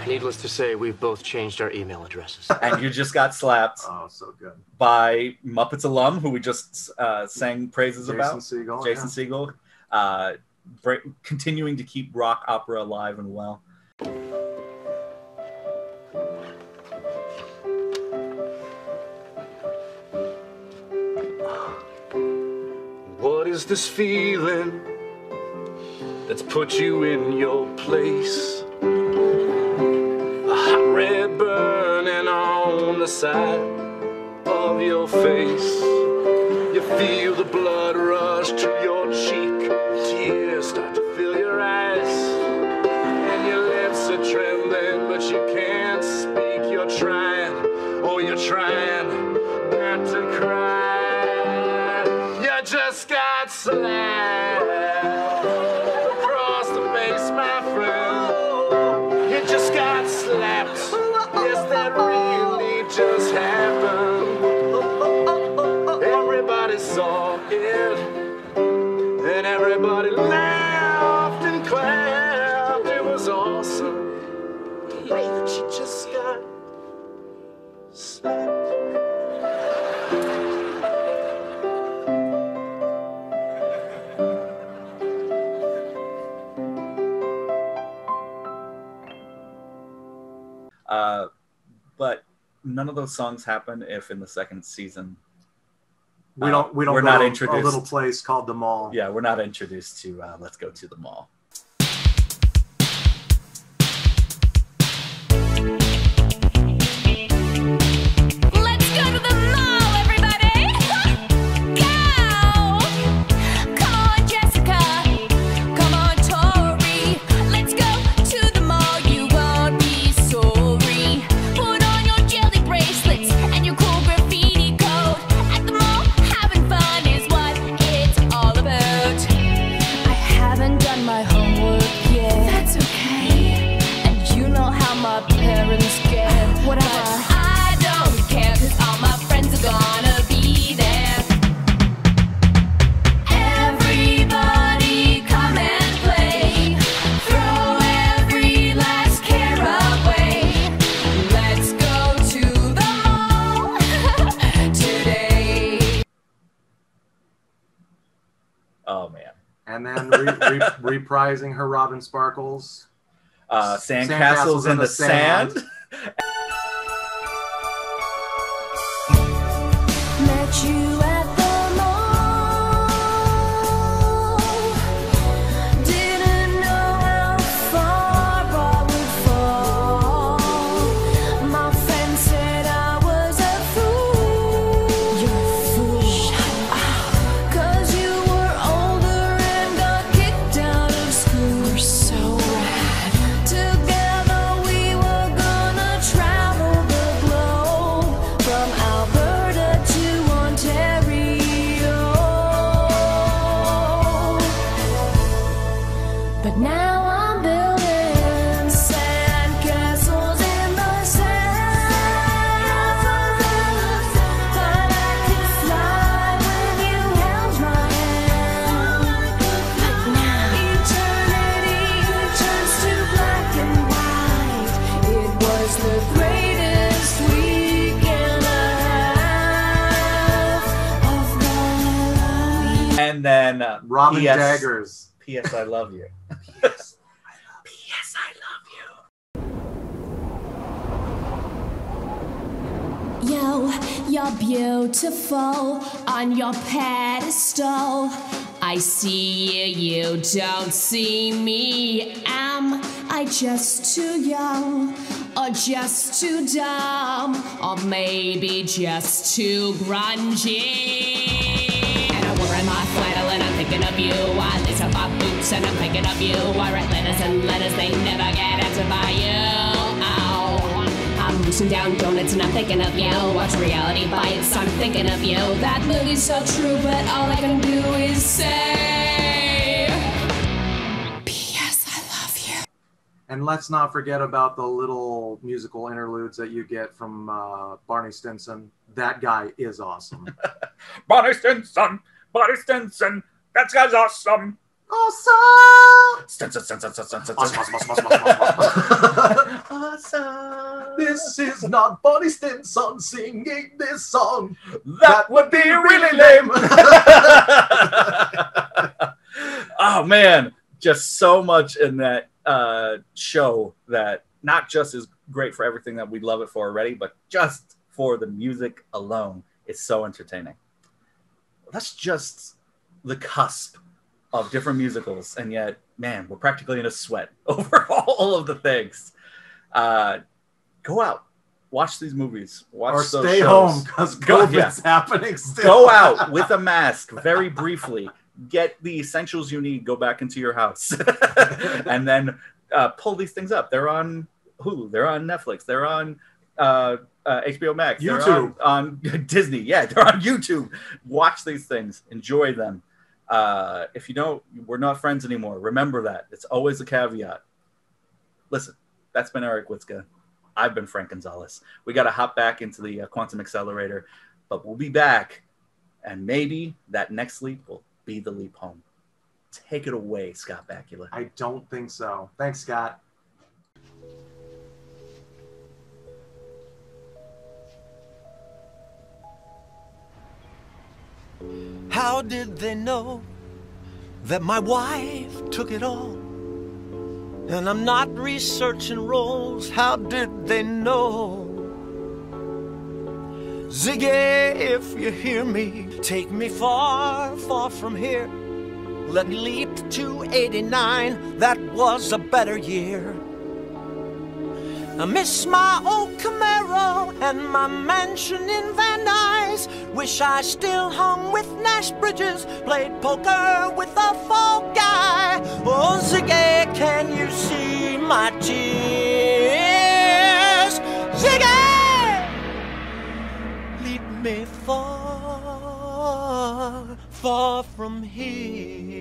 Speaker 70: Needless to say, we've both changed our email addresses. [LAUGHS]
Speaker 1: and you just got slapped
Speaker 2: Oh, so good.
Speaker 1: by Muppets alum, who we just uh, sang praises
Speaker 2: Jason
Speaker 1: about.
Speaker 2: Segel,
Speaker 1: Jason Segel, uh, br- continuing to keep rock opera alive and well.
Speaker 29: What is this feeling that's put you in your place? Burning on the side of your face. You feel the blood rush to your cheek,
Speaker 1: none of those songs happen if in the second season
Speaker 2: We don't. We don't.
Speaker 1: We're
Speaker 2: go
Speaker 1: not
Speaker 2: to
Speaker 1: introduced.
Speaker 2: A little place called the mall.
Speaker 1: Yeah, we're not introduced to uh, Let's Go to the Mall.
Speaker 2: Reprising her Robin Sparkles.
Speaker 1: Uh, Sandcastles in the sand.
Speaker 8: Met [LAUGHS]
Speaker 2: Robin
Speaker 1: P.S.
Speaker 2: Daggers.
Speaker 1: P.S. [LAUGHS] I love you.
Speaker 8: Yo, you're beautiful on your pedestal. I see you, you don't see me. Am I just too young, or just too dumb, or maybe just too grungy? And I'm my flannel I'm thinking of you. I lace up my boots and I'm thinking of you. I write letters and letters, they never get answered by you. Ow. I'm loosing down donuts and I'm thinking of you. Watch reality bites, I'm thinking of you. That movie's so true, but all I can do is say. P.S. I love you.
Speaker 2: And let's not forget about the little musical interludes that you get from uh, Barney Stinson. That guy is awesome. [LAUGHS]
Speaker 1: Barney Stinson, Barney Stinson, that guy's awesome.
Speaker 2: Awesome! Awesome. This is not Barney Stinson singing this song.
Speaker 1: That would be really lame. [LAUGHS] oh man, just so much in that uh, show that not just is great for everything that we love it for already, but just for the music alone, it's so entertaining. That's just the cusp of different musicals, and yet, man, we're practically in a sweat [LAUGHS] over all of the things. Uh, go out, watch these movies, watch
Speaker 2: Or
Speaker 1: those
Speaker 2: stay
Speaker 1: shows.
Speaker 2: home because
Speaker 1: Go-
Speaker 2: COVID's
Speaker 1: yeah.
Speaker 2: happening still.
Speaker 1: Go out [LAUGHS] with a mask very briefly. Get the essentials you need. Go back into your house, [LAUGHS] and then uh, pull these things up. They're on Hulu. They're on Netflix. They're on uh, uh, HBO Max.
Speaker 2: YouTube.
Speaker 1: on, on Disney. Yeah, they're on YouTube. Watch these things. Enjoy them. Uh, if you don't, we're not friends anymore. Remember that. It's always a caveat. Listen, that's been Eric Witzka. I've been Frank Gonzalez. We got to hop back into the uh, quantum accelerator, but we'll be back, and maybe that next leap will be the leap home. Take it away, Scott Bakula.
Speaker 2: I don't think so. Thanks, Scott.
Speaker 6: How did they know that my wife took it all? And I'm not researching roles. How did they know? Ziggy, if you hear me, take me far, far from here. Let me leap to 89. That was a better year. I miss my old Camaro and my mansion in Van Nuys. Wish I still hung with Nash Bridges, played poker with a fall guy. Oh, Ziggy, can you see my tears? Ziggy, lead me far, far from here.